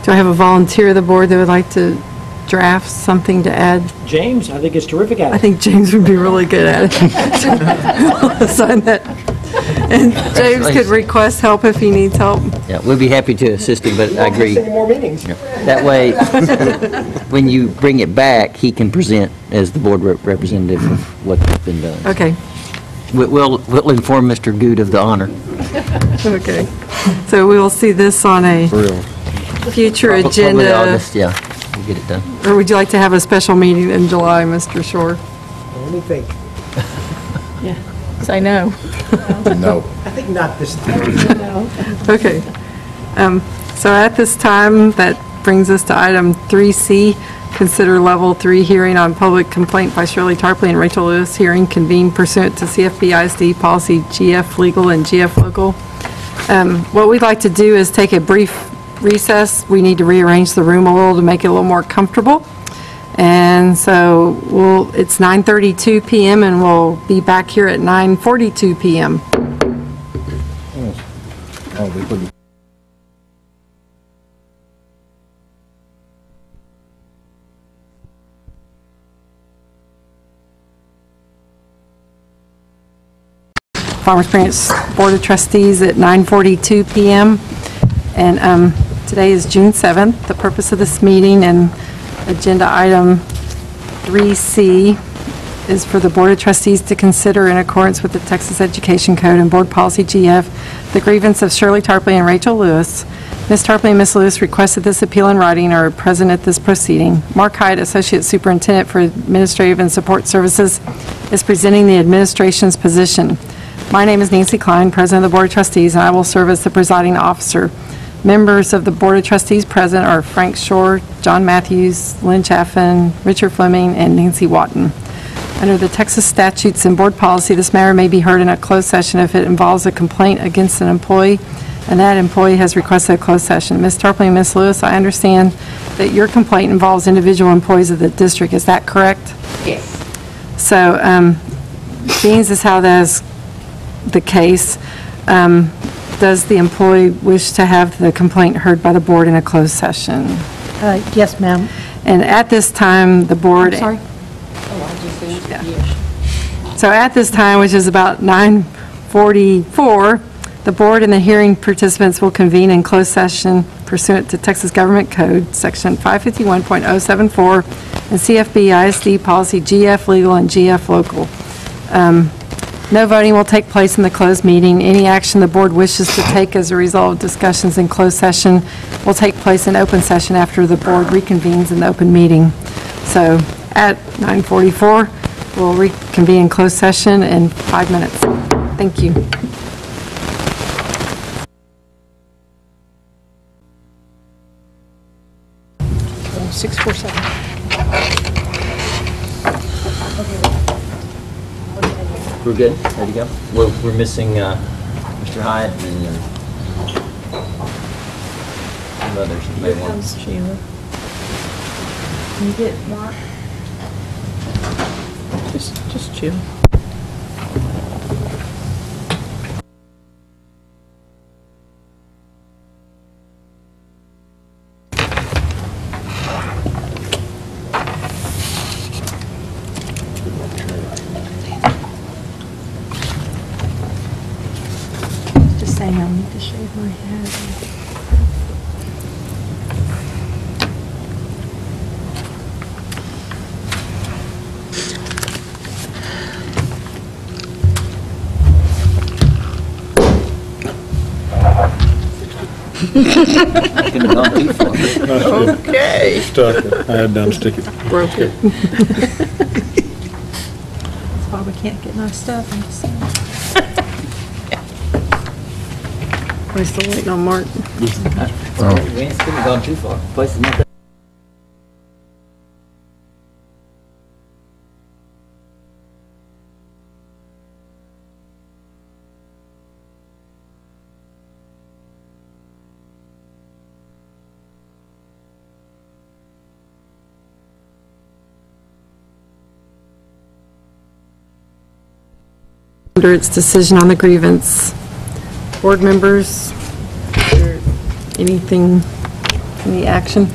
S4: Do I have a volunteer of the board that would like to draft something to add?
S36: James, I think it's terrific at it.
S4: I think James would be really good at it. Sign that. And James could request help if he needs help.
S6: Yeah, we'd be happy to assist him, but I agree.
S36: Any more meetings?
S6: That way, when you bring it back, he can present as the board rep- representative of what's been done.
S4: Okay,
S6: We- We'll, we'll inform Mr. Good of the honor.
S4: okay. So we will see this on a future
S6: Probably
S4: agenda.
S6: August, yeah, we'll get it done.
S4: Or would you like to have a special meeting in July, Mr. Shore?
S36: Let me think. Yeah.
S33: Say no.
S39: No.
S36: I think not this time.
S4: Okay. Um, So at this time, that brings us to item 3C, consider level 3 hearing on public complaint by Shirley Tarpley and Rachel Lewis, hearing convened pursuant to CFB ISD policy GF legal and GF local. Um, What we'd like to do is take a brief recess. We need to rearrange the room a little to make it a little more comfortable. And so we'll, it's 9:32 PM and we'll be back here at 9:42 PM. Farmers Branch Board of Trustees at 9:42 PM. And um, today is June 7th. The purpose of this meeting and agenda item 3C is for the Board of Trustees to consider in accordance with the Texas Education Code and Board Policy GF, the grievance of Shirley Tarpley and Rachel Lewis. Ms. Tarpley and Ms. Lewis requested this appeal in writing and are present at this proceeding. Mark Hyde, Associate Superintendent for Administrative and Support Services, is presenting the administration's position. My name is Nancy Klein, President of the Board of Trustees, and I will serve as the presiding officer. Members of the Board of Trustees present are Frank Shore, John Matthews, Lynn Chaffin, Richard Fleming, and Nancy Watton. Under the Texas statutes and board policy, this matter may be heard in a closed session if it involves a complaint against an employee, and that employee has requested a closed session. Ms. Tarpley and Ms. Lewis, I understand that your complaint involves individual employees of the district. Is that correct?
S2: Yes.
S4: So, um, being as how that is the case, um, does the employee wish to have the complaint heard by the board in a closed session?
S41: Yes, ma'am.
S4: And at this time, the board...
S41: sorry?
S4: So at this time, which is about 9:44, the board and the hearing participants will convene in closed session pursuant to Texas Government Code, Section 551.074, and CFB ISD Policy GF Legal and GF Local. Um, No voting will take place in the closed meeting. Any action the board wishes to take as a result of discussions in closed session will take place in open session after the board reconvenes in the open meeting. So at 9:44, we'll reconvene in closed session in five minutes. Thank you.
S41: Six, four, seven.
S6: We're good? Ready to go? We're, we're missing uh, Mr. Hyatt and uh, have others that may want.
S33: Sheila. Can you get Mark? Just, just chill.
S6: Couldn't have gone too far.
S38: Okay. Stuck it. I had done stick it.
S41: Broke it. That's why we can't get nice stuff in December.
S4: We're still waiting on Mark.
S6: We ain't- couldn't have gone too far. Place is not that
S4: Its decision on the grievance. Board members, anything, any action?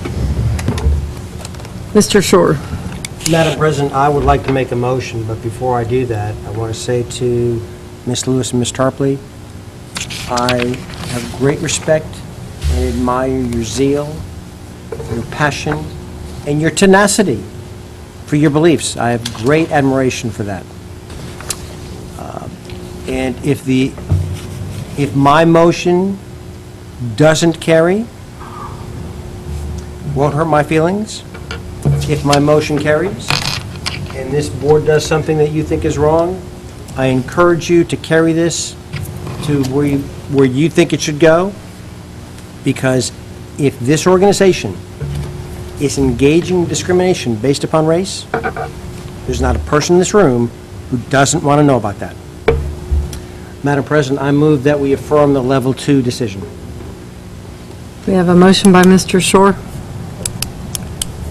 S4: Mr. Shore.
S36: Madam President, I would like to make a motion, but before I do that, I want to say to Ms. Lewis and Ms. Tarpley, I have great respect and admire your zeal, your passion, and your tenacity for your beliefs. I have great admiration for that. And if the, if my motion doesn't carry, won't hurt my feelings, if my motion carries, and this board does something that you think is wrong, I encourage you to carry this to where you, where you think it should go, because if this organization is engaging discrimination based upon race, there's not a person in this room who doesn't want to know about that. Madam President, I move that we affirm the Level 2 decision.
S4: We have a motion by Mr. Shore,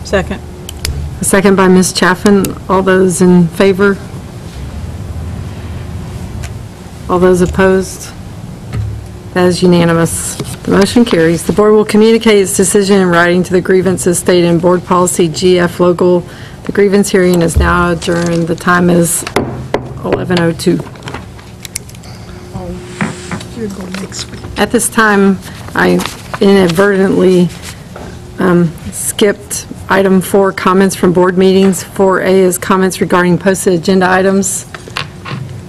S33: Second.
S4: a second by Ms. Chaffin. All those in favor? All those opposed? That is unanimous. The motion carries. The board will communicate its decision in writing to the grievances stated in Board Policy GF Local. The grievance hearing is now adjourned. The time is 11:02.
S41: You're going next week.
S4: At this time, I inadvertently um, skipped item four, comments from board meetings. 4A is comments regarding posted agenda items.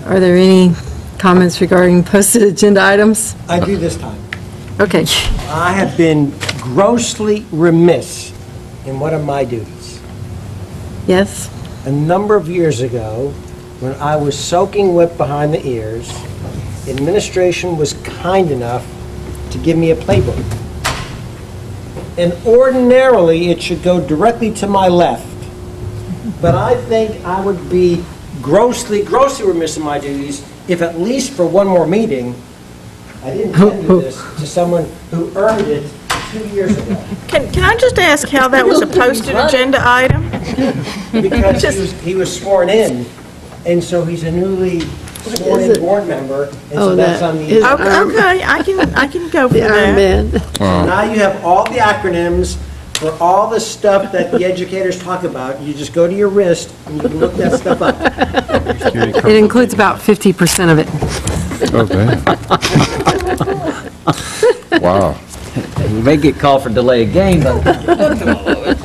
S4: Are there any comments regarding posted agenda items?
S36: I do this time.
S4: Okay.
S36: I have been grossly remiss in one of my duties.
S4: Yes?
S36: A number of years ago, when I was soaking wet behind the ears, administration was kind enough to give me a playbook. And ordinarily, it should go directly to my left. But I think I would be grossly, grossly remiss in my duties if at least for one more meeting, I didn't hand this to someone who earned it two years ago.
S33: Can, can I just ask how that was a posted agenda item?
S36: Because he was, he was sworn in, and so he's a newly sworn in board member, and so
S33: Oh,
S36: that's
S33: that
S36: on the.
S33: is Okay, arm- okay, I can, I can go for
S36: The
S33: that.
S36: armband. So now you have all the acronyms for all the stuff that the educators talk about. You just go to your wrist and you can look that stuff up.
S4: It includes about 50% of it.
S39: Okay. Wow.
S6: You may get called for delay of game, but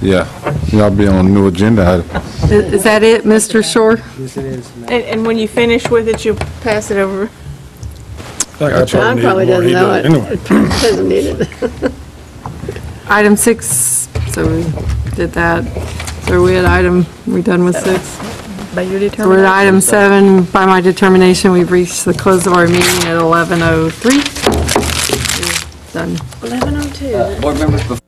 S39: Yeah, y'all be on a new agenda item.
S4: Is is that it, Mr. Shore?
S36: Yes, it is.
S33: And, and when you finish with it, you'll pass it over.
S38: John probably doesn't know it.
S41: Doesn't need it.
S4: Item six, so we did that. So we had item, we done with six?
S33: By your
S4: So we're at item seven. By my determination, we've reached the close of our meeting at 11:03. Done.
S41: 11:02.
S6: Uh, board members, before